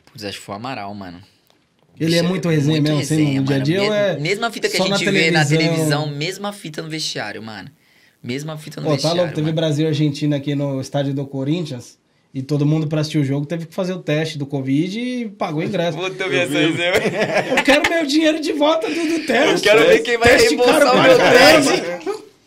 Putz, acho que foi o Amaral, mano. Ele é muito resenha mesmo, assim, no dia a dia, ou é Mesma fita que a gente vê na televisão? mesma fita no vestiário, mano. Mesma fita no Pô, tá vestiário. louco, teve mano. Brasil e Argentina aqui no estádio do Corinthians e todo mundo pra assistir o jogo teve que fazer o teste do Covid e pagou o ingresso. Puta, eu vi essa resenha. Eu quero meu dinheiro de volta do, do teste. Eu quero ver quem vai Teste reembolsar o meu teste.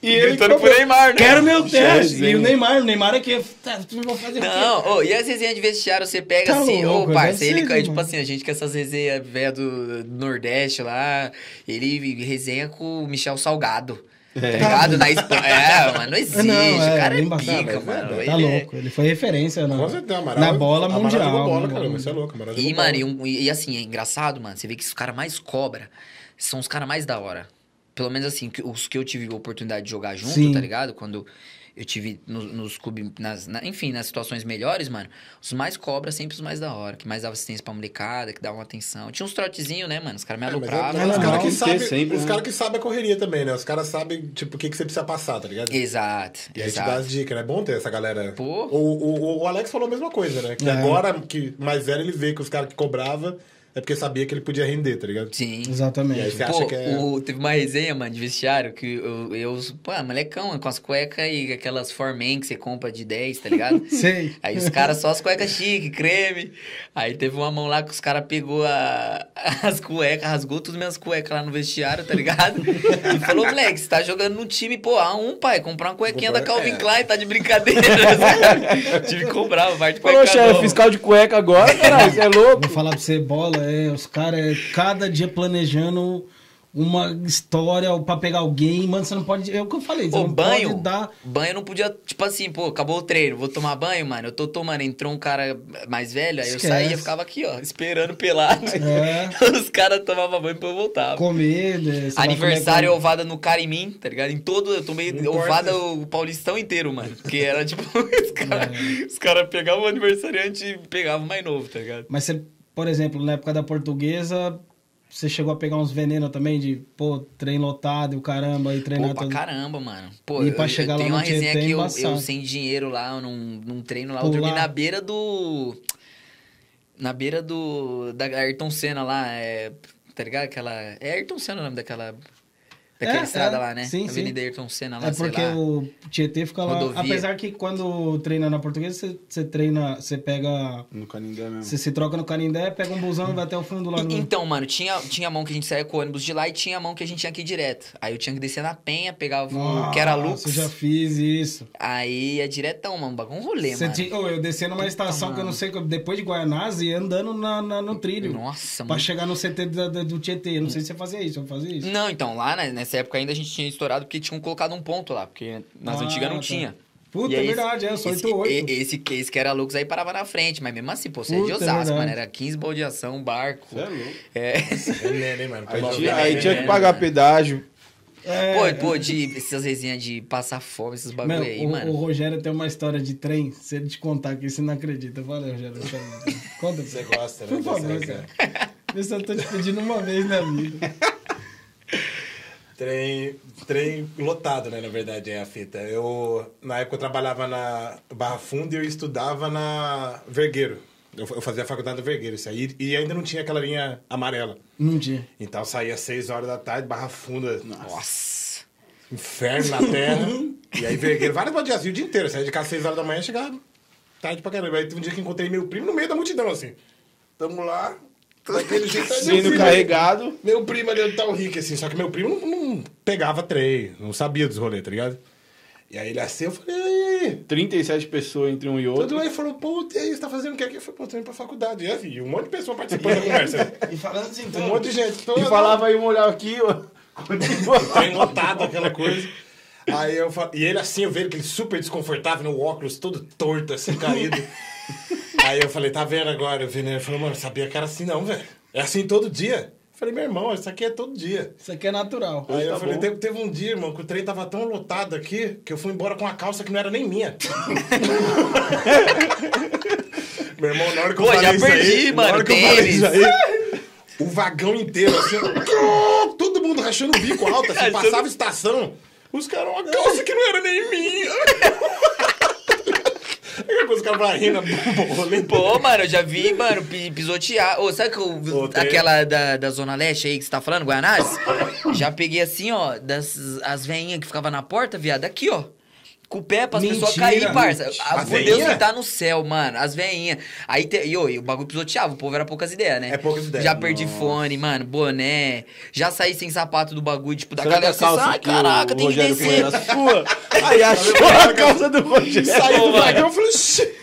E ele Gritando comprou- pro Neymar, né? Quero meu teste. resenha. E o Neymar, o Neymar é que. Tá, não vou fazer o quê? Não, ô, e as resenhas de vestiário, você pega Tá assim, ô, parça, deve ele, ser, tipo mano. assim, a gente com essas resenhas velhas do, Nordeste lá, ele resenha com o Michel Salgado. Tá ligado? Na Espanha. É, mano, não existe. Não, é, o cara é pica, mas é, mano. tá Tá Ele é- louco. Ele foi referência na, Amaral. na bola Amaral mundial. bola, cara. É louco, Amaral E, mano, e, bola. um- e assim, é engraçado, mano. Você vê que os caras mais cobra são os caras mais da hora. Pelo menos assim, os que eu tive a oportunidade de jogar junto, Sim. tá ligado? Quando eu tive no- nos clubes, nas, na- enfim, nas situações melhores, mano. Os mais cobra sempre os mais da hora. Que mais dava assistência pra molecada, que davam atenção. Tinha uns trotezinhos, né, mano? Os caras me É, é- alopravam. mas os não, caras que sabem sempre, os né? cara que sabem a correria também, né? Os caras sabem, tipo, o que, que você precisa passar, tá ligado? Exato, E aí te dá exato. as dicas, né? É bom ter essa galera. Pô. O, o, o Alex falou a mesma coisa, né? Que É. agora, que mais velho, ele vê que os caras que cobrava é porque sabia que ele podia render, tá ligado? Sim. E aí Exatamente. você Pô, acha que é. o- teve uma resenha, mano, de vestiário que eu, eu pô, molecão, com as cuecas e aquelas Formen que você compra de 10, tá ligado? Sei. Aí os caras só as cuecas chique, creme. Aí teve uma mão lá que os caras pegou a, as cuecas, rasgou todas as minhas cuecas lá no vestiário, tá ligado? E falou, moleque, você tá jogando no time, pô, A1, pai, comprar uma cuequinha da Calvin É. Klein, tá de brincadeira. Tive que comprar, vai de Falou, cueca chefe, nova. fiscal de cueca agora, caralho, você é louco. Vou falar pra você, bola, é, os caras, é, cada dia planejando uma história pra pegar alguém, mano, você não pode. É o que eu falei, você Pô, não banho, pode dar. banho não podia, tipo assim, pô, acabou o treino, vou tomar banho, mano. Eu tô tomando, entrou um cara mais velho, aí Esquece. eu saía, ficava aqui, ó, esperando pelado. É. Os caras tomavam banho pra eu voltar. Comer. né, Aniversário ovada no Carimim, tá ligado? Em todo, eu tomei Não importa. ovada o Paulistão inteiro, mano. Porque era tipo, os caras os cara pegavam o aniversariante e pegavam mais novo, tá ligado? Mas você, por exemplo, na época da portuguesa, você chegou a pegar uns venenos também de, pô, trem lotado e o caramba, e treinar Pô, pra todo. caramba, mano. Pô, E eu, pra eu chegar lá tenho uma resenha que eu, eu sem dinheiro lá, num, num treino lá, eu Pular. dormi na beira do... Na beira do... Da Ayrton Senna lá, é... Tá ligado? Aquela... É Ayrton Senna o nome daquela... Daquela É, estrada é. lá, né? Sim, sim. Avenida Ayrton Senna lá, É sei porque lá. o Tietê fica lá. Rodovia. Apesar que quando treina na portuguesa, você, treina, você pega. No Canindé mesmo. Você se troca no Canindé, pega um busão e vai até o fundo lá no. Então, mano, tinha, tinha a mão que a gente saía com o ônibus de lá e tinha a mão que a gente tinha aqui direto. Aí eu tinha que descer na penha, pegava o que era Lux. Eu já fiz isso. Aí ia diretão, mano. bagulho, Um rolê, Você mano. tinha- Ô, eu desci numa estação que eu não sei, depois de Guaianazes e andando na, na- no trilho. Nossa, Pra mano. chegar no CT da- do Tietê. Eu Não sei se você fazia isso, eu fazia isso. Não, então, lá né, nessa época ainda a gente tinha estourado porque tinham colocado um ponto lá, porque nas Ah, antigas não tá. tinha. Puta, é aí, verdade, é, eu sou esse, 88. e- Esse, esse que era Lux aí parava na frente, mas mesmo assim, pô, você é de Puta, é Osasco, verdade. mano. Era 15 baldeação, barco. Você é louco. É. É hein, mano? Aí, Pode tinha, aí tinha que pagar mano? pedágio. É, Pô, pô, de essas resenhas de passar fome, esses bagulho Meu, aí, o, mano. o Rogério tem uma história de trem. Se ele te contar aqui, você não acredita. Fala, Rogério. Conta. Você gosta, né? Por favor, Você- cara. Eu tô te pedindo uma vez na vida. Trem, trem lotado, né? Na verdade, é a fita. Eu, na época, eu trabalhava na Barra Funda e eu estudava na Vergueiro. Eu, eu fazia a faculdade da Vergueiro, isso aí. E ainda não tinha aquela linha amarela. Não tinha. Então, saía às 6 horas da tarde, Barra Funda, Nossa. inferno na terra. e aí, Vergueiro, várias bodias, o dia inteiro. Saía de casa às 6 horas da manhã, chegava tarde pra caramba. Aí, teve um dia que encontrei meu primo no meio da multidão, assim. Tamo lá, daquele jeito. aí, meu Sendo primo- carregado. meu primo ali tá o Rick, assim, só que meu primo não, não pegava trem, não sabia dos rolês, tá ligado? E aí ele assim, eu falei, e aí? 37 pessoas entre um e outro. Todo aí falou, pô, e aí, você tá fazendo o que aqui? Eu falei, pô, tô indo pra faculdade. E aí, um monte de pessoa participando da conversa. né? E falando assim, Um monte de gente. Toda E falava aí um olhar aqui, ó. Trem lotado, aquela coisa. Aí eu fa- E ele assim, eu vejo que ele super desconfortável, no óculos todo torto, assim, caído. Aí eu falei, tá vendo agora? Eu vi, né? Ele falou, mano, sabia que era assim não, velho. É assim todo dia. Eu falei, meu irmão, isso aqui é todo dia. Isso aqui é natural. Aí eu tá falei, bom. teve, teve um dia, irmão, que o trem tava tão lotado aqui que eu fui embora com uma calça que não era nem minha. Meu irmão, na hora que eu Pô, falei já isso perdi, aí, mano, na hora que eu falei isso aí, o vagão inteiro, assim, todo mundo rachando o bico alto, assim, passava estação. Os caras, uma calça que não era nem minha. Aí os caras vão rindo. Pô, mano, eu já vi, mano, pi- pisotear. Ô, sabe que eu, Ô, aquela da, da Zona Leste aí que você tá falando, Guanás? já peguei assim, ó, das, as veinhas que ficavam na porta, viado, aqui, ó. Com o pé pras pessoas Mentira. caírem, parça. Ah, As por Deus veinha? que tá no céu, mano. As veinhas. Aí, te, e, ô, e o bagulho pisoteava, o povo era poucas ideias, né? É poucas ideias. Já perdi fone, mano, boné. Já saí sem sapato do bagulho, tipo, da Será que a calça. calça Ai, caraca, tem que descer. na sua? Aí achou a calça do Rogério. Saiu do mano. vagão e falei, "Xi,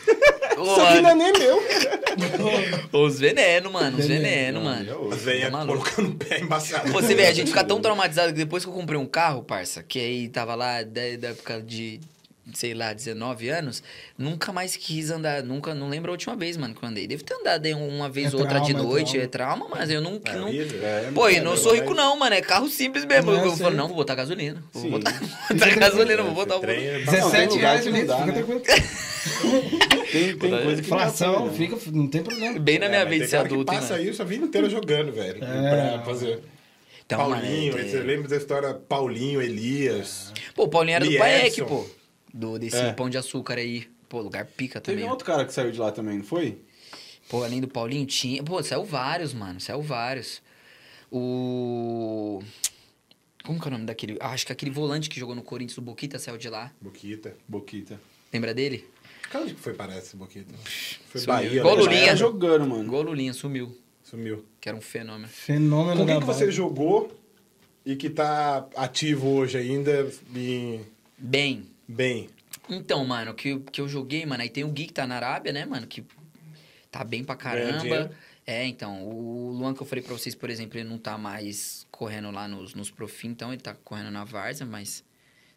Ô, isso aqui não é nem meu. os veneno, mano, os veneno, mano. As velhas Tá colocando o pé embaçado. Pô, Você vê, a gente fica tão traumatizado que depois que eu comprei um carro, parça, que aí tava lá da, da época de, sei lá, 19 anos, nunca mais quis andar, nunca, não lembro a última vez, mano, que eu andei. Deve ter andado uma vez É ou outra de trauma, é noite, trauma. é trauma, mas eu nunca. É não... horrível. É, Pô, e é, não sou rico não, mano, é carro simples mesmo. Eu falo, não, vou botar gasolina, vou Sim. botar, botar gasolina, vou botar o... Trem é- Não, tem 17 lugar reais não dá, né? Tem, tem coisa que Inflação, fica, não tem problema. Bem na É, minha vez de ser adulto, passa mano. isso a vida inteira jogando, velho. É. Pra fazer. Então, Paulinho, mano, é- você lembra da história Paulinho, Elias? Pô, o Paulinho era do Lee Paek, pô. Do, desse É. pão de açúcar aí. Pô, lugar pica Teve também. um outro cara que saiu de lá também, não foi? Pô, além do Paulinho, tinha. Pô, saiu vários, mano. Saiu vários. O. Como que é o nome daquele. Ah, acho que aquele volante que jogou no Corinthians, o Boquita, saiu de lá. Boquita. Boquita. Lembra dele? Cara, onde que foi, parece, Boquita? Foi Sumiu. Bahia. Igual né? Lulinha. Jogando, mano. Igual o Lulinha, sumiu. Sumiu. Que era um fenômeno. Fenômeno Com quem que você jogou e que tá ativo hoje ainda e Bem. Bem? Então, mano, que, que eu joguei, mano, aí tem o Gui que tá na Arábia, né, mano, que tá bem pra caramba. É, então, o Luan que eu falei pra vocês, por exemplo, ele não tá mais correndo lá nos, nos profi, então ele tá correndo na Varsa, mas,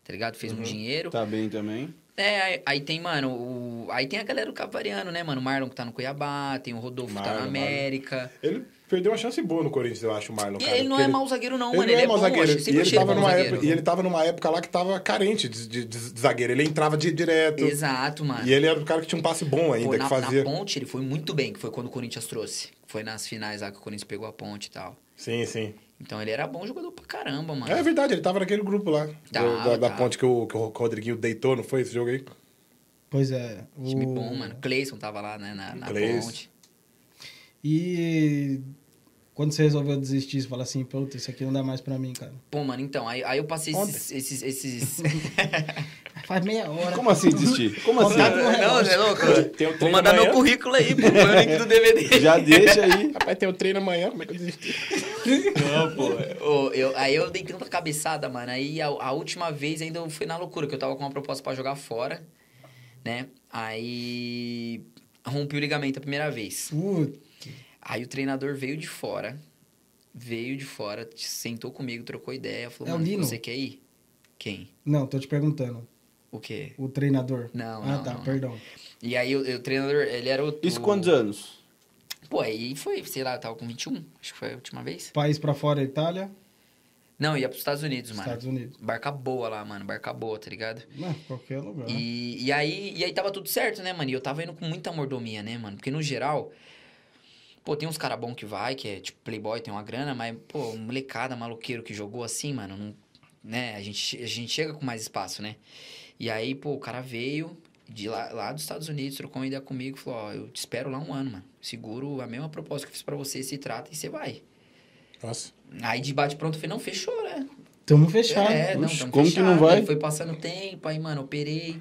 tá ligado? Fez um dinheiro. Tá bem também. É, aí, aí tem, mano, o, aí tem a galera do Capariano, né, mano? O Marlon que tá no Cuiabá, tem o Rodolfo que tá Marlon, na Marlon. América. Ele perdeu uma chance boa no Corinthians, eu acho, o Marlon. E Cara, ele não é mau zagueiro, não, Ele mano. não Ele é é mau bom, zagueiro. eu E ele, ele tava numa zagueiro. época, e ele tava numa época lá que tava carente de, de- de zagueiro. Ele entrava de, direto. Exato, mano. E ele era o cara que tinha um passe bom ainda, Pô, na, que fazia. na ponte ele foi muito bem, que foi quando o Corinthians trouxe. Foi nas finais lá que o Corinthians pegou a ponte e tal. Sim, sim. Então ele era bom jogador pra caramba, mano. É verdade, ele tava naquele grupo lá. do- Tava, da, da tava. ponte que o, que o Rodriguinho deitou, não foi esse jogo aí? Pois é. Time o- bom, mano. Cleison tava lá, né, na, na Cleison. ponte. E quando você resolveu desistir, você fala assim, puta, isso aqui não dá mais pra mim, cara. Pô, mano, então, aí, aí eu passei Ontem. esses... esses, esses... Faz meia hora. Como assim desistir? Como assim? Não, relógio. você é louco? Vou mandar meu currículo aí, pô. Põe o link do DVD. Já deixa aí. Rapaz, tem o treino amanhã, como é que eu desisti? Não, pô. Ô, eu, aí eu dei tanta cabeçada, mano. Aí a, a última vez ainda eu fui na loucura, que eu tava com uma proposta pra jogar fora, né? Aí rompi o ligamento a primeira vez. Puta, Aí o treinador veio de fora, veio de fora, sentou comigo, trocou ideia, falou, É o mano, Lino? você quer ir? Quem? não, tô te perguntando. O quê? O treinador. Não, Ah, não, tá, não. perdão. E aí o, o treinador, ele era o... Isso o- quantos anos? Pô, aí foi, sei lá, eu tava com 21, acho que foi a última vez. País pra fora, Itália, Não, ia pros Estados Unidos, mano. Estados Unidos. Barca boa lá, mano, barca boa, tá ligado? Não, qualquer lugar. E, e, aí, e aí tava tudo certo, né, mano? E eu tava indo com muita mordomia, né, mano? Porque no geral, pô, tem uns cara bom que vai, que é tipo playboy, tem uma grana, mas, pô, um molecada maloqueiro que jogou assim, mano, não, né? A gente, a gente chega com mais espaço, né? E aí, pô, o cara veio de lá, lá dos Estados Unidos, trocou uma ideia comigo, falou, ó, eu te espero lá um ano, mano. Seguro a mesma proposta que eu fiz pra você, se trata e você vai. Nossa. Aí de bate pronto, eu falei, não, fechou, né? Tamo fechado. É, não, Oxe, como que fechado. não vai? Aí foi passando tempo, aí, mano, operei,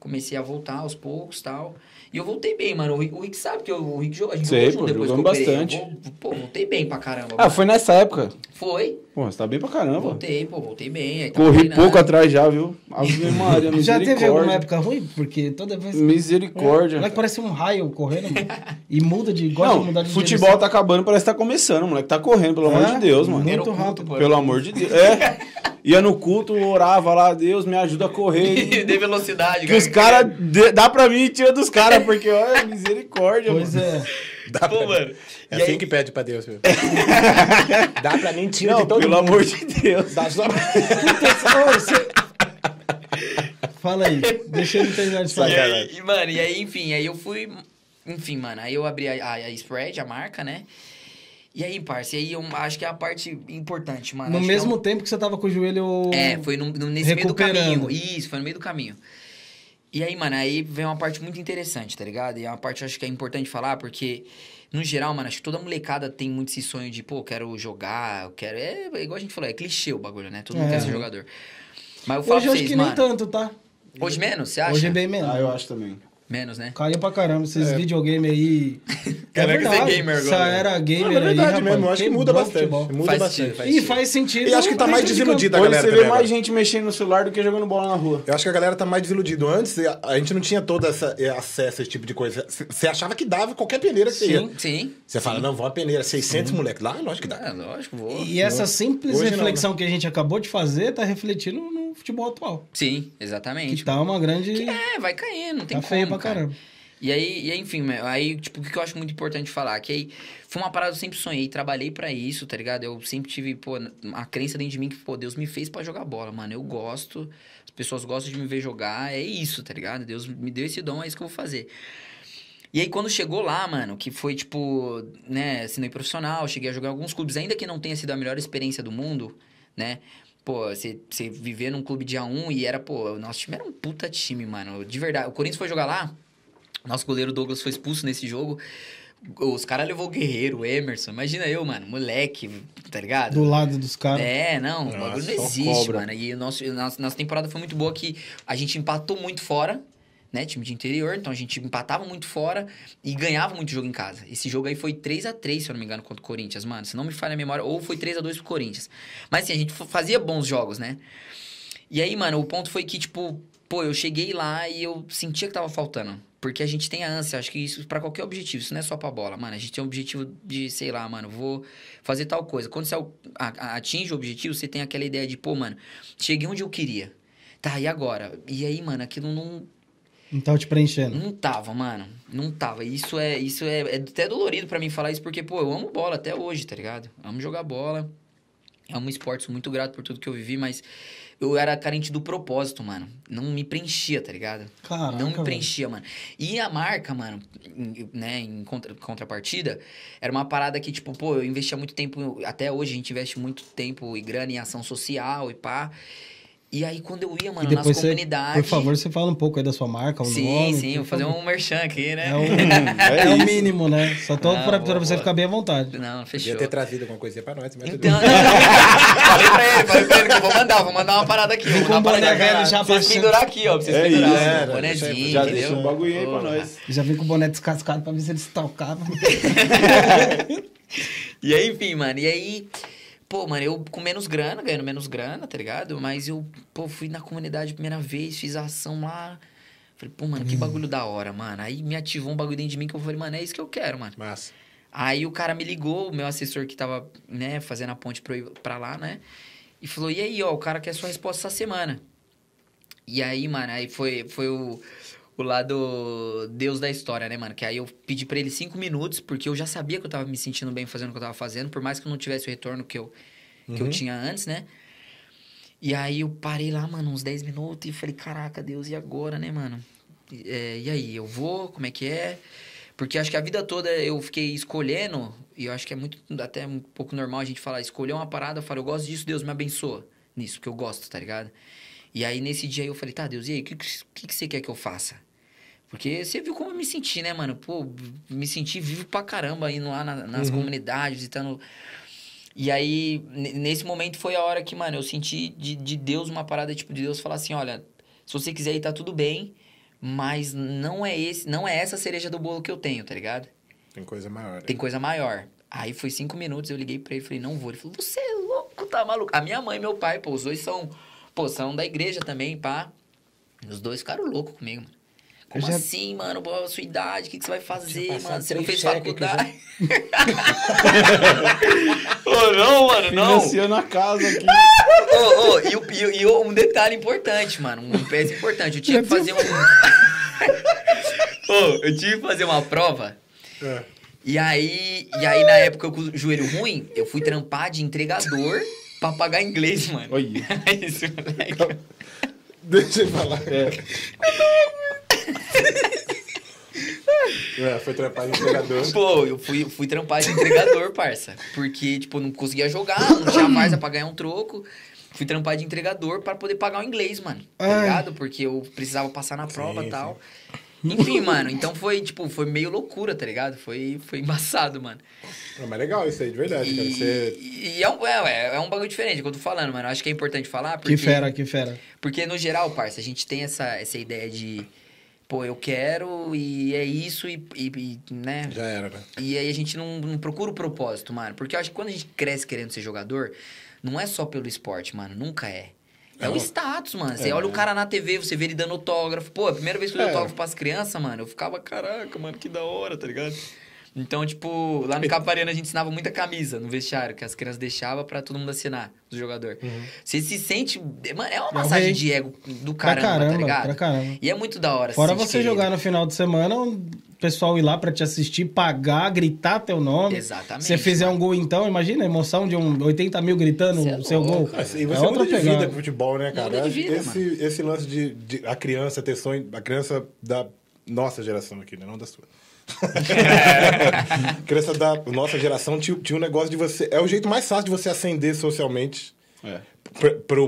comecei a voltar aos poucos e tal. E eu voltei bem, mano. O Rick, o Rick sabe que eu, o Rick jogou, a gente Sei, jogou junto pô, depois que eu operei. bastante. Eu pô, voltei bem pra caramba. Ah, mano. foi nessa época. Foi, Pô, você tá bem pra caramba. voltei, pô, voltei bem. Aí tava Corri treinando. pouco atrás já, viu? Ave Maria, Já teve alguma época ruim? Porque toda vez. Misericórdia. Moleque parece um raio correndo mano. e muda de. Gosta de Não, mudar de futebol direção. tá acabando, parece que tá começando. O moleque tá correndo, pelo amor É? de Deus, mano. Muito rápido. pô. Pelo amor de Deus. É. Ia no culto, orava lá, Deus me ajuda a correr. de velocidade, que os caras dá pra mim e tira dos caras, porque olha, misericórdia, Pois mano. é. Dá Pô, pra... mano. É E assim aí- que pede pra Deus, meu. Dá pra mim, tira Não, de todo pelo mundo. amor de Deus. Dá só... Ô, você- Fala aí. Deixa ele terminar de E falar. aí, e, mano, e aí, enfim, aí eu fui. Enfim, mano, aí eu abri a, a, a spread, a marca, né? E aí, parça, e aí eu acho que é a parte importante, mano. No Acho que mesmo é um- tempo que você tava com o joelho. É, foi no, no- nesse meio do caminho. Isso, foi no meio do caminho. E aí, mano, aí vem uma parte muito interessante, tá ligado? E é uma parte que eu acho que é importante falar, porque, no geral, mano, acho que toda molecada tem muito esse sonho de, pô, eu quero jogar, eu quero. É, é igual a gente falou, é clichê o bagulho, né? Todo mundo É. quer ser jogador. Mas eu falo Hoje pra eu acho vocês, que mano. nem tanto, tá? Hoje menos, você acha? Hoje é bem menos. Ah, eu acho também. Menos, né? Caiu pra caramba esses videogame aí. É é verdade. gamer Essa agora. era gamer Não, é verdade aí, mesmo, eu acho que muda o bastante. futebol. Muda Faz bastante. sentido, faz E faz sentido. E acho que tá mais desiludida a Hoje galera você vê mais agora. gente mexendo no celular do que jogando bola na rua. Eu acho que a galera tá mais desiludida. Antes, a- a gente não tinha todo essa, eh, acesso a esse tipo de coisa. Você achava que dava qualquer peneira que você ia. Sim. Sim. Você fala, não, vou uma peneira, 600 moleque. Lá, lógico que dá. É, lógico, vou. E essa simples Hoje não, reflexão que a gente acabou de fazer tá refletindo no futebol atual. Sim, exatamente. Que tá uma grande. É, vai caindo, não tem Tá como. Pra cara. caramba. E aí, e enfim, aí, tipo, o que eu acho muito importante falar? Que aí foi uma parada que eu sempre sonhei, trabalhei pra isso, tá ligado? Eu sempre tive, pô, a crença dentro de mim que, pô, Deus me fez pra jogar bola, mano. Eu gosto, as pessoas gostam de me ver jogar, é isso, tá ligado? Deus me deu esse dom, é isso que eu vou fazer. E aí, quando chegou lá, mano, que foi, tipo, né, assinei profissional, cheguei a jogar alguns clubes, ainda que não tenha sido a melhor experiência do mundo, né? Pô, você você viver num clube de A1 e era, pô, o nosso time era um puta time, mano. De verdade. O Corinthians foi jogar lá, nosso goleiro Douglas foi expulso nesse jogo. Os caras levou o Guerreiro, o Emerson. Imagina eu, mano, moleque, tá ligado? Do lado dos caras. É, não, o bagulho não existe, cobra. mano. E o nosso, a nossa, nossa temporada foi muito boa que a gente empatou muito fora, né? Time de interior, então a gente empatava muito fora e ganhava muito jogo em casa. Esse jogo aí foi 3 a 3 se eu não me engano, contra o Corinthians, mano. Se não me falha a memória, ou foi 3 a 2 pro Corinthians. Mas assim, a gente fa- fazia bons jogos, né? E aí, mano, o ponto foi que, tipo, pô, eu cheguei lá e eu sentia que tava faltando. Porque a gente tem a ânsia, acho que isso pra qualquer objetivo, isso não é só pra bola, mano. A gente tem um objetivo de, sei lá, mano, vou fazer tal coisa. Quando você atinge o objetivo, você tem aquela ideia de, pô, mano, cheguei onde eu queria. Tá, e agora? E aí, mano, aquilo não, Não tava te preenchendo. não tava, mano. Não tava. Isso é, isso é, é até dolorido pra mim falar isso, porque, pô, eu amo bola até hoje, tá ligado? Amo jogar bola. Amo esporte, sou muito grato por tudo que eu vivi, mas eu era carente do propósito, mano. Não me preenchia, tá ligado? Caraca, não me preenchia, mano. E a marca, mano, em- né, em contra, contrapartida, era uma parada que, tipo, pô, eu investia muito tempo, até hoje a gente investe muito tempo e grana em ação social e pá. E aí, quando eu ia, mano, nas comunidades. por favor, você fala um pouco aí da sua marca, o Sim, nome. sim, por vou fazer um merchan aqui, né? É o, É é o mínimo, né? Só tô Não, pra, boa, pra você boa. ficar bem à vontade. Não, fechou. Podia ter trazido alguma coisinha pra nós, mas tudo Então, bem. falei pra ele, falei pra ele que eu vou mandar, vou mandar uma parada aqui. Vou mandar uma o parada velho já pra vocês pendurar aqui, ó. Pra vocês É pendurar, isso, ó, é, bonezinho, Já entendeu? deixa um bagulho aí pra nós. Já vim com o boné descascado pra ver se ele se tocava. E aí, enfim, mano, e aí... Pô, mano, eu com menos grana, ganhando menos grana, tá ligado? Mas eu, pô, fui na comunidade a primeira vez, fiz a ação lá. Falei, pô, mano, Hum. que bagulho da hora, mano. Aí me ativou um bagulho dentro de mim que eu falei, mano, é isso que eu quero, mano. Massa. Aí o cara me ligou, o meu assessor que tava, né, fazendo a ponte pra, eu pra lá, né? E falou, e aí, ó, o cara quer sua resposta essa semana. E aí, mano, aí foi, foi o, o lado Deus da história, né, mano? Que aí eu pedi pra ele cinco minutos, porque eu já sabia que eu tava me sentindo bem fazendo o que eu tava fazendo, por mais que eu não tivesse o retorno que eu, que eu tinha antes, né? E aí eu parei lá, mano, uns 10 minutos e falei, caraca, Deus, e agora, né, mano? E, é, e aí, eu vou? Como é que é? Porque acho que a vida toda eu fiquei escolhendo, e eu acho que é muito, até um pouco normal a gente falar, escolher uma parada, eu falo, eu gosto disso, Deus me abençoa nisso, que eu gosto, tá ligado? E aí nesse dia eu falei, tá, Deus, e aí, o que, que, que você quer que eu faça? Porque você viu como eu me senti, né, mano? Pô, me senti vivo pra caramba indo lá na- nas comunidades, visitando. E aí, nesse momento foi a hora que, mano, eu senti de, de Deus uma parada, tipo, de Deus falar assim, olha, se você quiser ir, tá tudo bem, mas não é esse, não é essa cereja do bolo que eu tenho, tá ligado? Tem coisa maior. Tem coisa maior. Aí foi cinco minutos, eu liguei pra ele e falei, não vou. Ele falou, você é louco, tá maluco? A minha mãe e meu pai, pô, os dois são, pô, são da igreja também, pá. Os dois ficaram loucos comigo, mano. Como já- assim, mano? Pô, a sua idade, o que, que você vai fazer, mano? Você não fez cheques aqui faculdade? Ô, não, mano, não. Financiando a casa aqui. Ô, ô, e, o- e e um detalhe importante, mano. Um peso importante. Eu tive que fazer uma. Ô, eu tive que fazer uma prova. É. E aí, e aí, na época, eu com o joelho ruim, eu fui trampar de entregador pra pagar inglês, mano. Olha. Isso, moleque. Deixa eu falar. É, foi trampar de entregador. Pô, eu fui, fui trampar de entregador, parça. Porque, tipo, eu não conseguia jogar, não tinha mais pra ganhar um troco. fui trampar de entregador pra poder pagar o inglês, mano. Tá Ai. ligado? Porque eu precisava passar na prova e tal. Enfim, mano, então foi, tipo, foi meio loucura, tá ligado? Foi, foi embaçado, mano. Não, mas legal isso aí, de verdade, cara. E, Você... e é, um, é, é um bagulho diferente, é que eu tô falando, mano. Acho que é importante falar, porque... Que fera, que fera. Porque, no geral, parça, a gente tem essa, essa ideia de... Pô, eu quero e é isso e, e- e, né? Já era, né? E aí a gente não, não procura o propósito, mano. Porque eu acho que quando a gente cresce querendo ser jogador, não é só pelo esporte, mano. Nunca é. É, o Não. status, mano. Você É. olha o cara na TV, você vê ele dando autógrafo. Pô, a primeira vez que eu dei É. autógrafo pras crianças, mano, eu ficava, caraca, mano, que da hora, tá ligado? Então, tipo, lá no Capariano a gente ensinava muita camisa no vestiário, que as crianças deixavam pra todo mundo assinar, do jogador. Você se sente. Mano, é uma Uhum. É o massagem rei. de ego do Pra caramba, caramba, tá ligado? pra caramba. E é muito da hora. se Fora você querido. jogar no final de semana, o pessoal ir lá pra te assistir, pagar, gritar teu nome. Exatamente, Se você fizer mano. um gol, então, imagina a emoção de um 80 mil gritando Cê é o seu louco, gol. cara. E É você outra muda de vida pegada. pro futebol, né, cara? Muda de vida, esse, esse lance de, de a criança ter sonho, a criança da nossa geração aqui, né? Não da sua. A criança da nossa geração tinha, tinha um negócio de você. É o jeito mais fácil de você ascender socialmente. É. Pra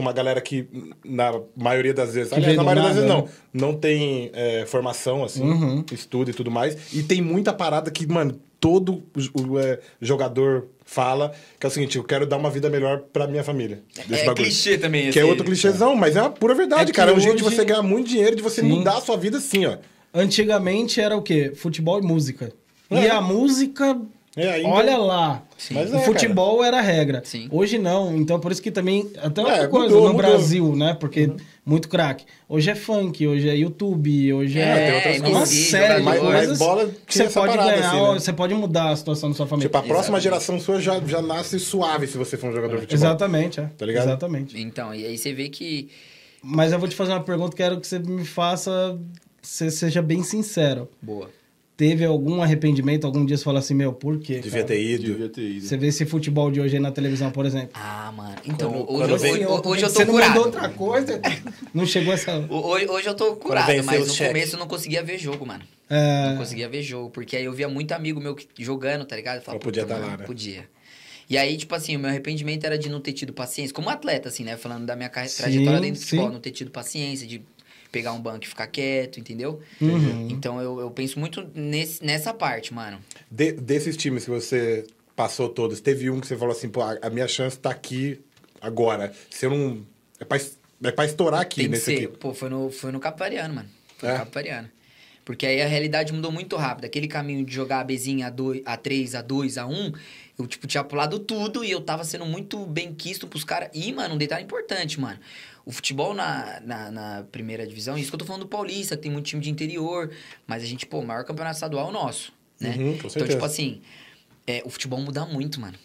uma galera que, na maioria das vezes, aliás, na maioria das vezes nada, não, né? não tem é, formação, assim, Uhum. estudo e tudo mais. E tem muita parada que, mano, todo o, é, jogador fala, que é o seguinte, eu quero dar uma vida melhor pra minha família. Desse É bagulho. clichê também, Que é esse- outro clichêzão, mas é uma pura verdade, É cara. É um jeito de hoje- você ganhar muito dinheiro, de você Sim. mudar a sua vida assim, ó. Antigamente era o quê? Futebol e música. E É. a música, É, ainda- olha lá. Sim. Mas o é, futebol era a regra. Sim. Hoje não. Então, por isso que também. Até É, outra coisa mudou, no mudou. Brasil, né? Porque muito craque. Hoje é funk, hoje é YouTube, hoje é. É, tem outras uma coisas. série de Mas- mas bola que você pode ganhar, assim, né? você pode mudar a situação da sua família. Tipo, a próxima Exatamente. geração sua já, já nasce suave se você for um jogador de futebol. Exatamente, é. Tá ligado? Exatamente. Então, e aí você vê que. Mas eu vou te fazer uma pergunta, quero que você me faça. Você seja bem sincero. Boa. Teve algum arrependimento? Algum dia você falou assim, meu, por quê? Devia cara? ter ido. Devia ter ido. Você vê esse futebol de hoje aí na televisão, por exemplo. Ah, mano. Então, Quando- hoje, quando eu, vem- hoje, hoje eu tô você não curado. mandou outra coisa? Não chegou essa. Hoje, hoje eu tô curado, mas no cheques. começo eu não conseguia ver jogo, mano. É, Não conseguia ver jogo, porque aí eu via muito amigo meu que- jogando, tá ligado? Eu falava, Não podia "Puta, tá lá, né?" Podia. E aí, tipo assim, o meu arrependimento era de não ter tido paciência, como atleta, assim, né? Falando da minha carre- Sim, trajetória dentro do sim. futebol, não ter tido paciência de pegar um banco e ficar quieto, entendeu? Uhum. Então eu, eu penso muito nesse, nessa parte, mano. De- desses times que você passou todos, teve um que você falou assim, pô, a, a minha chance tá aqui agora. Se eu não. É pra, é pra estourar aqui Tem que nesse aqui. Pô, foi no, foi no Capariano, mano. Foi É? no Capariano. Porque aí a realidade mudou muito rápido. Aquele caminho de jogar a Bzinha A2, A3, A2, A1, eu, tipo, tinha pulado tudo e eu tava sendo muito bem quisto pros caras. E, mano, um detalhe importante, mano. O futebol na, na, na primeira divisão, isso que eu tô falando do Paulista, que tem muito time de interior, mas a gente, pô, o maior campeonato estadual é o nosso, né? Uhum, então, tipo assim, é, o futebol muda muito, mano.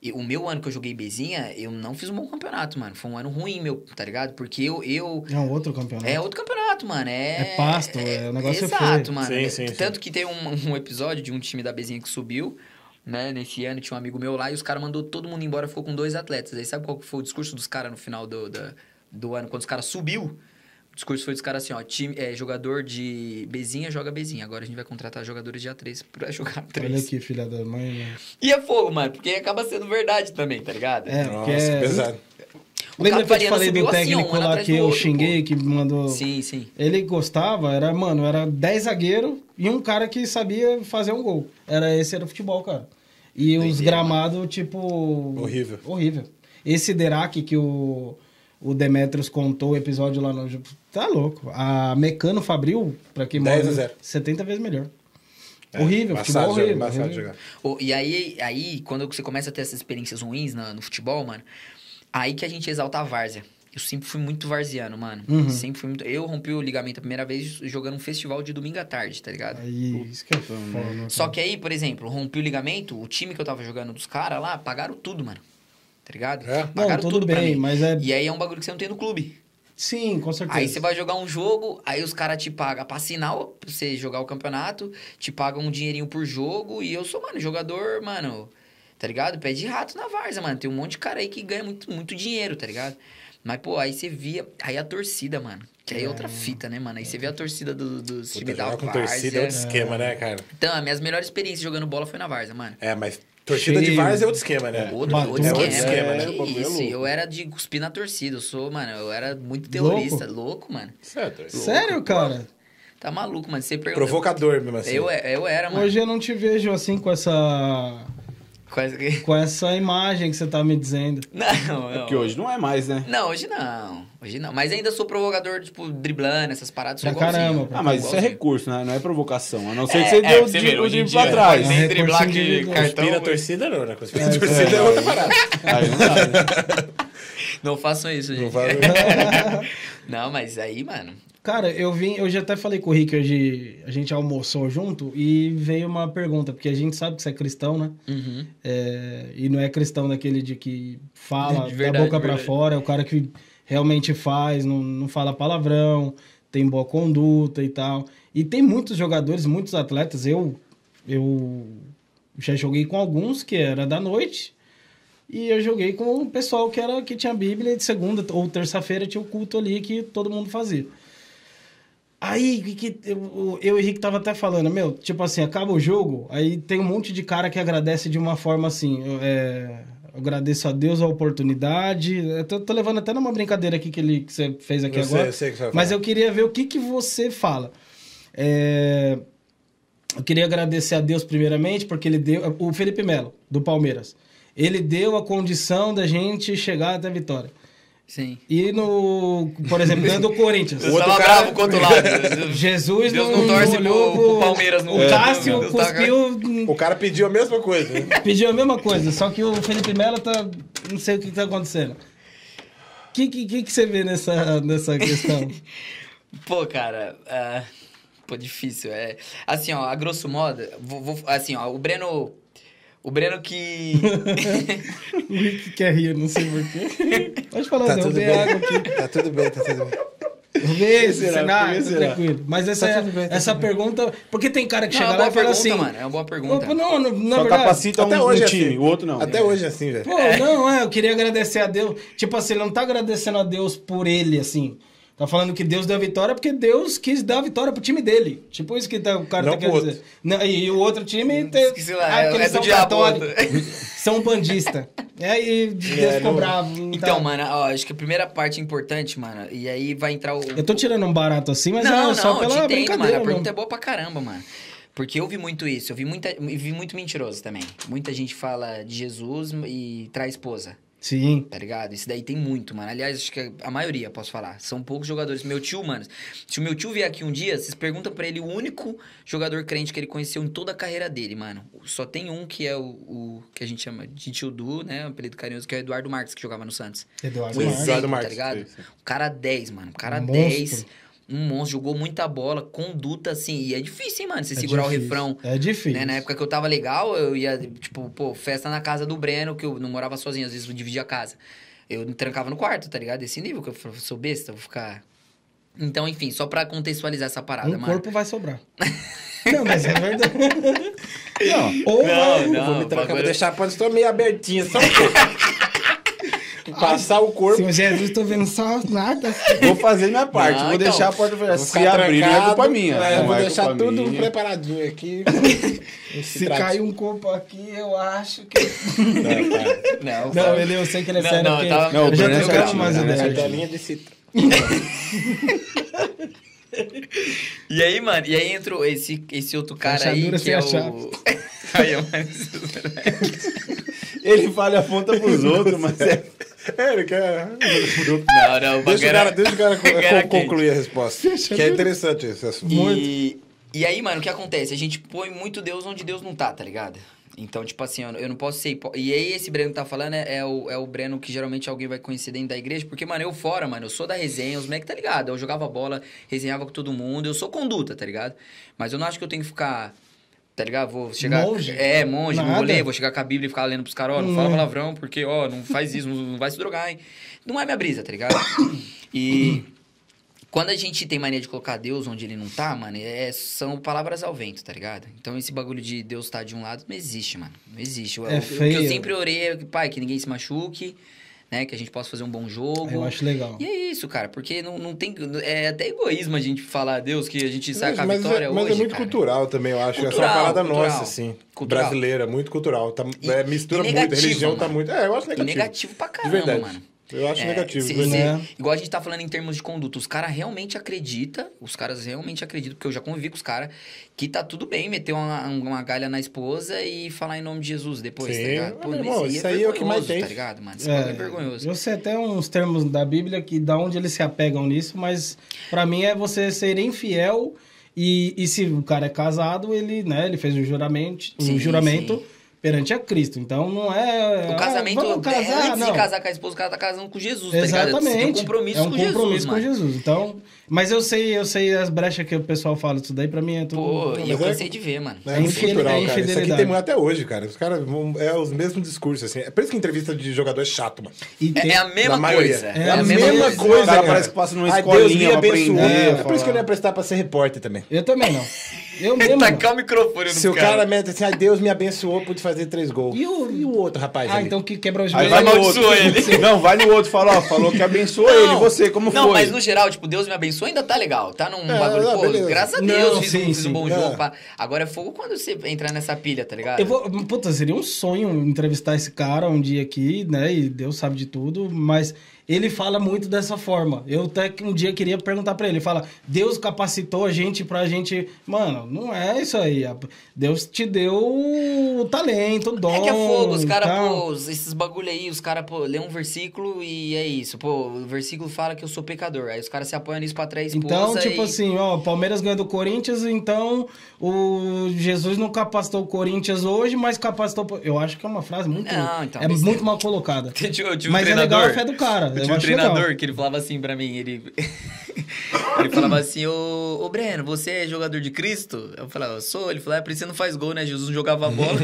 E o meu ano que eu joguei Bezinha, eu não fiz um bom campeonato, mano. Foi um ano ruim, meu, tá ligado? Porque eu, eu É um outro campeonato. é outro campeonato, mano. É, É pasto, é, o negócio é Exato, feio. mano. Sim, sim, sim. Tanto que tem um, um episódio de um time da Bezinha que subiu, né? Nesse ano tinha um amigo meu lá e os caras mandou todo mundo embora, ficou com dois atletas. Aí sabe qual que foi o discurso dos caras no final do, da- do ano, quando os caras subiu? O discurso foi dos caras assim, ó, time, é, jogador de Bezinha joga Bezinha. Agora a gente vai contratar jogadores de A3 pra jogar A3. Olha aqui, filha da mãe. né? E é fogo, mano, porque acaba sendo verdade também, tá ligado? É, Nossa, é- pesado. O Lembra que eu te falei do assim, técnico um lá que eu outro, xinguei, que me mandou. Sim, sim. Ele gostava, era, mano, era 10 zagueiros e um cara que sabia fazer um gol. Era esse era o futebol, cara. E os gramados, tipo. Horrível. Horrível. Esse Derac que o, o Demetrios contou o episódio lá no. Tá louco. A Mecano Fabril, pra quem 10 a mora. 0. 70 vezes melhor. É, horrível, futebol horrível. de horrível. jogar. Ô, e aí, aí, quando você começa a ter essas experiências ruins na- no futebol, mano, aí que a gente exalta a várzea. Eu sempre fui muito varziano, mano. Uhum. Sempre fui muito. Eu rompi o ligamento a primeira vez jogando um festival de domingo à tarde, tá ligado? Aí, isso que é foda. Só que aí, por exemplo, rompi o ligamento, o time que eu tava jogando dos caras lá, pagaram tudo, mano. Tá ligado? É? Não, Pagaram tudo tudo pra bem, mim. mas é. E aí é um bagulho que você não tem no clube. Sim, com certeza. Aí você vai jogar um jogo, aí os caras te pagam pra assinar, pra você jogar o campeonato, te pagam um dinheirinho por jogo, e eu sou, mano, jogador, mano, tá ligado? Pé de rato na várzea, mano. Tem um monte de cara aí que ganha muito, muito dinheiro, tá ligado? Mas, pô, aí você via. Aí a torcida, mano. Que aí é outra fita, né, mano? Aí você vê a torcida do- dos Puta, times da jogar com torcida é várzea. outro esquema, né, cara? Então, a minhas melhores experiências jogando bola foi na várzea, mano. É, mas Torcida de Cheio. Vars é outro esquema, né? Outro, É esquema, outro esquema, né? Que é isso, louco. eu era de cuspir na torcida. Eu sou, mano, eu era muito terrorista. Louco, mano. Certo. Sério, cara? Tá maluco, mano. Você pergunta. Provocador mesmo assim. Eu, eu era, mano. Hoje eu não te vejo assim com essa. Quase... com essa imagem que você tá me dizendo. Não, É não. porque hoje não é mais, né? Não, hoje não. Hoje não. Mas ainda sou provocador, tipo, driblando essas paradas. Pra caramba, pra Ah, mas isso é recurso, né? Não é provocação. A não ser É, que você é, deu você o drible pra dia, trás. é. Sem driblar que cartão. Conspira a torcida não, né? Conspira a torcida é outra parada. Aí não dá, né? Não façam isso, gente. Não fala- Não, mas aí, mano. Cara, eu vim, eu já até falei com o Rickard, a gente almoçou junto e veio uma pergunta, porque a gente sabe que você é cristão, né? Uhum. É, e não é cristão daquele de que fala De da verdade, boca pra verdade. fora, é o cara que realmente faz, não, não fala palavrão, tem boa conduta e tal. E tem muitos jogadores, muitos atletas, eu, eu já joguei com alguns que era da noite, e eu joguei com o pessoal que era que tinha Bíblia e de segunda ou terça-feira tinha o culto ali que todo mundo fazia. Aí, que, que eu, eu e o Henrique tava até falando, meu, tipo assim, acaba o jogo, aí tem um monte de cara que agradece de uma forma assim, eu, é, eu agradeço a Deus a oportunidade, eu tô, tô levando até numa brincadeira aqui que, ele, que você fez aqui Eu sei, agora, eu sei você vai mas eu queria ver o que, que você fala. É, eu queria agradecer a Deus primeiramente, porque ele deu, o Felipe Melo, do Palmeiras, ele deu a condição da gente chegar até a vitória. Sim. E no, por exemplo, dentro do Corinthians. Eu tava bravo com o outro lado. Jesus Deus não, não torce olhou pro- pro Palmeiras no- O É. Cássio tá- cuspiu, O cara pediu a mesma coisa. pediu a mesma coisa, só que o Felipe Melo tá. Não sei o que tá acontecendo. O que, que, que que você vê nessa, nessa questão? Pô, cara, ah, pô, difícil. É, assim, ó, a grosso modo, vou, vou- assim, ó, o Breno, o Breno que... o Rick quer rir, não sei porquê. Pode falar, Tá eu tudo derrubei bem. água aqui. Tá tudo bem, tá tudo bem. Derrubei, será? tá será? tranquilo. Mas essa, Tá tudo bem, tá essa tudo pergunta... Porque tem cara que Não, é chega uma lá boa e fala pergunta, assim... mano, é uma boa pergunta. Não, não, na Só verdade... capacita um, Até hoje um é time, assim. o outro não. Até hoje é assim, velho. Pô, não, é, eu queria agradecer a Deus. Tipo assim, ele não tá agradecendo a Deus por ele, assim. Tá falando que Deus deu a vitória porque Deus quis dar a vitória pro time dele. Tipo isso que tá, o cara Não tá querendo dizer. Não, e o outro time tem. Esqueci lá, ah, é- é são católicos. são bandistas. É, e Deus ficou não- bravo. Então, tá. mano, ó, acho que a primeira parte importante, mano, e aí vai entrar o... Eu tô tirando um barato assim, mas não, é só não, pela eu te entendo, brincadeira. mano. A pergunta é boa pra caramba, mano. Porque eu vi muito isso, eu vi, muita, eu vi muito mentiroso também. Muita gente fala de Jesus e traz esposa. Sim. Tá ligado? Isso daí tem muito, mano. Aliás, acho que a maioria, posso falar. São poucos jogadores. Meu tio, mano. Se o meu tio vier aqui um dia, vocês perguntam pra ele o único jogador crente que ele conheceu em toda a carreira dele, mano. Só tem um que é o, o que a gente chama de tio Du, né? O apelido carinhoso, que é o Eduardo Marques, que jogava no Santos. Eduardo Um Sim, Marques. exemplo, Eduardo tá ligado? O cara 10, mano. O cara Monstro. 10. Um monstro, jogou muita bola, conduta, assim. E é difícil, hein, mano, você É segurar o difícil. refrão. É difícil. Né? Na época que eu tava legal, eu ia, tipo, pô, festa na casa do Breno, que eu não morava sozinho, às vezes eu dividia a casa. Eu me trancava no quarto, tá ligado? Desse nível, que eu sou besta, vou ficar. Então, enfim, só pra contextualizar essa parada, um mano. corpo vai sobrar. não, mas é verdade. Não, Ou Não, vai- não. eu vou me trancar, bagulho- vou deixar a porta meio abertinha, só um pouco. Passar o corpo. Senhor Jesus, tô vendo só nada. Vou fazer minha parte, Não, vou então, deixar a porta fechada. Se abrir, não é culpa minha. é, vou é deixar tudo minha. preparadinho aqui. Se cair um corpo aqui, eu acho que. Não, cara. Não, Não, ele, eu sei que ele é Não, sério. não, porque tava- Não, o eu já é trocava certinho, umas né? ideias. Cartelinha de citra. E aí, mano, e aí entrou esse, esse outro cara aí, que é a o... aí, mano, Ele fala a ponta pros outros, mas é. É, ele quer. Não, não, o Deixa o cara, deixa o cara concluir a resposta. Que é interessante esse assunto. E, e aí, mano, o que acontece? A gente põe muito Deus onde Deus não tá, tá ligado? Então, tipo assim, eu, eu não posso ser. hipó- E aí, esse Breno que tá falando é, é o, é o Breno que geralmente alguém vai conhecer dentro da igreja, porque, mano, eu fora, mano, eu sou da resenha, os moleques tá ligado? Eu jogava bola, resenhava com todo mundo, eu sou conduta, tá ligado? Mas eu não acho que eu tenho que ficar. Tá ligado? Vou chegar. Monge? É, monge, Nada. vou ler, vou chegar com a Bíblia e ficar lendo pros caras, ó, não Hum. fala palavrão, porque, ó, não faz isso, não, vai se drogar, hein? Não é minha brisa, tá ligado? E. Quando a gente tem mania de colocar Deus onde ele não tá, mano, é, são palavras ao vento, tá ligado? Então esse bagulho de Deus tá de um lado não existe, mano. Não existe. O, É o que feio. eu sempre orei é pai, que ninguém se machuque, né? Que a gente possa fazer um bom jogo. Eu acho legal. E é isso, cara, porque não, não tem. É até egoísmo a gente falar a Deus que a gente sai Mas, com a mas vitória é, mas hoje. é muito cara. cultural também, eu acho. É Cultural, uma parada cultural. nossa, assim. Cultural. Brasileira, muito cultural. Tá, E- é, mistura e muito, negativo, religião tá mano. muito. É, eu acho E negativo. negativo pra De caramba, verdade. mano. Eu acho É, negativo. se- de se-. Né? igual a gente tá falando em termos de conduta, os caras realmente acreditam, os caras realmente acreditam, porque eu já convivi com os caras, que tá tudo bem meter uma, uma galha na esposa e falar em nome de Jesus depois, Sim. tá ligado? Meu irmão, mas isso aí é o que mais tem. Tá ligado, mano? Esse bagulho é vergonhoso. Eu sei até uns termos da Bíblia que da onde eles se apegam nisso, mas pra mim é você ser infiel e, e se o cara é casado, ele, né, ele fez um juramento, um Sim, juramento sim. Perante a Cristo. Então não é O ah, casamento, vamos é, casar, antes não. de casar com a esposa, o cara tá casando com Jesus, tá Exatamente. tem um compromisso é um com compromisso Jesus, com mano. Jesus. Então, mas eu sei, eu sei as brechas que o pessoal fala isso daí pra mim é tudo. Pô, e eu Mas é- cansei de ver, mano. É muito infidel- cultural, é cara. Isso aqui tem muito até hoje, cara. Os caras vão. É os mesmos discursos, assim. É por isso que entrevista de jogador é chato, mano. E É, tem- é a mesma coisa. É, a mesma coisa, O cara cara. parece que passa numa Ai, escolinha Deus me abençoou. aprender, É, por isso que eu não ia prestar pra ser repórter também. Eu também não. Eu mesmo. não. Tacar o microfone no Se o cara mete assim, ai, Deus me abençoou, pude fazer três gols. E o- e o outro rapaz Ah, ali? então que quebra os Aí joelhos. vai no outro. Ele. Não, vai no outro, fala, ó, falou que abençoou ele, você, como não, foi? mas no geral, tipo, Deus me abençoe, ainda tá legal. Tá num É, bagulho, não, pô, beleza. graças a Não, Deus, fiz, sim, um, fiz um sim. bom É. jogo. pá. Agora é fogo quando você entrar nessa pilha, tá ligado? Eu vou, puta, seria um sonho entrevistar esse cara um dia aqui, né? E Deus sabe de tudo, mas ele fala muito dessa forma. Eu até que um dia queria perguntar pra ele, ele fala: "Deus capacitou a gente pra gente, mano, não é isso aí. Deus te deu o talento, o dom". É que é fogo, os caras, pô, esses bagulho aí, os caras, pô, lê um versículo e é isso. Pô, o versículo fala que eu sou pecador. Aí os caras se apoiam nisso pra esposa Então, tipo e... assim, ó, o Palmeiras ganhou do Corinthians, então o Jesus não capacitou o Corinthians hoje, mas capacitou. Eu acho que é uma frase muito. Não, então, é muito mal colocada. Mas é legal a fé do cara. Eu eu tinha um treinador legal. que ele falava assim pra mim, ele... ele falava assim, ô, ô Breno, você é jogador de Cristo? Eu falava, eu sou. Ele falou, é, por isso você não faz gol, né? Jesus não jogava bola.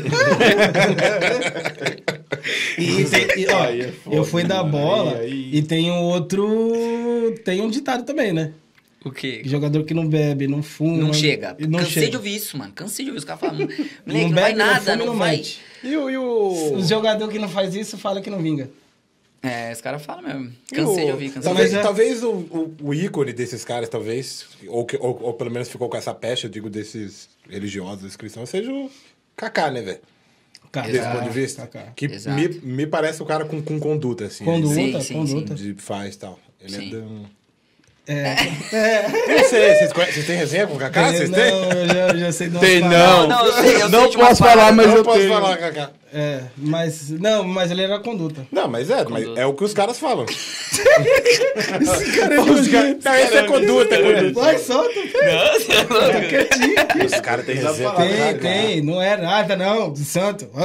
E tem- e, ó, Aí é foda, eu fui da bola Aí- e tem um outro. Tem um ditado também, né? o quê? Jogador que não bebe, não fuma. Não chega. e Não Cansei chega. de ouvir isso, mano. Cansei de ouvir. Os caras falam, moleque, não, Não vai bebe, não nada, fuma e não, não vai. E o. E o... O jogador que não faz isso fala que não vinga. É, os caras falam mesmo. Cansei o- de ouvir, cansei Talvez, de é- talvez o, o, o ícone desses caras, talvez, ou, que- ou, ou pelo menos ficou com essa peste, eu digo, desses religiosos, desses cristãos, seja o Kaká, né, velho? Desse ponto de vista. Kaká. Que Exato. me, me parece o cara com, com conduta, assim. Conduta, Sim, sim, conduta. De faz e tal. Ele Sim. é de um... É. Não sei, vocês, conhecem- vocês têm resenha com o Kaká? Vocês não, têm? eu já, já sei de umas Tem, não. Não, eu sei, eu Não posso falar, mas não eu posso tenho. falar, Kaká. É, mas. Não, mas ele era conduta. Não, mas é, mas é o que os caras falam. Esse cara é Os caras- Não, esse é conduta, é conduta. Vai, solta. Não, Quietinho aqui. Os caras têm resenha Tem, tem. Não é nada, não. De santo.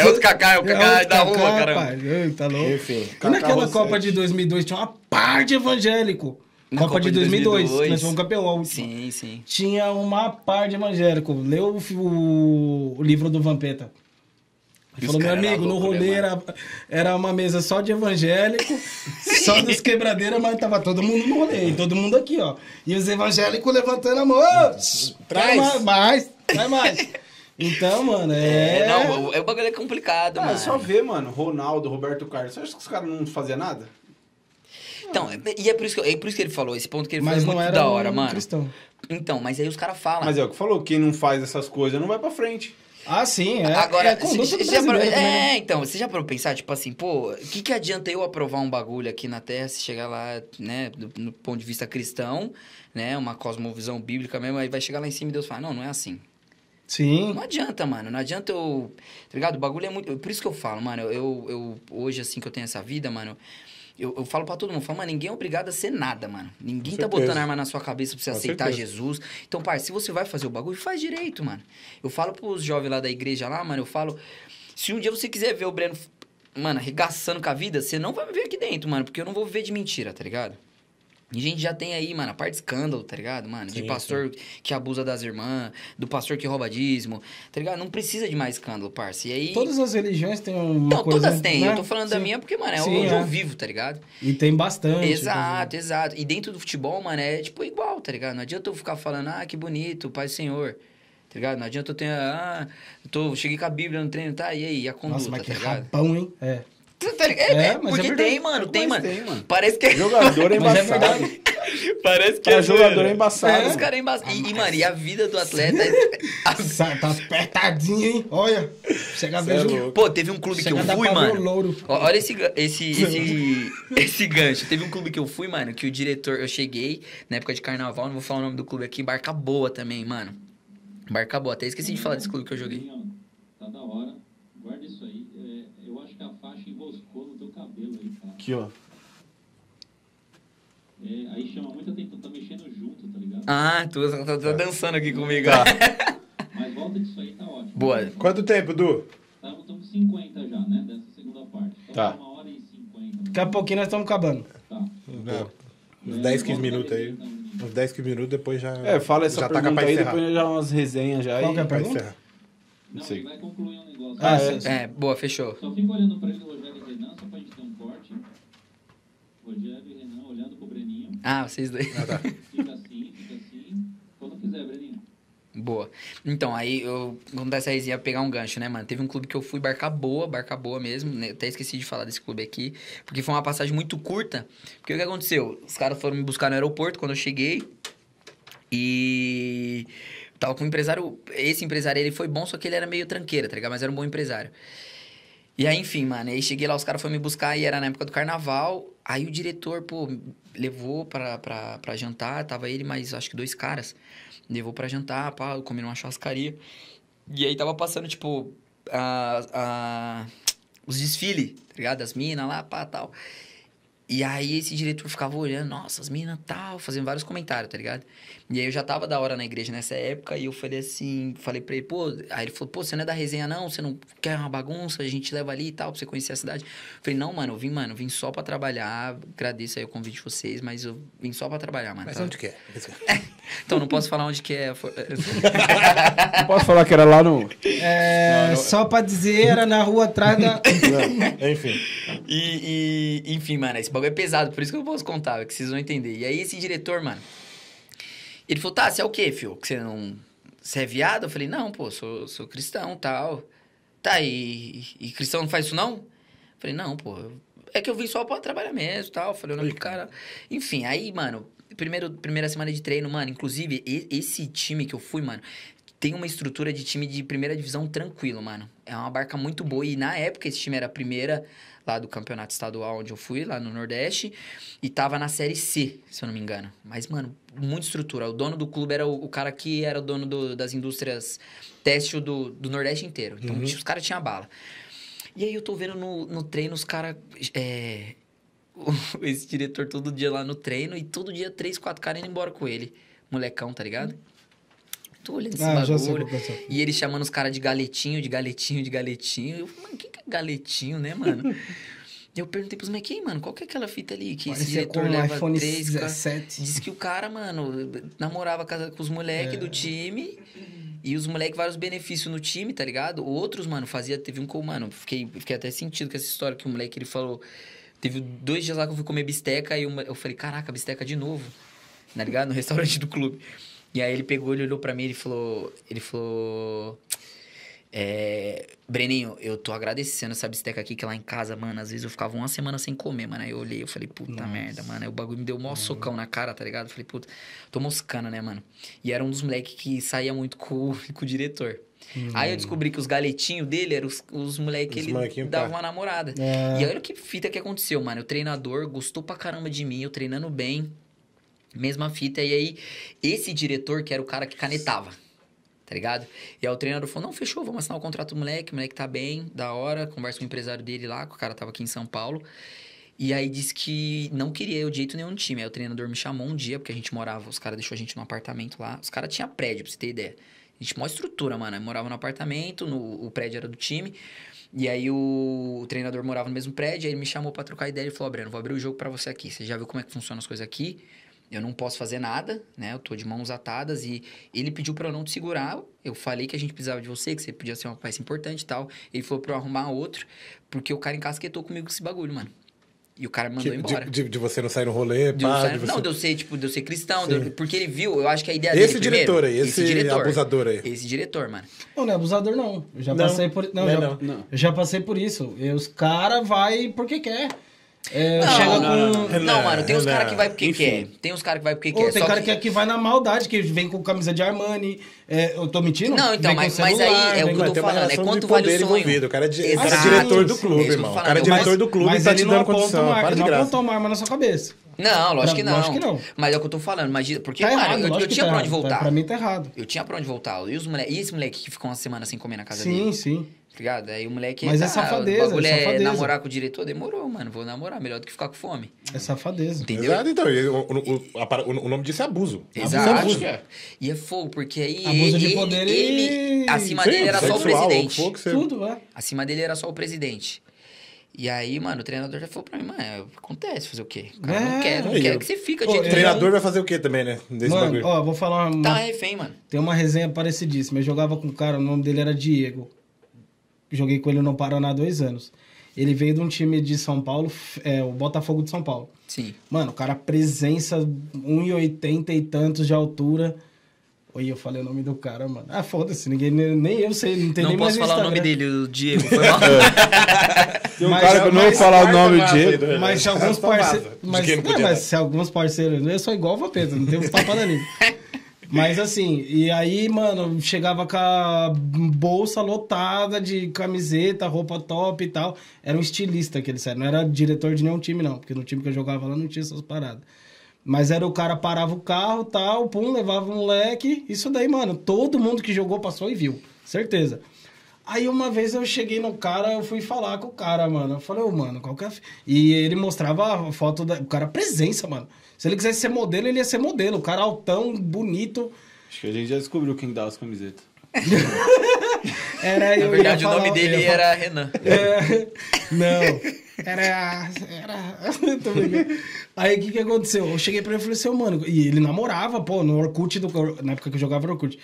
É outro Kaká, é o Kaká outro da rua, caramba. pai. Tá louco. Enfim, E naquela Copa de 2002 tinha uma par de evangélico. Na Copa, de 2002, 2002. nós fomos campeão. Sim, sim. Tinha uma par de evangélico. Leu o, o- o livro do Vampeta. Ele falou, meu amigo, no né, rolê era, era uma mesa só de evangélico, só dos quebradeiras, mas tava todo mundo no rolê. E todo mundo aqui, ó. E os evangélicos levantando a mão. Traz mais, mais, traz mais. Então, mano, é... É, não, o, o bagulho é complicado, Ah, mano. é só ver, mano, Ronaldo, Roberto Carlos. Você acha que os caras não faziam nada? Então, e é por, isso que, é por isso que ele falou, esse ponto que ele Mas falou é não muito da hora, um mano. cristão. Então, mas aí os caras falam. Mas é o que falou, quem não faz essas coisas não vai pra frente. Ah, sim, é. Agora, é cê- do cê já também, né? É, então, você já parou pra pensar, tipo assim, pô, o que, que adianta eu aprovar um bagulho aqui na Terra se chegar lá, né, do, no ponto de vista cristão, né, uma cosmovisão bíblica mesmo, aí vai chegar lá em cima e Deus fala, não, não é assim. Sim. Não adianta, mano, não adianta eu, tá ligado? O bagulho é muito, por isso que eu falo, mano, eu, eu hoje, assim, que eu tenho essa vida, mano, eu, eu falo pra todo mundo, falo, mano, ninguém é obrigado a ser nada, mano. Ninguém tá botando arma na sua cabeça pra você Com aceitar certeza. Jesus. Então, pai, se você vai fazer o bagulho, faz direito, mano. Eu falo pros jovens lá da igreja lá, mano, eu falo, se um dia você quiser ver o Breno, mano, arregaçando com a vida, você não vai me ver aqui dentro, mano, porque eu não vou viver de mentira, tá ligado? E a gente já tem aí, mano, a parte de escândalo, tá ligado, mano? De Sim, pastor que abusa das irmãs, do pastor que rouba dízimo, tá ligado? Não precisa de mais escândalo, parça. E aí... Todas as religiões têm uma Não, coisa... todas têm. né? Eu tô falando da Sim. minha porque, mano, é Sim, onde é. eu vivo, tá ligado? E tem bastante. Exato, exato. E dentro do futebol, mano, é tipo igual, tá ligado? Não adianta eu ficar falando, ah, que bonito, Pai Senhor. Tá ligado? Não adianta eu ter, ah, eu tô, cheguei com a Bíblia no treino, tá? E aí, a conduta, Nossa, mas que tá ligado? rapão, hein? É. Tá? É, É, mas é porque verdade. tem, mano, tem, mano. tem, mano. Parece que Jogador é Mas é embaçado. Parece que Pra jogador zoeira. é embaçado. É, os caras é embaçado. E, e, mano, e a vida do atleta. é- Tá, apertadinho, hein? Olha. Chega a é ver louco. Pô, teve um clube que eu Chega a dar fui, mano. louro. Olha esse, esse, esse, esse gancho. Teve um clube que eu fui, mano, que o diretor, eu cheguei na época de carnaval, não vou falar o nome do clube aqui, Barca Boa também, mano. Barca Boa, até esqueci de falar desse clube que eu joguei. Tá da hora. Guarda isso aí. É, eu acho que a faixa enroscou no teu cabelo aí, cara. Aqui, ó. É, aí chama muita atenção. Tá mexendo junto, tá ligado? Ah, tu tá, tá dançando aqui comigo. Mas volta disso aí tá ótimo. Boa. Quanto tempo, Du? Estamos com 50 já, né? Dessa segunda parte. Então Tá. uma hora e 50. Daqui a pouquinho nós estamos acabando. Tá. Uns 10, 15 minutos aí. Uns 10, 15 minutos depois já. É, fala essa já tá pergunta de aí, encerrar. depois já umas resenhas já. Qual que é a pergunta? encerrar. Não, Sei. ele vai concluir um negócio. Ah, é. É, boa, fechou. Só fica olhando pra ele, Rogério e Renan, só pra gente ter um corte. Rogério e Renan olhando pro Breninho. Ah, vocês dois. Ah, tá. Fica assim, fica assim. Quando quiser, Breninho. Boa. Então, aí eu contar essa resenha pegar um gancho, né, mano? Teve um clube que eu fui, Barca Boa, Barca Boa mesmo, né? Até esqueci de falar desse clube aqui, porque foi uma passagem muito curta. Porque o que aconteceu? Os caras foram me buscar no aeroporto quando eu cheguei e tava com um empresário. Esse empresário ele foi bom, só que ele era meio tranqueira, tá ligado? Mas era um bom empresário. E aí, enfim, mano, aí cheguei lá, os caras foram me buscar e era na época do carnaval. Aí o diretor, pô, levou pra, pra, pra jantar, tava ele mais, acho que dois caras. Levou pra jantar, pá, eu comi numa churrascaria. E aí tava passando, tipo, a, a, os desfiles, tá ligado? As minas lá, pá, tal. E aí esse diretor ficava olhando, nossa, as minas tal, fazendo vários comentários, tá ligado? E aí eu já tava da hora na igreja nessa época e eu falei assim, falei pra ele, pô, aí ele falou, pô, você não é da resenha não, você não quer uma bagunça, a gente leva ali e tal, pra você conhecer a cidade. Eu falei, não, mano, eu vim, mano, eu vim só pra trabalhar, agradeço aí o convite de vocês, mas eu vim só pra trabalhar, mano. Mas tá? onde que é? Então não posso falar onde que é. Não posso falar que era lá no. É, só pra dizer, era na rua atrás da. Não, Enfim. E, e, enfim, mano, esse bagulho é pesado, por isso que eu não posso contar, que vocês vão entender. E aí esse diretor, mano, ele falou, tá, você é o quê, filho? Que você não... Você é viado? Eu falei, não, pô, sou, sou cristão, tal. Tá, e, e cristão não faz isso, não? Eu falei, não, pô, é que eu vim só pra trabalhar mesmo, tal. Eu Falei o nome do cara. Enfim, aí, mano, primeiro, primeira semana de treino, mano, inclusive, esse time que eu fui, mano, tem uma estrutura de time de primeira divisão tranquilo, mano. É uma barca muito boa. E na época esse time era a primeira lá do campeonato estadual onde eu fui, lá no Nordeste, e tava na Série C, se eu não me engano. Mas, mano, muita estrutura. O dono do clube era o, o cara que era o dono do- das indústrias têxtil do, do Nordeste inteiro. Então, Uhum. os caras tinham bala. E aí eu tô vendo no, no treino os caras. É, esse diretor todo dia lá no treino e todo dia três, quatro caras indo embora com ele. Molecão, tá ligado? Tô olhando esse Ah, bagulho. é. E ele chamando os caras de galetinho, de galetinho, de galetinho. Eu falei, mano, o que, que é galetinho, né, mano? E eu perguntei pros moleques, "Ei, mano, qual que é aquela fita ali que esse Parecia diretor um leva iPhone três... cara?" 17. Diz que o cara, mano, namorava casa- com os moleques É. do time e os moleques vários benefícios no time, tá ligado? Outros, mano, fazia. Teve um com, mano, fiquei, fiquei até sentido com essa história que o moleque ele falou. Teve dois dias lá que eu fui comer bisteca e eu, eu falei, caraca, bisteca de novo, tá ligado? No restaurante do clube. E aí ele pegou, ele olhou pra mim e ele falou. Ele falou. É, Breninho, eu tô agradecendo essa bisteca aqui, que lá em casa, mano, às vezes eu ficava uma semana sem comer, mano. Aí eu olhei, eu falei, puta merda, mano. Aí o bagulho me deu um maior socão na cara, tá ligado? Eu falei, puta, tô moscando, né, mano? E era um dos moleques que saía muito com, o- com o diretor. Aí eu descobri que os galetinhos dele eram os, os moleques que ele molequinho, dava pá. uma namorada. É. E olha que fita que aconteceu, mano. O treinador gostou pra caramba de mim, eu treinando bem. Mesma fita. E aí, esse diretor, que era o cara que canetava, tá ligado? E aí o treinador falou: não, fechou, vamos assinar o contrato do moleque, o moleque tá bem, da hora. Conversa com o empresário dele lá, que o cara tava aqui em São Paulo. E aí disse que não queria eu de jeito nenhum no time. Aí o treinador me chamou um dia, porque a gente morava, os caras deixou a gente num apartamento lá. Os caras tinham prédio, pra você ter ideia. A gente, maior estrutura, mano. Eu morava no apartamento, no, o prédio era do time. E aí o, o treinador morava no mesmo prédio, aí ele me chamou pra trocar ideia. Ele falou, ó, Breno, vou abrir o jogo pra você aqui. Você já viu como é que funcionam as coisas aqui? Eu não posso fazer nada, né? Eu tô de mãos atadas e ele pediu pra eu não te segurar. Eu falei que a gente precisava de você, que você podia ser uma peça importante e tal. Ele falou pra eu arrumar outro, porque o cara encasquetou comigo com esse bagulho, mano. E o cara me mandou Que- embora. de, de, de você não sair no rolê, De eu pá, sair- de você... Não, de eu ser, tipo, de eu ser cristão, eu- porque ele viu, eu acho que a ideia Esse dele primeiro- diretor aí, esse abusador aí. Esse diretor, mano. Não, não é abusador, não. Eu já Não, passei por. Não, não é já, não. Já passei por isso. E os caras vai porque quer. É, Não, chega não, com. não, não. Não, mano, tem uns caras que vai porque Enfim. quer. Tem uns caras que vai porque Ô, quer. tem só cara que... que vai na maldade, que vem com camisa de Armani. É, eu tô mentindo? Não, então, mas- mas celular, aí é o que eu tô tem falando, é quanto vale o sonho. envolvido. O cara é, di- o cara é diretor do É clube, tô irmão. O cara é diretor mas- do clube e mas tá te não dando condição. uma, Para ele de não graça. apontou uma arma na sua cabeça. Não, lógico que não. lógico que não. Mas é o que eu tô falando. Imagina, porque, Tá mano, errado, eu, tinha tá pra onde errado. voltar. Pra mim tá errado. Eu tinha pra onde voltar. E, os e esse moleque que ficou uma semana sem comer na casa Sim, dele? sim. Tá ligado? Aí o moleque. Mas é tá, safadeza, O bagulho é é safadeza. namorar com o diretor, demorou, mano. Vou namorar, melhor do que ficar com fome. É safadeza. Entendeu? Exato, então. O, o, o, nome disso é abuso. Exato. Abuso. E é fogo, porque aí. Abuso de ele, poder e- ele, Acima Sim, dele era só o sexual, presidente. o você- Tudo, é. Acima dele era só o presidente. E aí, mano, o treinador já falou pra mim, mano, é, acontece fazer o quê? O cara não É, quer, não aí, quer eu- que você fica de O treinador vai fazer o quê também, né? Desse Mano, bagulho. ó, vou falar uma, Tá refém, mano. Tem uma resenha parecidíssima. Eu jogava com um cara, o nome dele era Diego. Joguei com ele no Paraná há dois anos. Ele veio de um time de São Paulo, é, o Botafogo de São Paulo. Sim. Mano, o cara presença 1,80 e tantos de altura. Oi, eu falei o nome do cara, mano. Ah, foda-se, ninguém, nem eu sei, não tem não nem posso mais falar o nome dele, o Diego. Foi mal. Tem um Mas cara que eu não vou mas- falar o nome do Quarta Diego. do- Mas se alguns Só vaza. parceiros. Mas, não não, podia mas se alguns parceiros. Eu sou igual o Vampeta, não tenho papo da língua. Mas assim, e aí, mano, chegava com a bolsa lotada de camiseta, roupa top e tal. Era um estilista que ele não era diretor de nenhum time, não, porque no time que eu jogava lá não tinha essas paradas. Mas era o cara parava o carro tal, pum, levava o moleque. Isso daí, mano, todo mundo que jogou passou e viu. Certeza. Aí uma vez eu cheguei no cara, eu fui falar com o cara, mano. Eu falei, ô, mano, qual que é a... fi-" E ele mostrava a foto da... O cara presença, mano. Se ele quisesse ser modelo, ele ia ser modelo. O cara altão, bonito. Acho que a gente já descobriu quem dá as camisetas. Era, Na verdade, o falar- nome eu dele falar- era Renan. É, não. Era. Era. Tô brincando. Aí o que, que aconteceu? Eu cheguei pra ele e falei assim, "Ô, mano. E ele namorava, pô, no Orkut do. Na época que eu jogava no Orkut.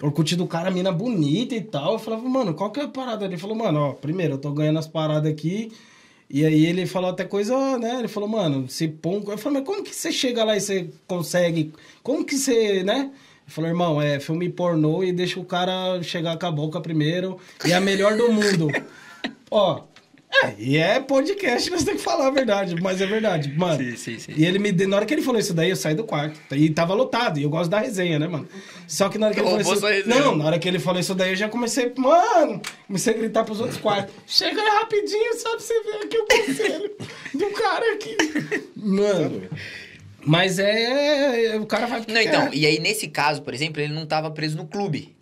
Orkut do cara, mina bonita e tal. Eu falava, mano, qual que é a parada? Ele falou, mano, ó, primeiro, eu tô ganhando as paradas aqui. E aí ele falou até coisa, né? Ele falou, mano, se põe. Eu falei, mas como que você chega lá e você consegue? Como que você, né? Ele falou, irmão, é filme pornô e deixa o cara chegar com a boca primeiro. E é a melhor do mundo. Ó. É, e é podcast, nós temos que falar a verdade, mas é verdade, mano. Sim, sim, sim. E ele me deu, na hora que ele falou isso daí, eu saí do quarto. E tava lotado, e eu gosto da resenha, né, mano? Só que na hora que ele falou isso. Não, na hora que ele falou isso daí, eu já comecei, mano, comecei a gritar pros outros quartos. Chega aí rapidinho, só pra você ver aqui o conselho do cara aqui. Mano. Mas é. é- O cara vai. Não, então, quer. e aí nesse caso, por exemplo, ele não tava preso no clube.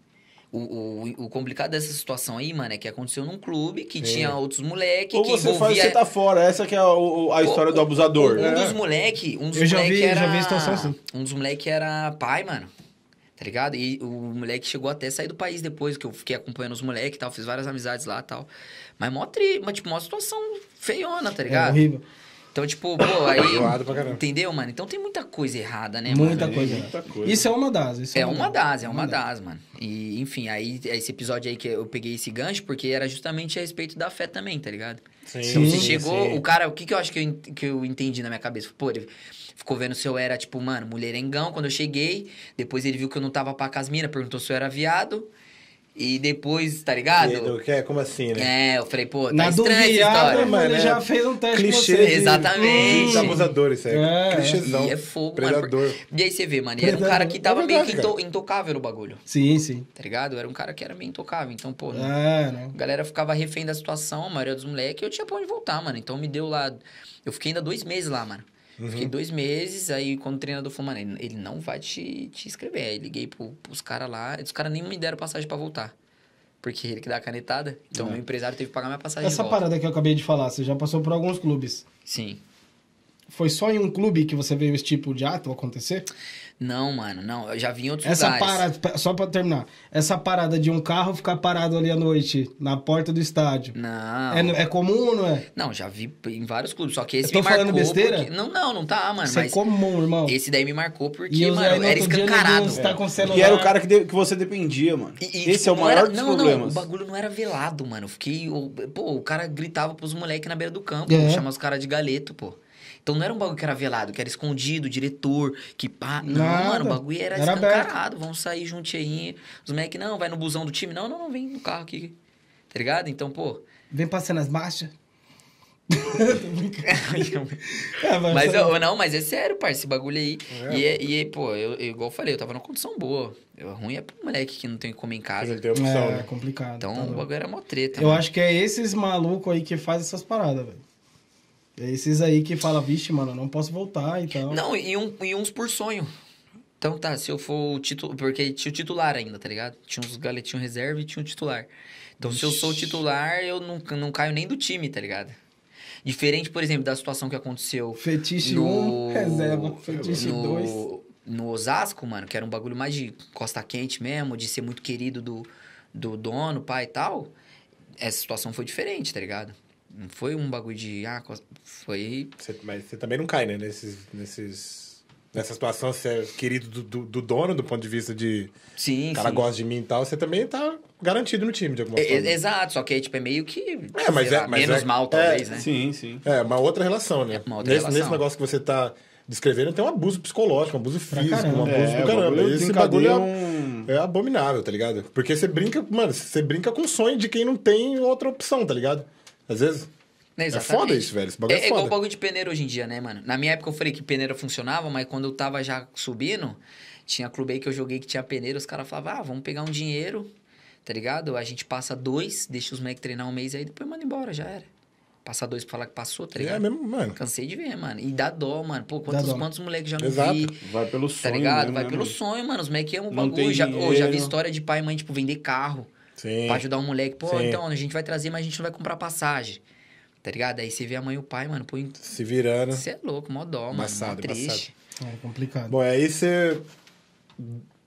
O, o, o complicado dessa situação aí, mano, é que aconteceu num clube que tinha outros moleques Ou que você faz envolvia... você tá fora. Essa que é a, o- a história do abusador. Um, É. dos moleque, um dos Eu já moleque vi- era... já vi a situação assim. Um dos moleque era pai, mano. Tá ligado? E o moleque chegou até a sair do país depois, que eu fiquei acompanhando os moleques e tal, fiz várias amizades lá e tal. Mas mó tri, mas, tipo, uma situação feiona, tá É ligado? horrível. Então, tipo, pô, aí... Entendeu, mano? Então tem muita coisa errada, né, Muita mano? coisa. muita coisa. Isso é uma das. Isso É uma das, é uma das, mano. E, enfim, aí esse episódio aí que eu peguei esse gancho, porque era justamente a respeito da fé também, tá ligado? Sim, Então você Sim, chegou, sim. o cara, o que que eu acho que eu, que eu entendi na minha cabeça? Pô, ele ficou vendo se eu era, tipo, mano, mulherengão quando eu cheguei. Depois ele viu que eu não tava pra casmina, perguntou se eu era viado. E depois, tá ligado? E aí, do que é? Como assim, né? É, eu falei, pô, tá Na estranha essa história. mano, ele Mano, já é fez um teste Clichê com você. de- Exatamente. de abusador, isso é. É. Clichêzão. E é fogo, mano. Predador. E aí você vê, mano, e era um Predador. cara que tava É meio verdade, que into- cara. intocável no bagulho, Sim, sim. tá ligado? Era um cara que era meio intocável. Então, pô, É, não. A galera ficava refém da situação, a maioria dos moleques, eu tinha pra onde voltar, mano. Então me deu lá. Eu fiquei ainda dois meses lá, mano. Fiquei dois meses, aí quando o treinador falou, mano, ele- não vai te, te inscrever. Aí liguei pro, pros caras lá, os caras nem me deram passagem pra voltar. Porque ele que dá a canetada. Então meu empresário teve que pagar minha passagem Essa parada que eu acabei de falar, você já passou por alguns clubes. Sim. foi só em um clube que você veio esse tipo de ato acontecer? Não, mano, não. Eu já vi em outros Essa lugares. parada, só pra terminar, essa parada de um carro ficar parado ali à noite, na porta do estádio. Não. É, é comum ou não é? Não, já vi em vários clubes. Só que esse Eu tô me marcou falando besteira? porque- Não, não, não tá, mano. Isso é mas comum, irmão. esse daí me marcou porque, E mano, no era dia escancarado. ninguém está com celular. E era o cara que, de- que você dependia, mano. E- e, Esse tipo, é o maior era- dos não, problemas. Não, o bagulho não era velado, mano. Eu fiquei. Pô, o cara gritava pros moleques na beira do campo, É. chamava os caras de galeto, pô. Então não era um bagulho que era velado, que era escondido, diretor, que pá. Não, Nada. mano, o bagulho era, Era escancarado. Vamos sair junto aí. Os moleques, não, vai no busão do time. Não, não, não, vem no carro aqui. Tá ligado? Então, pô. Vem passando as marchas. É, Mas você- eu, não, mas é sério, parça, esse bagulho aí. E, é- e, é, pô, eu, eu- igual eu falei, eu tava numa condição boa. O ruim é pro moleque que não tem o que comer em Mas casa. ele tem opção, É né? complicado. Então tá o bagulho era mó treta. Eu mano. acho que é esses malucos aí que fazem essas paradas, velho. É esses aí que falam, vixe, mano, eu não posso voltar e tal. Não, e, um, e uns por sonho. Então tá, se eu for o titular. Porque tinha o titular ainda, tá ligado? Tinha uns galetinhos reserva e tinha o titular. Então se eu sou o titular, eu não, não caio nem do time, tá ligado? Diferente, por exemplo, da situação que aconteceu. Fetiche no, 1, reserva. Fetiche 2. no, no Osasco, mano, que era um bagulho mais de costa quente mesmo, de ser muito querido do, do dono, pai e tal. Essa situação foi diferente, tá ligado? Não foi um bagulho de. Ah, foi. Você- mas você também não cai, né? Nesses, nesses, nessa situação, você é querido do, do, do dono, do ponto de vista de Sim, o cara sim. gosta de mim e tal, você também tá garantido no time, de alguma É, forma. é, exato, só que aí, tipo, é meio que. É, mas é- lá, mas menos é- mal, é, talvez, né? Sim, sim. É, uma outra relação, né? É uma outra nesse, relação. nesse negócio que você tá descrevendo, tem um abuso psicológico, um abuso físico, caramba. um abuso É, do caramba. bagulho Esse bagulho um- é, é abominável, tá ligado? Porque você brinca, mano, você brinca com o sonho de quem não tem outra opção, tá ligado? Às vezes. É, É foda isso, velho. Esse bagulho é, É, é igual o bagulho de peneira hoje em dia, né, mano? Na minha época eu falei que peneira funcionava, mas quando eu tava já subindo, tinha clube aí que eu joguei que tinha peneira, os caras falavam, ah, vamos pegar um dinheiro, tá ligado? A gente passa dois, deixa os moleques treinar um mês aí, depois manda embora, já era. Passar dois pra falar que passou, tá ligado? É mesmo, mano. Cansei de ver, mano. E dá dó, mano. Pô, quantos, quantos moleques já não Exato. vi, Vai pelo tá sonho. ligado? mesmo, Vai né, pelo mano? sonho, mano. Os moleques amam o bagulho. Já, ô, já vi história de pai e mãe, tipo, vender carro. Sim. Pra ajudar um moleque. Pô, Sim. então, a gente vai trazer, mas a gente não vai comprar passagem. Tá ligado? Aí você vê a mãe e o pai, mano. Pô, Se virando. você é louco, mó dó, mano. Embaçado, mó triste. É complicado. Bom, aí você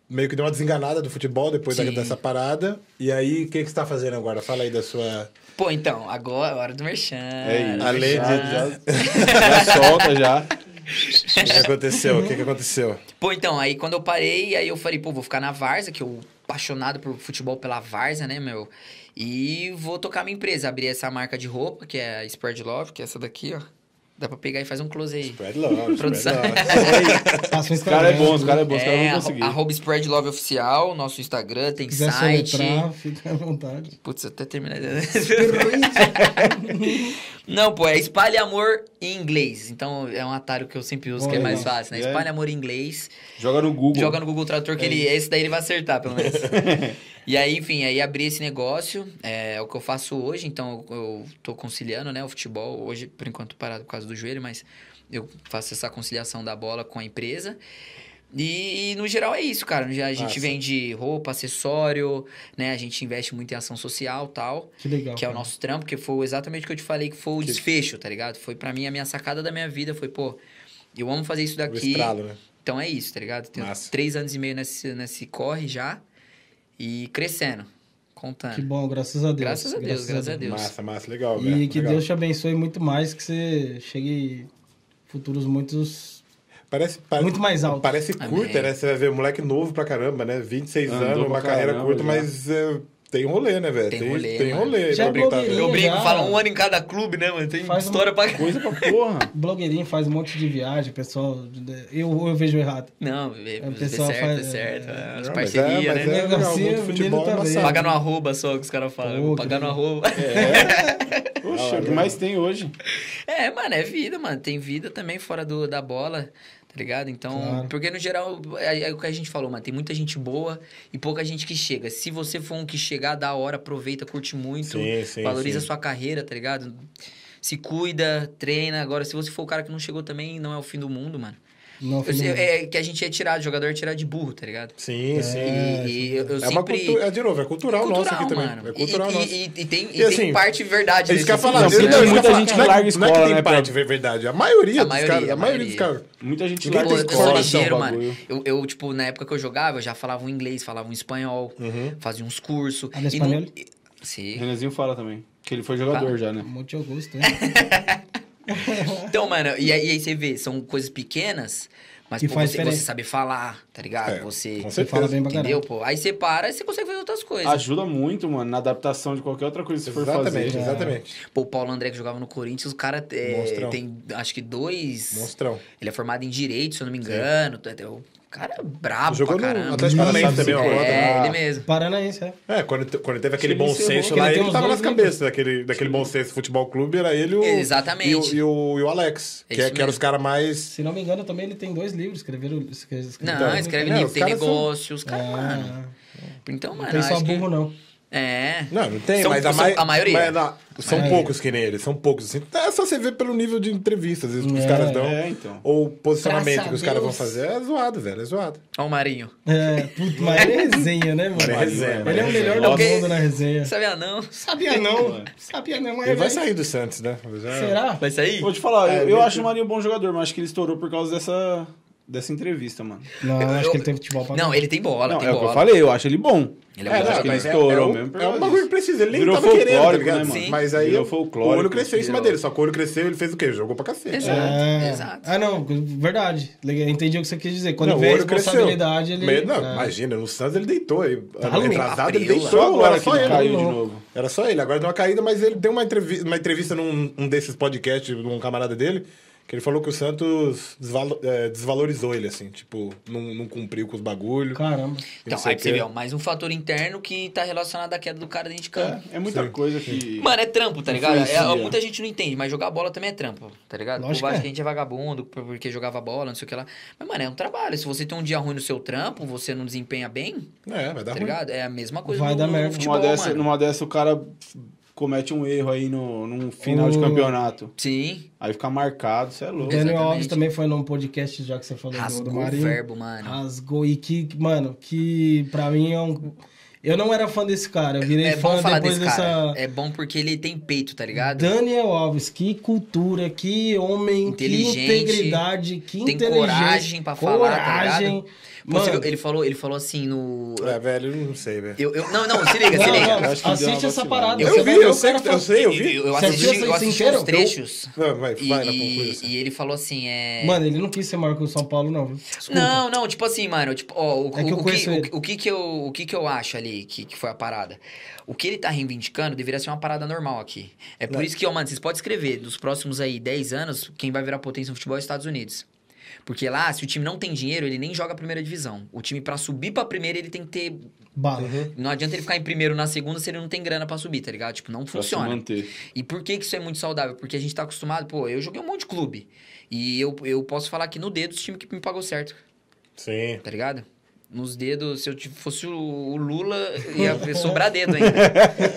meio que deu uma desenganada do futebol depois Sim. dessa parada. E aí, o que, que você tá fazendo agora? Fala aí da sua. Pô, então, agora é hora do merchan. É isso. Além já, de- já, já solta já. O que, que aconteceu? O que, que aconteceu? Pô, então, aí quando eu parei, aí eu falei, pô, vou ficar na Varsa, que eu apaixonado por futebol pela Varsa, né, meu? E vou tocar minha empresa, abrir essa marca de roupa, que é a Spread Love, que é essa daqui, ó. Dá pra pegar e fazer um close aí. Spread love, spread Produção. love. Os caras é bom, os caras é bom, os caras É, vão conseguir. arroba Spread Love Oficial, nosso Instagram, tem Se site. soletrar, fica à vontade. Putz, até terminar. Não, pô, é Espalhe Amor em inglês. Então é um atalho que eu sempre uso, que é mais fácil, né? É. Espalhe Amor em inglês. Joga no Google. Joga no Google Tradutor que ele, esse daí ele vai acertar, pelo menos. e aí, enfim, aí abri esse negócio, é, o que eu faço hoje, então eu, eu tô conciliando, né, o futebol, hoje, por enquanto, parado por causa do joelho, mas eu faço essa conciliação da bola com a empresa. E, no geral é isso, cara. A gente vende roupa, acessório, né? A gente investe muito em ação social tal. Que legal. Que é o cara. nosso trampo, que foi exatamente o que eu te falei, que foi o desfecho, tá ligado? Foi pra mim a minha sacada da minha vida, foi, pô, eu amo fazer isso O daqui. estralo, né? Então é isso, tá ligado? Tenho Massa. três anos e meio nesse, nesse corre já e crescendo, contando. Que bom, graças a Deus. Graças a Deus, graças a Deus. Massa, massa, legal. E que legal. Deus te abençoe muito mais, que você chegue em futuros muitos... Parece, pare- Muito mais alto. Parece Amém. curta, né? Você vai ver moleque novo pra caramba, né? 26 Andou anos, uma carreira caramba curta, já. mas é, tem rolê, né, velho? Tem rolê, tem rolê. Já pra é blogueirinho. Eu brinco, Já. fala um ano em cada clube, né, mano? Tem Faz história pra Coisa pra porra. Blogueirinho faz um monte de viagem, pessoal. Eu, eu vejo errado. Não, é, o é pessoal certo, faz- é certo. é, é, As parcerias, é, né? é muito o futebol é tá embaçado. Paga no arroba só que os caras falam. Pô, Pagar no arroba. Poxa, o que mais tem hoje? É, mano, é vida, mano. Tem vida também fora do, da bola, tá ligado? Então, Claro. porque no geral, é, é o que a gente falou, mano. Tem muita gente boa e pouca gente que chega. Se você for um que chegar da hora, aproveita, curte muito, Sim, sim, valoriza sim. a sua carreira, tá ligado? Se cuida, treina. Agora, se você for o cara que não chegou também, não é o fim do mundo, mano. Não, Eu é que a gente ia tirar, jogador ia tirar de burro, tá ligado? Sim, sim. E, e eu, eu É uma sempre... cultura, é, de novo, é cultural, nosso aqui também. mano. É cultural e, nosso. E, e, e tem, e E assim, tem parte verdade É isso que eu ia nisso, falar. assim, Não, não, muita falar. gente é- larga Não é escola, que tem né, parte pra- de verdade. A maioria A dos maioria, caras. A maioria dos caras. Muita gente Ninguém larga escola, eu sou escola, ligeiro, é mano. Eu, eu, tipo, na época que eu jogava, eu já falava um inglês, falava um espanhol, Uhum. fazia uns cursos. Espanhol? Sim. O Renanzinho fala também. Que ele foi jogador já, né? Muito gosto, hein? Então, mano, e aí, e aí você vê, são coisas pequenas, mas Que pô, faz você, você sabe falar, tá ligado? É, você. com Você certeza. fala bem pra Entendeu, pô? Aí você para e você consegue fazer outras coisas. Ajuda muito, mano, na adaptação de qualquer outra coisa que você for Exatamente, fazer. exatamente. Pô, o Paulo André que jogava no Corinthians, o cara é, tem acho que dois. Monstrão. Ele é formado em direito, se eu não me engano. O cara é brabo Jogou pra no caramba. Atlético Paranaense também, ó. é. outra. É, Ah. ele mesmo. Paranaense, é. É, quando, quando teve aquele Ele bom senso lá, ele ele tava nas cabeças daquele, daquele bom senso futebol clube, era ele e o. Exatamente. E o, e o, e o Alex, que, é, que eram os caras mais. Se não me engano, também ele tem dois livros. Escreveram. escre- escreveram- Não, escreve Não, livro, os tem caras são- negócios, cara, mano. Ah, Então, não mano, tem só burro, não. É. Não, não tem, São- mas a, são- mai- a maioria. mas não, são maioria. poucos que nem ele, são poucos. Assim. É só você ver pelo nível de entrevistas às vezes, que os É. caras dão. É, então. Ou posicionamento Graças que os caras vão fazer. É zoado, velho. É zoado. Ó o Marinho. É, puto, mas ele é resenha, né, mano? Ele é resenha, Ele é o ele é melhor do mundo na resenha. Sabia não? Sabia não. Sabia não, mas Ele vai sair do Santos, né? Já- Será? Vai sair? Vou te falar, É, eu, ele eu acho o Marinho um bom jogador, mas acho que ele estourou por causa dessa, dessa entrevista, mano. Não, Eu- acho eu- que ele tem futebol pra Não, ele tem bola, não, tem é o que bola. eu falei, eu acho ele bom. Ele é É, bom jogador. mas é, estourou é, um- mesmo é um bagulho que precisa. Ele nem Virou tava querendo, tá ligado? né, mano? Sim. Mas aí Virou o olho cresceu em cima dele. Só que o olho cresceu ele fez o quê? Jogou pra cacete. Exato. É. Exato. Ah, não, verdade. Entendi o que você quis dizer. Quando Não, vem o a olho cresceu. responsabilidade, ele. Não, é. imagina, no Santos ele deitou. Ele, Tá retrasado ele deitou. Agora era que só ele ele. caiu de louco. novo. Era só ele. Agora deu uma caída, mas ele deu uma entrevista, uma entrevista num um desses podcasts de um camarada dele, que ele falou que o Santos desvalo- é, desvalorizou ele, assim. Tipo, não, não cumpriu com os bagulhos. Caramba. Então, aí você ver, ó, mais um fator interno que tá relacionado à queda do cara dentro de campo. É, é muita coisa que. Mano, é trampo, tá ligado? É, muita gente não entende, mas jogar bola também é trampo, tá ligado? Lógico acha que é. que a gente é vagabundo porque jogava bola, não sei o que lá. Mas, mano, é um trabalho. Se você tem um dia ruim no seu trampo, você não desempenha bem, É, vai dar tá ruim. ligado? É a mesma coisa Vai no, dar no merda. futebol, numa, dessa, mano. numa dessa o cara comete um erro aí no, num final de O- campeonato. Sim, Aí fica marcado, você é louco. Daniel Exatamente. Alves também foi num podcast já que você falou do, do rasgou o Marinho. verbo, mano. Rasgou. E que, mano, que pra mim é um. Eu não era fã desse cara. Eu virei É fã bom falar depois desse cara. dessa. É bom porque ele tem peito, tá ligado? Daniel Alves, que cultura, que homem, que integridade, que tem inteligência. coragem pra falar, tá coragem. ligado? Mano, ele, falou, ele falou assim no. É, velho, eu não sei, velho. Eu, eu, não, não, se liga, se não, liga. não, Eu acho que deu assiste essa parada. Eu você vi, eu sei, eu sei, eu vi. Eu, eu assisti, eu assisti inteiro? uns trechos. Não, vai, E, vai, na e- conclui assim. e ele falou assim, é... Mano, ele não quis ser maior que o São Paulo, não. viu? Desculpa. Não, não, tipo assim, mano, tipo, ó, o, É que eu o, que, o que que eu, o que que eu acho ali que, que foi a parada? O que ele tá reivindicando deveria ser uma parada normal aqui. É por isso que, ó, mano, vocês podem escrever, dos próximos aí 10 anos, quem vai virar potência no futebol é os Estados Unidos. Porque lá, se o time não tem dinheiro, ele nem joga a primeira divisão. O time, pra subir pra primeira, ele tem que ter. Bala. Não adianta ele ficar em primeiro na segunda se ele não tem grana pra subir, tá ligado? Tipo, não Pra se funciona. manter. E por que, que isso é muito saudável? Porque a gente tá acostumado, pô, eu joguei um monte de clube. E eu, eu posso falar aqui no dedo os times que me pagou certo, Sim. tá ligado? Nos dedos, se eu fosse o, o Lula, ia sobrar dedo ainda.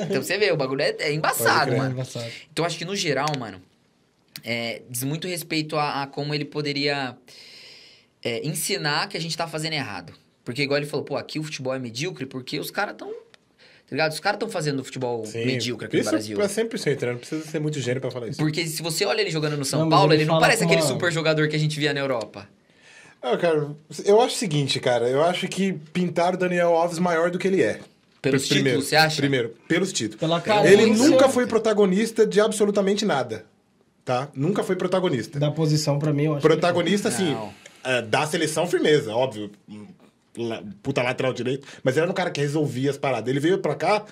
Então você vê, o bagulho é, é embaçado, É mano. engraçado. Então acho que no geral, mano, é, diz muito respeito a, a como ele poderia é, ensinar que a gente tá fazendo errado. Porque igual ele falou, pô, aqui o futebol é medíocre porque os caras tão. Tá ligado? Os caras tão fazendo futebol Sim. medíocre aqui no Brasil. é 100%, né? Não precisa ser muito gênio pra falar isso. Porque se você olha ele jogando no São Não, Paulo, ele não parece aquele uma- super jogador que a gente via na Europa. Ah, cara, eu acho o seguinte, cara. Eu acho que pintaram o Daniel Alves maior do que ele é. Pelos títulos, Primeiro, você acha? Primeiro, pelos títulos. Pela. Ele nunca foi protagonista de absolutamente nada. Tá? Nunca foi protagonista. Da posição pra mim, eu acho. Protagonista, assim, Não. é, da seleção, firmeza, óbvio. La- Puta lateral direito. Mas ele era um cara que resolvia as paradas. Ele veio pra cá,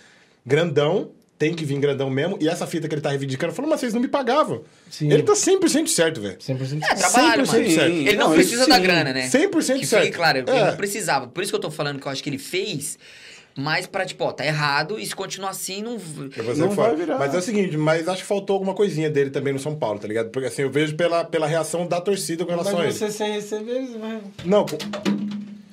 grandão, tem que vir grandão mesmo. E essa fita que ele tá reivindicando, falou, mas vocês não me pagavam. Sim. Ele tá 100% certo, velho. 100% É, trabalho, 100% mano. certo. Ele não, Não, precisa da sim. grana, né? 100% que certo. Fique claro, ele É. não precisava. Por isso que eu tô falando que eu acho que ele fez, mas pra, tipo, ó, tá errado, e se continuar assim, não... Não vai virar. Mas é o seguinte, mas acho que faltou alguma coisinha dele também no São Paulo, tá ligado? Porque assim, eu vejo pela, pela reação da torcida com relação a Mas ele. você sem receber, você vai Não, com,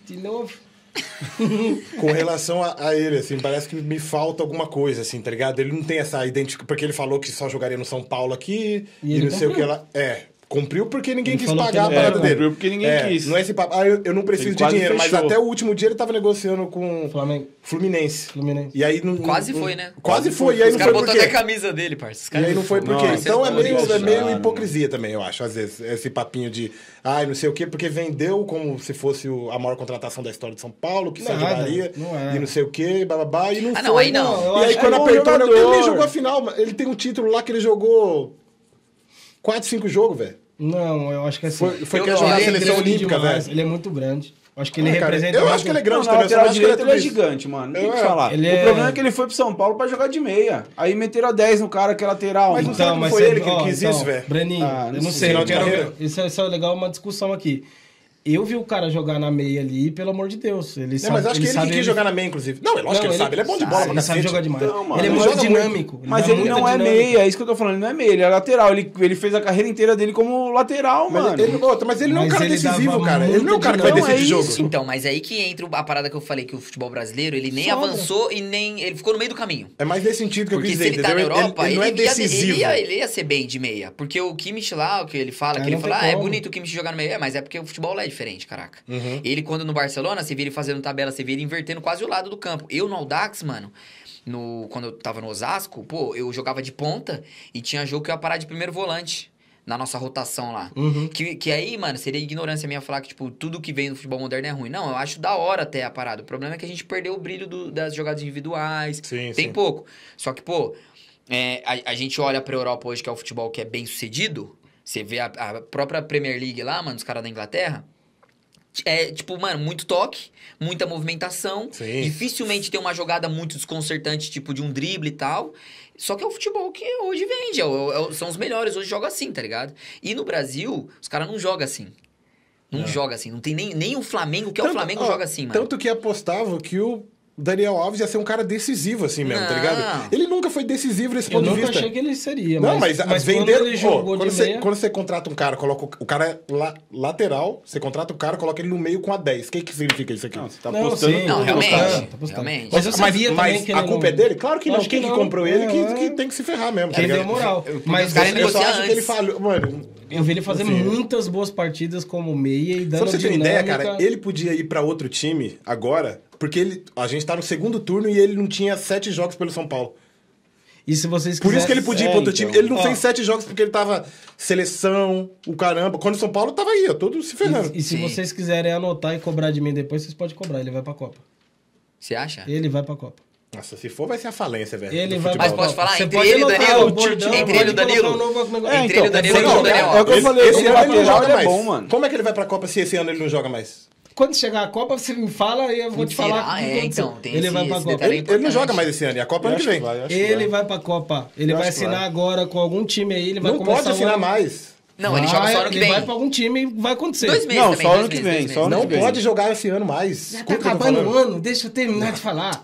de novo. com relação a, a ele, assim, parece que me falta alguma coisa, assim, tá ligado? Ele não tem essa identificação, porque ele falou que só jogaria no São Paulo aqui, E e, não sei o que lá. É, Cumpriu porque ninguém Ele quis pagar que a não- parada É, dele. cumpriu porque ninguém quis. Não é esse papo, ah, eu, eu não preciso Ele de dinheiro, mas fechou. até o último dia ele tava negociando com Flamengo. Fluminense. Fluminense. E aí não, Quase não- foi, né? Quase foi, e aí Os não caras foi botou até a camisa dele, parça. E aí não foi por quê? Então é meio, é meio hipocrisia também, eu acho, às vezes, esse papinho de, ai, não sei o quê, porque vendeu como se fosse o- a maior contratação da história de São Paulo, que Nada, ajudaria, não é. e não sei o quê, bababá, e não Ah, foi. não, aí não. E aí quando é apertou, não, ele jogou a final, mas ele tem um título lá que ele jogou 4, 5 jogos, velho. Não, eu acho que é assim. Foi, foi Eu- jogar a ele é seleção olímtica, demais, velho. Ele é muito grande. Acho que ele Ah, cara, representa. eu acho que ele é Não, grande na também, lateral que é direito ele é gigante, mano. Tem Eu- que falar. ele O é- problema é que ele foi pro São Paulo pra jogar de meia. Aí meteram a 10 no cara que é lateral. Mas mano. Será que não foi é- ele que ele quis isso, velho? Breninho, Ah, eu não não sei. sei. Eu quero, isso, é, isso é legal uma discussão aqui. Eu vi o cara jogar na meia ali, pelo amor de Deus. Ele Não, sabe, mas acho que ele sabe que quis jogar na meia, inclusive. Não, é lógico Não, que ele, sabe, ele é bom de bola pra Ele sabe jogar demais. Mano, ele é ele muito dinâmico. Mas dá ele não é dinâmica. meia, é isso que eu tô falando. Ele não é meia, ele é lateral. Ele, ele fez a carreira inteira dele como lateral, Mas mano. ele, mas ele não é um Mas cara ele decisivo, cara. Ele não é um cara que vai decidir Não, é jogo. isso. Então, mas aí que entra a parada que eu falei, que o futebol brasileiro, ele nem avançou e nem... Ele ficou no meio do caminho. É mais nesse sentido que eu Porque quis se dizer, ele tá na? Ele- Europa, ele, ele, não é ia, ele, ia, ele ser bem de meia. Porque o Kimmich lá, o que ele fala, É, que ele não fala, ah, é bonito o Kimmich jogar no meio. É, mas é porque o futebol é diferente, caraca. Uhum. Ele, quando no Barcelona, você via ele fazendo tabela, você via ele invertendo quase o lado do campo. Eu no Audax, mano, no, quando eu tava no Osasco, pô, eu jogava de ponta e tinha jogo que eu ia parar de primeiro volante. Na nossa rotação lá. Uhum. Que, que aí, mano, seria ignorância minha falar que, tipo, tudo que vem no futebol moderno é ruim. Não, eu acho da hora até a parada. O problema é que a gente perdeu o brilho do- das jogadas individuais. Sim, Tem sim. pouco. Só que, pô, é, a, a gente olha pra Europa hoje, que é o futebol que é bem sucedido. Você vê a, a própria Premier League lá, mano, os caras da Inglaterra. É, tipo, mano, muito toque, muita movimentação. Sim. Dificilmente tem uma jogada muito desconcertante, tipo de um drible e tal. Só que é o futebol que hoje vende. é é são os melhores, hoje jogam assim, tá ligado? E no Brasil, os caras não jogam assim. Não joga assim. Não tem nem, nem o Flamengo, que é o Tanto- Flamengo, ó, joga assim, mano. Tanto que apostavam que o Daniel Alves ia ser um cara decisivo, assim mesmo, tá Não. ligado? Ele nunca foi decisivo nesse Eu ponto de nunca vista. achei que ele seria. Não, mas, mas vender. quando ele pô, jogou quando, de você, meia... quando você contrata um cara, coloca o, o cara é la- lateral, você contrata o cara, coloca ele no meio com a 10. O que, que significa isso aqui? Não, você tá Não, postando sim. Não, tá realmente, postando, tá postando. realmente. Mas eu sabia mas que a ele culpa não- é dele? Claro que não. Acho que Quem que não. comprou ele que, É, que tem que se ferrar mesmo. tá Quem deu ligado? moral. Mas os caras Eu só negociar acho que ele falhou. Mano, eu vi ele fazer Assim, muitas boas partidas como meia e Só dando pra você ter uma ideia, cara, ele podia ir pra outro time agora, porque ele, a gente tá no segundo turno e ele não tinha sete jogos pelo São Paulo. E se vocês Por isso que ele podia ir É, pra outro então. time. Ele não Ó. fez sete jogos porque ele tava seleção, o caramba. Quando o São Paulo tava aí, ó, todo se ferrando. E, e se Sim. vocês quiserem anotar e cobrar de mim depois, vocês podem cobrar. Ele vai pra Copa. Você acha? Ele vai pra Copa. Nossa, se for, vai ser a falência, velho. Ele vai. Mas pode falar, Você entre pode ele e Danilo, o bordão, entre ele e o Danilo. colocar um novo negócio. É, Entre ele e o então, Danilo e não, o Daniel. é o que eu Esse- falei, esse ele ano ele não lateral, joga é mais. bom, mano. Como é que ele vai pra Copa se esse ano ele não joga mais? Quando chegar a Copa, você me fala e eu vou te falar. o que Ah, é, então, tem Ele esse- vai pra esse Copa. Ele, ele não joga mais esse ano, e a Copa ano que vem. Ele vai pra Copa. Ele Eu vai que assinar vai. agora com algum time aí. Ele vai Não começar pode assinar ano- mais. Não, ele joga só ano que Ele vem. vai pra algum time e vai acontecer. Dois meses Não, também. só ano que vem, só Não que pode jogar esse ano mais. Já tá que acabando o ano, deixa eu terminar de falar.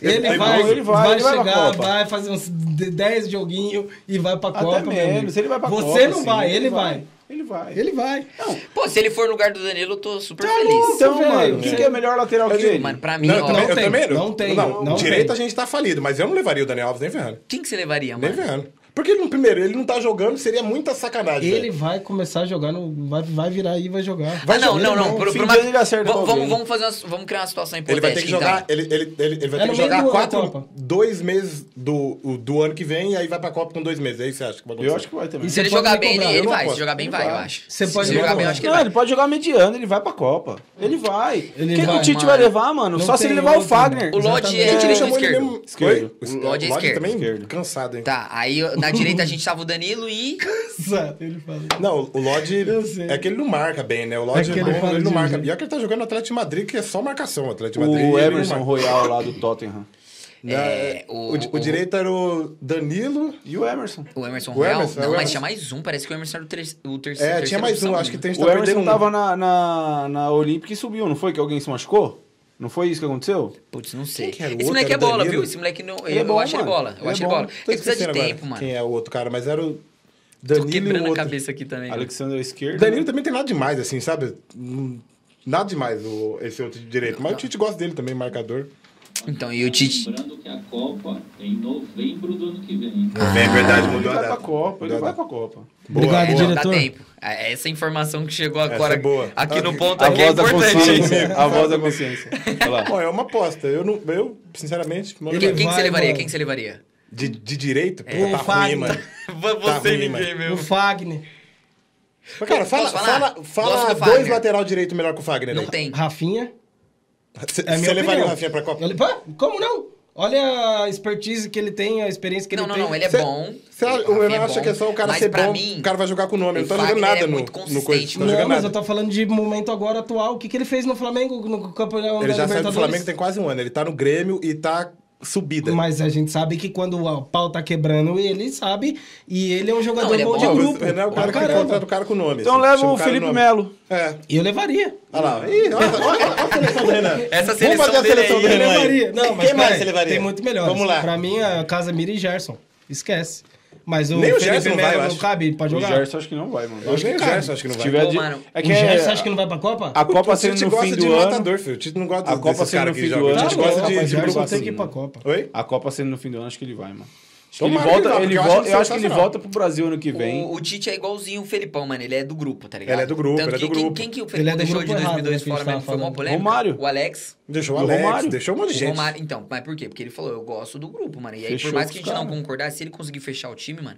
Ele Ele vai, ele vai, ele vai pra chegar, vai fazer uns 10 joguinhos e vai pra Até Copa. meu amigo. menos, ele vai pra Você Copa, não sim, vai, ele vai. Ele vai. Ele vai. Pô, se ele for no lugar do Danilo, eu tô super Tá feliz. louco. Então, velho, mano, quem você- que é melhor lateral que digo, ele? Mano, pra mim, Não, ó, também, eu tem, também não tem, Não, não direito tem. a gente tá falido, mas eu não levaria o Daniel Alves nem ferrando. quem que você levaria, Nem mano? ferrando. Porque, no primeiro, ele não tá jogando, seria muita sacanagem. Ele velho. vai começar a jogar, no, vai, vai virar aí e vai jogar. Vai ah, não, jogar, não, ele não. não. De uma... ano ele acerta vamos, vamos, fazer uma- vamos criar uma situação Ele hipotética, vai ter que jogar, então. ele, ele, ele, ele vai É ter que jogar quatro, dois meses do, o- do ano que vem e aí vai pra Copa com dois meses. É isso que você acha que vai acontecer? Eu acho que vai também. E Se ele jogar bem, ele, ele vai. Se jogar bem, Ele vai, eu acho. Você pode ele jogar bem, eu acho que ele Não, vai. ele pode jogar mediano, ele vai pra Copa. Ele vai. Ele Quem vai, que o Tite vai levar, mano? Só se ele levar o Fagner. O Lodge é direito ele esquerdo? O Lodge é esquerdo. também Esquerdo. cansado, hein? Tá, aí na direita a gente tava o Danilo e... Exato, ele fala. Não, o sei. é que ele não marca bem, né? O Lodge É é ele bom, fala ele não marca. jeito. Pior que ele tá jogando no Atlético de Madrid, que é só marcação. O Atlético de Madrid. O ele não Emerson. Royal lá do Tottenham. É, o, o, o, o- direito era o Danilo. E o Emerson. O Emerson O Royal? Emerson, é não, o mas Emerson. tinha mais um. Parece que o Emerson era o, ter o terceiro. É, tinha mais um. Acho que tem, a gente O Emerson um. tava na, na, na Olímpica e subiu, não foi? Que alguém se machucou? Não foi isso que aconteceu? Putz, não sei. que era o Esse outro? moleque é bola, Danilo? viu? Esse moleque não. Ele é eu bom, acho ele bola. Eu Ele é acho ele bom. bola. Tô Ele precisa de agora tempo, mano. Quem é o outro cara, mas era o Tô Danilo e quebrando o a outro. cabeça aqui também. Alexandre à esquerda. Danilo também tem nada demais, assim, sabe? Hum, Nada demais o, esse outro de direito. Mas o Tite gosta dele também, marcador. Então, e o Tite. Lembrando que a Copa é em novembro do ano que vem. É ah, novembro, verdade, mudou a data. Ele vai pra Copa, ele vai pra Copa. Boa, Obrigado, boa. diretor. Dá tempo. É, essa informação que chegou é agora é aqui no ponto aqui é importante. A voz da consciência. Bom, é uma aposta. Eu, não, eu sinceramente... Quem, quem, vai, você levaria? Quem você levaria? De, de direito? É. Pô, tá Fagner. ruim, mano. Você tá ruim, ninguém, mano. Tá meu. O Fagner. Mas, cara, fala, fala, fala, dois lateral direito melhor que o Fagner. Não aí. tem. Rafinha. Você é levaria o Rafinha pra Copa? Pá, como não? Olha a expertise que ele tem, a experiência que não, ele não, tem. Não, não, ele é Cê, bom. Cê, o Renan é acha que é só o cara ser bom, mim, o cara vai jogar com o nome. Ele não tá jogando nada é no, no corinthians Não, não mas nada. eu tô falando de momento agora atual. O que, que ele fez no Flamengo, no campeonato Ele já saiu do Flamengo tem quase um ano. Ele tá no Grêmio e tá subida. Mas a gente sabe que quando o pau tá quebrando, ele sabe. E ele é um jogador não, é bom, bom de grupo. Não é o cara ah, que contrata o cara com nome. Então assim, leva o, o Felipe Melo. É. E eu levaria. Olha lá. Ih, olha, olha, a seleção do Renan. Essa seleção Vamos fazer a seleção do Renan. Eu levaria. Não, mas, Quem mais você levaria? Tem muito melhor. Vamos lá. Pra mim, a casa Mira e Gerson. Esquece. Mas o nem o Gerson vai, não acho. cabe, pode jogar. O Gerson acho que não vai, mano. Eu acho que o Gerson acho que não vai. Tiver Pô, de... é que o Gerson é... acho que não vai pra Copa? A Copa sendo no fim do ano. O Tite não gosta de matador, filho. O não gosta de. A Copa sendo no fim do ano. Tá A Copa sendo no fim do ano, acho que ele vai, mano. Tomara ele volta, ele volta, eu acho que ele volta pro Brasil ano que vem. O, o, Tite é igualzinho o Felipão, mano. Ele é do grupo, tá ligado? Ele é do grupo, Tanto ele é que, é do grupo. Quem, que o Felipão é deixou de 2002 fora mesmo? Foi uma polêmica. Romário. O Alex. Deixou o Alex, Romário. deixou um monte de gente. Romário, então, mas por quê? Porque ele falou, eu gosto do grupo, mano. E aí, Fechou por mais que a gente cara. não concordasse, se ele conseguir fechar o time, mano...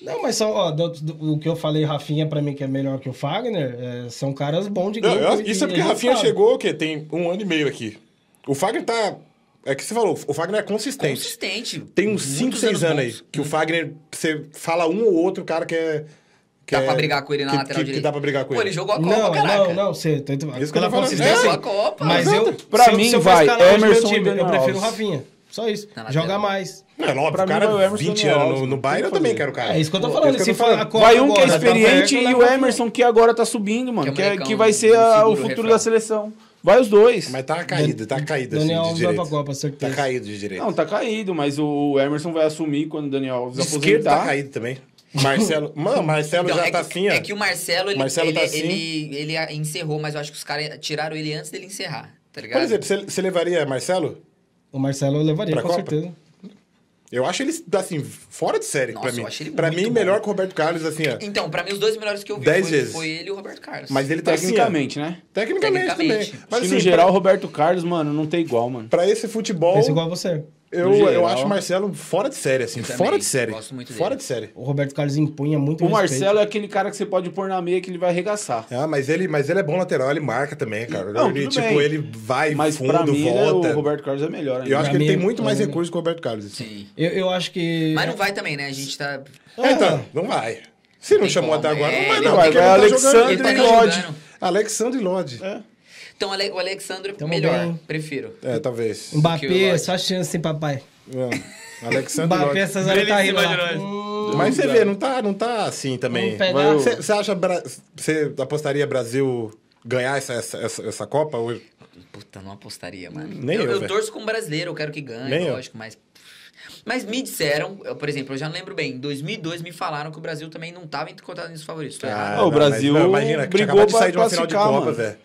Não, mas só, ó, do, do, o que eu falei, Rafinha, pra mim, que é melhor que o Fagner, é, são caras bons de game. Isso é porque Rafinha chegou, o quê? Tem um ano e meio aqui. O Fagner tá é que você falou, o Fagner é consistente. Consistente. Tem uns 5, 6 anos, aí que hum. o uhum. Fagner, você fala um ou outro cara que é. Que dá é, pra brigar com ele na que, lateral que, direita. Que dá pra brigar com ele. Pô, ele jogou a Copa, não, caraca. Não, não, você... Isso que eu consistência. Jogou a Copa. Mas eu, pra se, mim, se eu vai, Emerson time, Eu prefiro o Rafinha. Só isso. Joga mais. É lógico. pra o cara é mim, 20 anos no, no Bayern, eu também quero o cara. É isso que eu tô é falando. É eu tô falando. Vai um que é experiente e o é Emerson que agora tá subindo, mano. Que vai ser né? o futuro da seleção. Vai os dois. Mas tá caído, tá caído assim, Daniel assim, de direito. Vai pra Copa, certeza. Tá caído de direito. Não, tá caído, mas o Emerson vai assumir quando o Daniel Alves aposentar. Esquerdo tá caído também. Marcelo, mano, Marcelo então, já é tá que, assim, ó. É que o Marcelo, ele, Marcelo ele, tá assim. ele, ele, encerrou, mas eu acho que os caras tiraram ele antes dele encerrar, tá ligado? Por exemplo, você, você levaria Marcelo? O Marcelo eu levaria, pra com Copa? certeza. Eu acho ele, assim, fora de série para pra mim. Eu acho ele pra mim, bom. melhor que o Roberto Carlos, assim, ó. Então, pra mim, os dois melhores que eu vi Dez foi, vezes. foi ele e o Roberto Carlos. Mas ele tá Tecnicamente, assim, né? Tecnicamente, Tecnicamente. também. Mas, assim, no geral, o pra... Roberto Carlos, mano, não tem igual, mano. Pra esse futebol. Esse igual a você. Eu, eu acho o Marcelo fora de série, assim. Fora de série. Gosto muito dele. Fora de série. O Roberto Carlos impunha muito O Marcelo respeito. é aquele cara que você pode pôr na meia que ele vai arregaçar. Ah, mas ele, mas ele é bom lateral, ele marca também, cara. Não, ele, tipo, bem. ele vai mas fundo, pra mim, é volta. O Roberto Carlos é melhor. Ainda. Eu acho pra que ele tem muito mais recurso que o Roberto Carlos. Assim. Sim. Eu, eu acho que. Mas não vai também, né? A gente tá. É, então, não vai. Se não tem chamou como, até agora, é, não vai, não. Vai, vai, vai Alexandre tá Lodge. Alexandre e Lodge. É. Então o Alexandre Tamo melhor, bem. prefiro. É, talvez. Mbappé, só chance, hein, papai. É. Alexandre Mbappé, essas horas tá rindo Mas você vê, não tá, não tá assim também. Você acha... Você apostaria Brasil ganhar essa, essa, essa, essa Copa? Hoje? Puta, não apostaria, mano. Nem eu, eu, eu torço com um brasileiro, eu quero que ganhe, Nem lógico, eu. mas... Mas me disseram, eu, por exemplo, eu já não lembro bem, em 2002 me falaram que o Brasil também não estava entre contados nos favoritos. Ah, não, o Brasil mas, não, imagina, brigou acabou de sair de uma final de Copa, velho.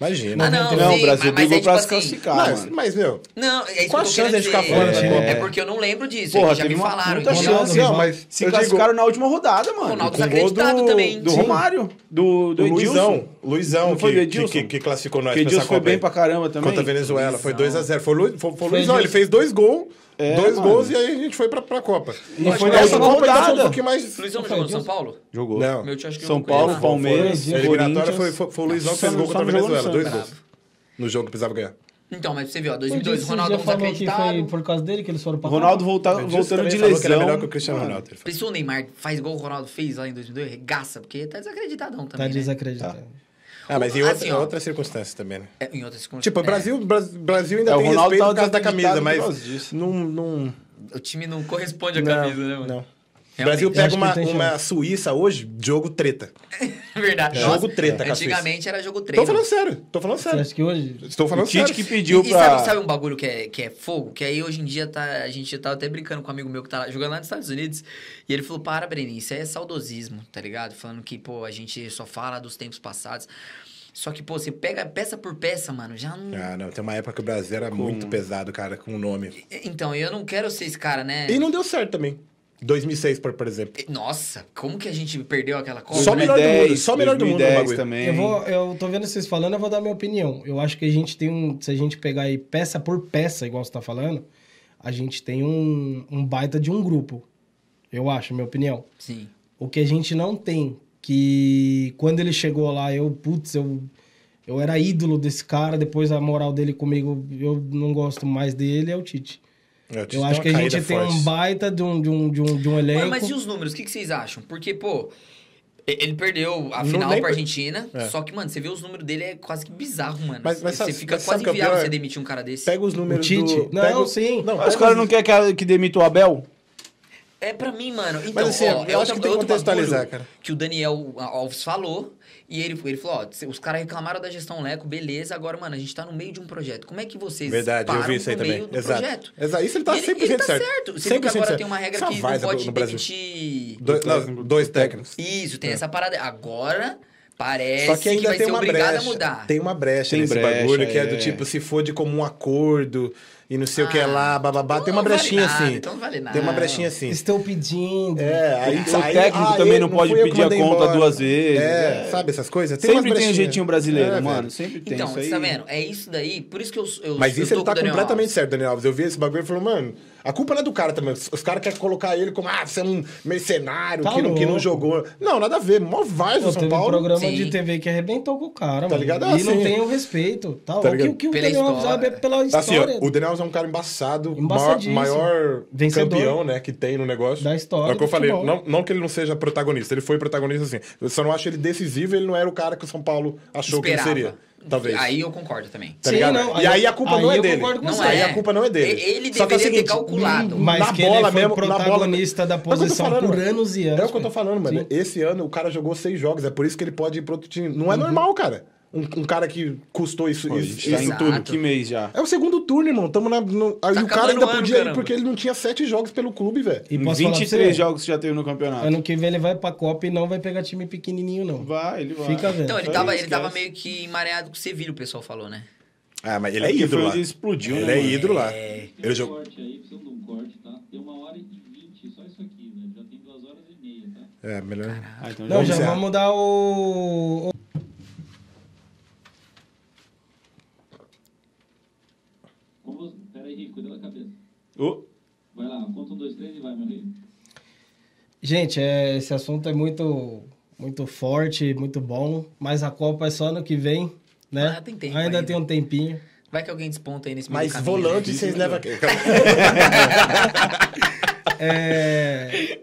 Imagina. Ah, não, não, sim, o Brasil brigou pra se classificar. Mas, meu. Não, é isso Qual a chance de ficar fora da é, é porque eu não lembro disso. Porra, já me uma, falaram. Muita então. chance, não, mas. Se classificaram digo, na última rodada, mano. Ronaldo desacreditado tá também. Do Romário. Do, do, do Luizão. Luizão, que, que, que, que, classificou nós. Que Edilson foi bem pra caramba também. Contra a Venezuela. Foi 2x0. Foi, o Luizão, ele fez dois gols. É, Dois mano. gols e aí a gente foi pra, pra Copa. E foi nessa última rodada. Um pouquinho mais... O Luizão não jogou no São Paulo? Jogou. Não. Meu, acho que São Paulo. Palmeiras, Palmeiras Eliminatória foi, foi, foi o Luizão que fez gol contra a Venezuela. Dois gols. No jogo que precisava ganhar. Então, mas você viu, ó, 2002, Ronaldo desacreditado. Foi por causa dele que eles foram pra Ronaldo volta, voltando de lesão. Que era melhor que o Cristiano. Ronaldo. Pensou o Neymar, faz gol o Ronaldo fez lá em 2002, regaça, porque tá desacreditadão também, Tá né? desacreditado. Tá. Ah, mas em, assim, outra, em outras circunstâncias também, né? É, em outras circunstâncias. Tipo, o Brasil, é. Brasil ainda é, tem respeito por causa da camisa, mas não, não... O time não corresponde à camisa, né, mano? Não. O. Brasil pega acho uma, tem uma. Suíça hoje, jogo treta. Verdade. É. Jogo treta com a Suíça. Antigamente era jogo treino. Tô falando sério, tô falando sério. acha que hoje... Estou falando O Tite sério. que pediu e, e pra... sabe, sabe um bagulho que é, que é fogo? Que aí hoje em dia tá, a gente tava até brincando com um amigo meu que tá lá- jogando lá nos Estados Unidos. E ele falou: Para, Breninho, isso aí é saudosismo, tá ligado? Falando que, pô, a gente só fala dos tempos passados. Só que, pô, você pega peça por peça, mano, já não. Ah, não. Tem uma época que o Brasil era muito pesado, cara, com o nome. Então, eu não quero ser esse cara, né? E não deu certo também. 2006, por, por exemplo. Nossa, como que a gente perdeu aquela Copa? Só o melhor do mundo, só o melhor do mundo no 2010 bagulho. também. Eu, vou, eu tô vendo vocês falando, eu vou dar minha opinião. Eu acho que a gente tem um. Se a gente pegar aí peça por peça, igual você tá falando, a gente tem um, um baita de um grupo. Eu acho, minha opinião. Sim. O que a gente não tem, que quando ele chegou lá, eu, putz, eu, eu era ídolo desse cara, depois a moral dele comigo, eu não gosto mais dele, é o Tite. É, Eu acho que a gente tem um baita de um, de um, de um, de um elenco. Mano, mas e os números? O que, que vocês acham? Porque, pô, ele perdeu a final nem pra Argentina, É. só que, mano, você vê os números dele é quase que bizarro, mano. Mas- mas você sabe- fica mas quase que é inviável pior? você demitir um cara desse. Pega os números Tite? do... Não, pega sim. Não, Os caras não querem que, que demita o Abel? É pra mim, mano. Então, Mas, assim, ó, eu é acho outro- que tem é que outro contextualizar, cara. Que o Daniel Alves falou. E ele, ele falou, ó, os caras reclamaram da gestão Leco, beleza, agora, mano, a gente tá no meio de um projeto. Como é que vocês Verdade, eu param vi isso aí no também. meio do Exato. projeto? Exato. Isso ele tá E 100% ele tá certo. certo. Você viu que 100% agora certo. tem uma regra Essa que não pode no demitir... Dois, não, dois técnicos. Isso, tem essa parada. Agora, parece Só que ainda vai tem ser uma obrigado brecha. a mudar. Tem uma brecha Tem nesse brecha, bagulho que é do é. tipo, se for de comum acordo e não sei o que Ah, lá, bababá. então Tem uma não vale brechinha nada, assim. então não vale Tem uma nada. brechinha assim. Estou pedindo. É, aí, O aí- técnico ah, também ele- não pode pedir a conta embora. duas vezes, É, é. sabe essas coisas? Sempre umas tem um jeitinho brasileiro, É, mano. velho. Sempre tem Então, isso aí. você tá vendo? É isso daí. Por isso que eu, eu Mas eu isso tô ele tá completamente certo, Daniel Alves. Eu vi esse bagulho e falou, mano, a culpa não é do cara também. Os, caras querem colocar ele como, ah, você é um mercenário Tá que, não, que não jogou. Não, nada a ver. Mó vai do São teve um Paulo. programa Sim. de TV que arrebentou com o cara, Tá mano. ligado? E não Assim. tem o respeito. Tá, Tá o que, o que o Pela Daniel Alves história. sabe é pela Assim, ó, história. o Daniel Alves é um cara embaçado, maior, maior Vencedor. campeão, né, que tem no negócio. Da história É o que eu falei, não, não que ele não seja protagonista, ele foi protagonista assim. Eu só não acho ele decisivo, ele não era o cara que o São Paulo achou Esperava. que ele seria. Talvez. Aí eu concordo também. Tá Sim, ligado? não, e aí- aí a culpa aí não é eu dele. Não você. Aí é. a culpa não é dele. Ele Só que é o deveria ter seguinte, calculado. Mas na que ele bola foi mesmo, na bola- protagonista da É posição falando, por anos e anos. É o que eu tô pô. falando, mano. Sim. Esse ano o cara jogou seis jogos, é por isso que ele pode ir pro outro time. Não é normal, cara. Um, um cara que custou isso, Pô, isso, tá isso em tudo. Que mês já? É o segundo turno, irmão. Tamo na, no- aí Tá o cara ainda o ano, podia ir porque ele não tinha sete jogos pelo clube, velho. E Em posso falar pra 23 você, jogos que já teve no campeonato. Ano que vem ele vai pra Copa e não vai pegar time pequenininho, não. Vai, ele vai. Fica vendo. Então, ele tava, ele tava meio que emareado com o Sevilha, o pessoal falou, né? Ah, mas ele É é ídolo lá. explodiu, Ele né, é ídolo lá. Tem Ele um jogou. corte aí, precisa de um corte, tá? Tem uma hora e vinte, só isso aqui, né? Já tem duas horas e meia, tá? É, melhor. Ah, então Não, já vamos dar o... o- Como Rico, cuida da cabeça. Ô, Vai lá, conta um, dois, três e vai, meu rei. Gente, é, esse assunto é muito, muito forte, muito bom, mas a Copa é só ano que vem, né? Ah, tem tempo ainda, ainda. tem um tempinho. Vai que alguém desponta aí nesse Mas caminho, volante né? vocês levam aqui. É,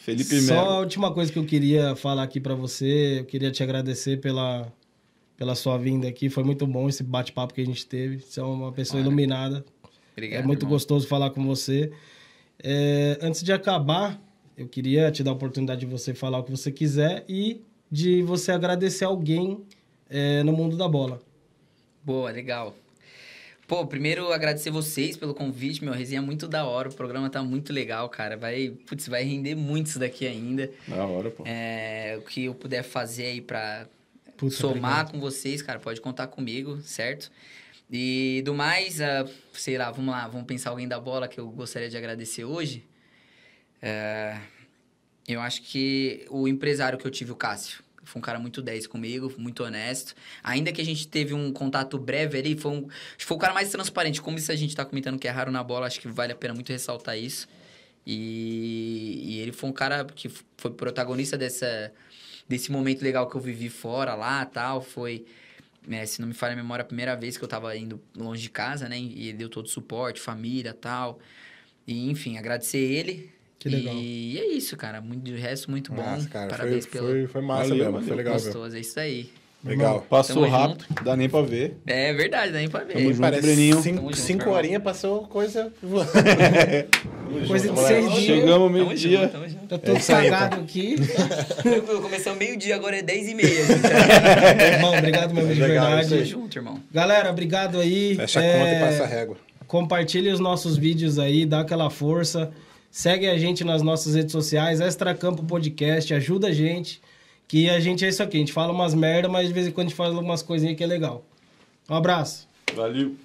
Felipe Só a Melo. última coisa que eu queria falar aqui pra você, eu queria te agradecer pela, pela sua vinda aqui. Foi muito bom esse bate-papo que a gente teve. Você é uma pessoa iluminada. Obrigado, é muito irmão. gostoso falar com você. É, antes de acabar, eu queria te dar a oportunidade de você falar o que você quiser e de você agradecer alguém é, no mundo da bola. Boa, legal. Pô, primeiro agradecer vocês pelo convite, meu, a resenha é muito da hora, o programa tá muito legal, cara. Vai, putz, vai render muito isso daqui ainda. Da hora, pô. É, o que eu puder fazer aí pra Puta, somar obrigado. com vocês, cara, pode contar comigo, certo? E do mais, ah, sei lá, vamos lá, vamos pensar alguém da bola que eu gostaria de agradecer hoje. É, eu acho que o empresário que eu tive, o Cássio, foi um cara muito 10 comigo, muito honesto. Ainda que a gente teve um contato breve ali, foi, um, foi o cara mais transparente. Como isso a gente tá comentando que é raro na bola, acho que vale a pena muito ressaltar isso. E, e ele foi um cara que foi protagonista dessa, desse momento legal que eu vivi fora lá tal. Foi, né, se não me falha a memória, a primeira vez que eu tava indo longe de casa, né? E ele deu todo o suporte, família tal. E, enfim, agradecer ele. Que legal. E é isso, cara. Muito, de resto, muito bom. Nossa, cara, Parabéns foi, pelo foi, foi massa Valeu, mesmo. valeu. Foi legal, meu. gostoso. É isso aí. Legal. Passou Tamo rápido, dá nem pra ver. É verdade, dá nem pra ver. Tamo junto, Parece Breninho. cinco, junto, cinco irmão. horinhas passou coisa. Coisa de moleque. seis dias. Chegamos Tamo meio-dia. junto, tamo junto. Eu tô isso aí, cagado aqui. Ao meio-dia, agora é 10 e meia. gente. Irmão, obrigado mesmo de verdade. Tamo junto, irmão. Galera, obrigado aí. Fecha a É, conta e passa a régua. Compartilhe os nossos vídeos aí, dá aquela força. Segue a gente nas nossas redes sociais, Extra Campo Podcast, ajuda a gente. Que a gente é isso aqui, a gente fala umas merda, mas de vez em quando a gente fala umas coisinhas que é legal. Um abraço. Valeu.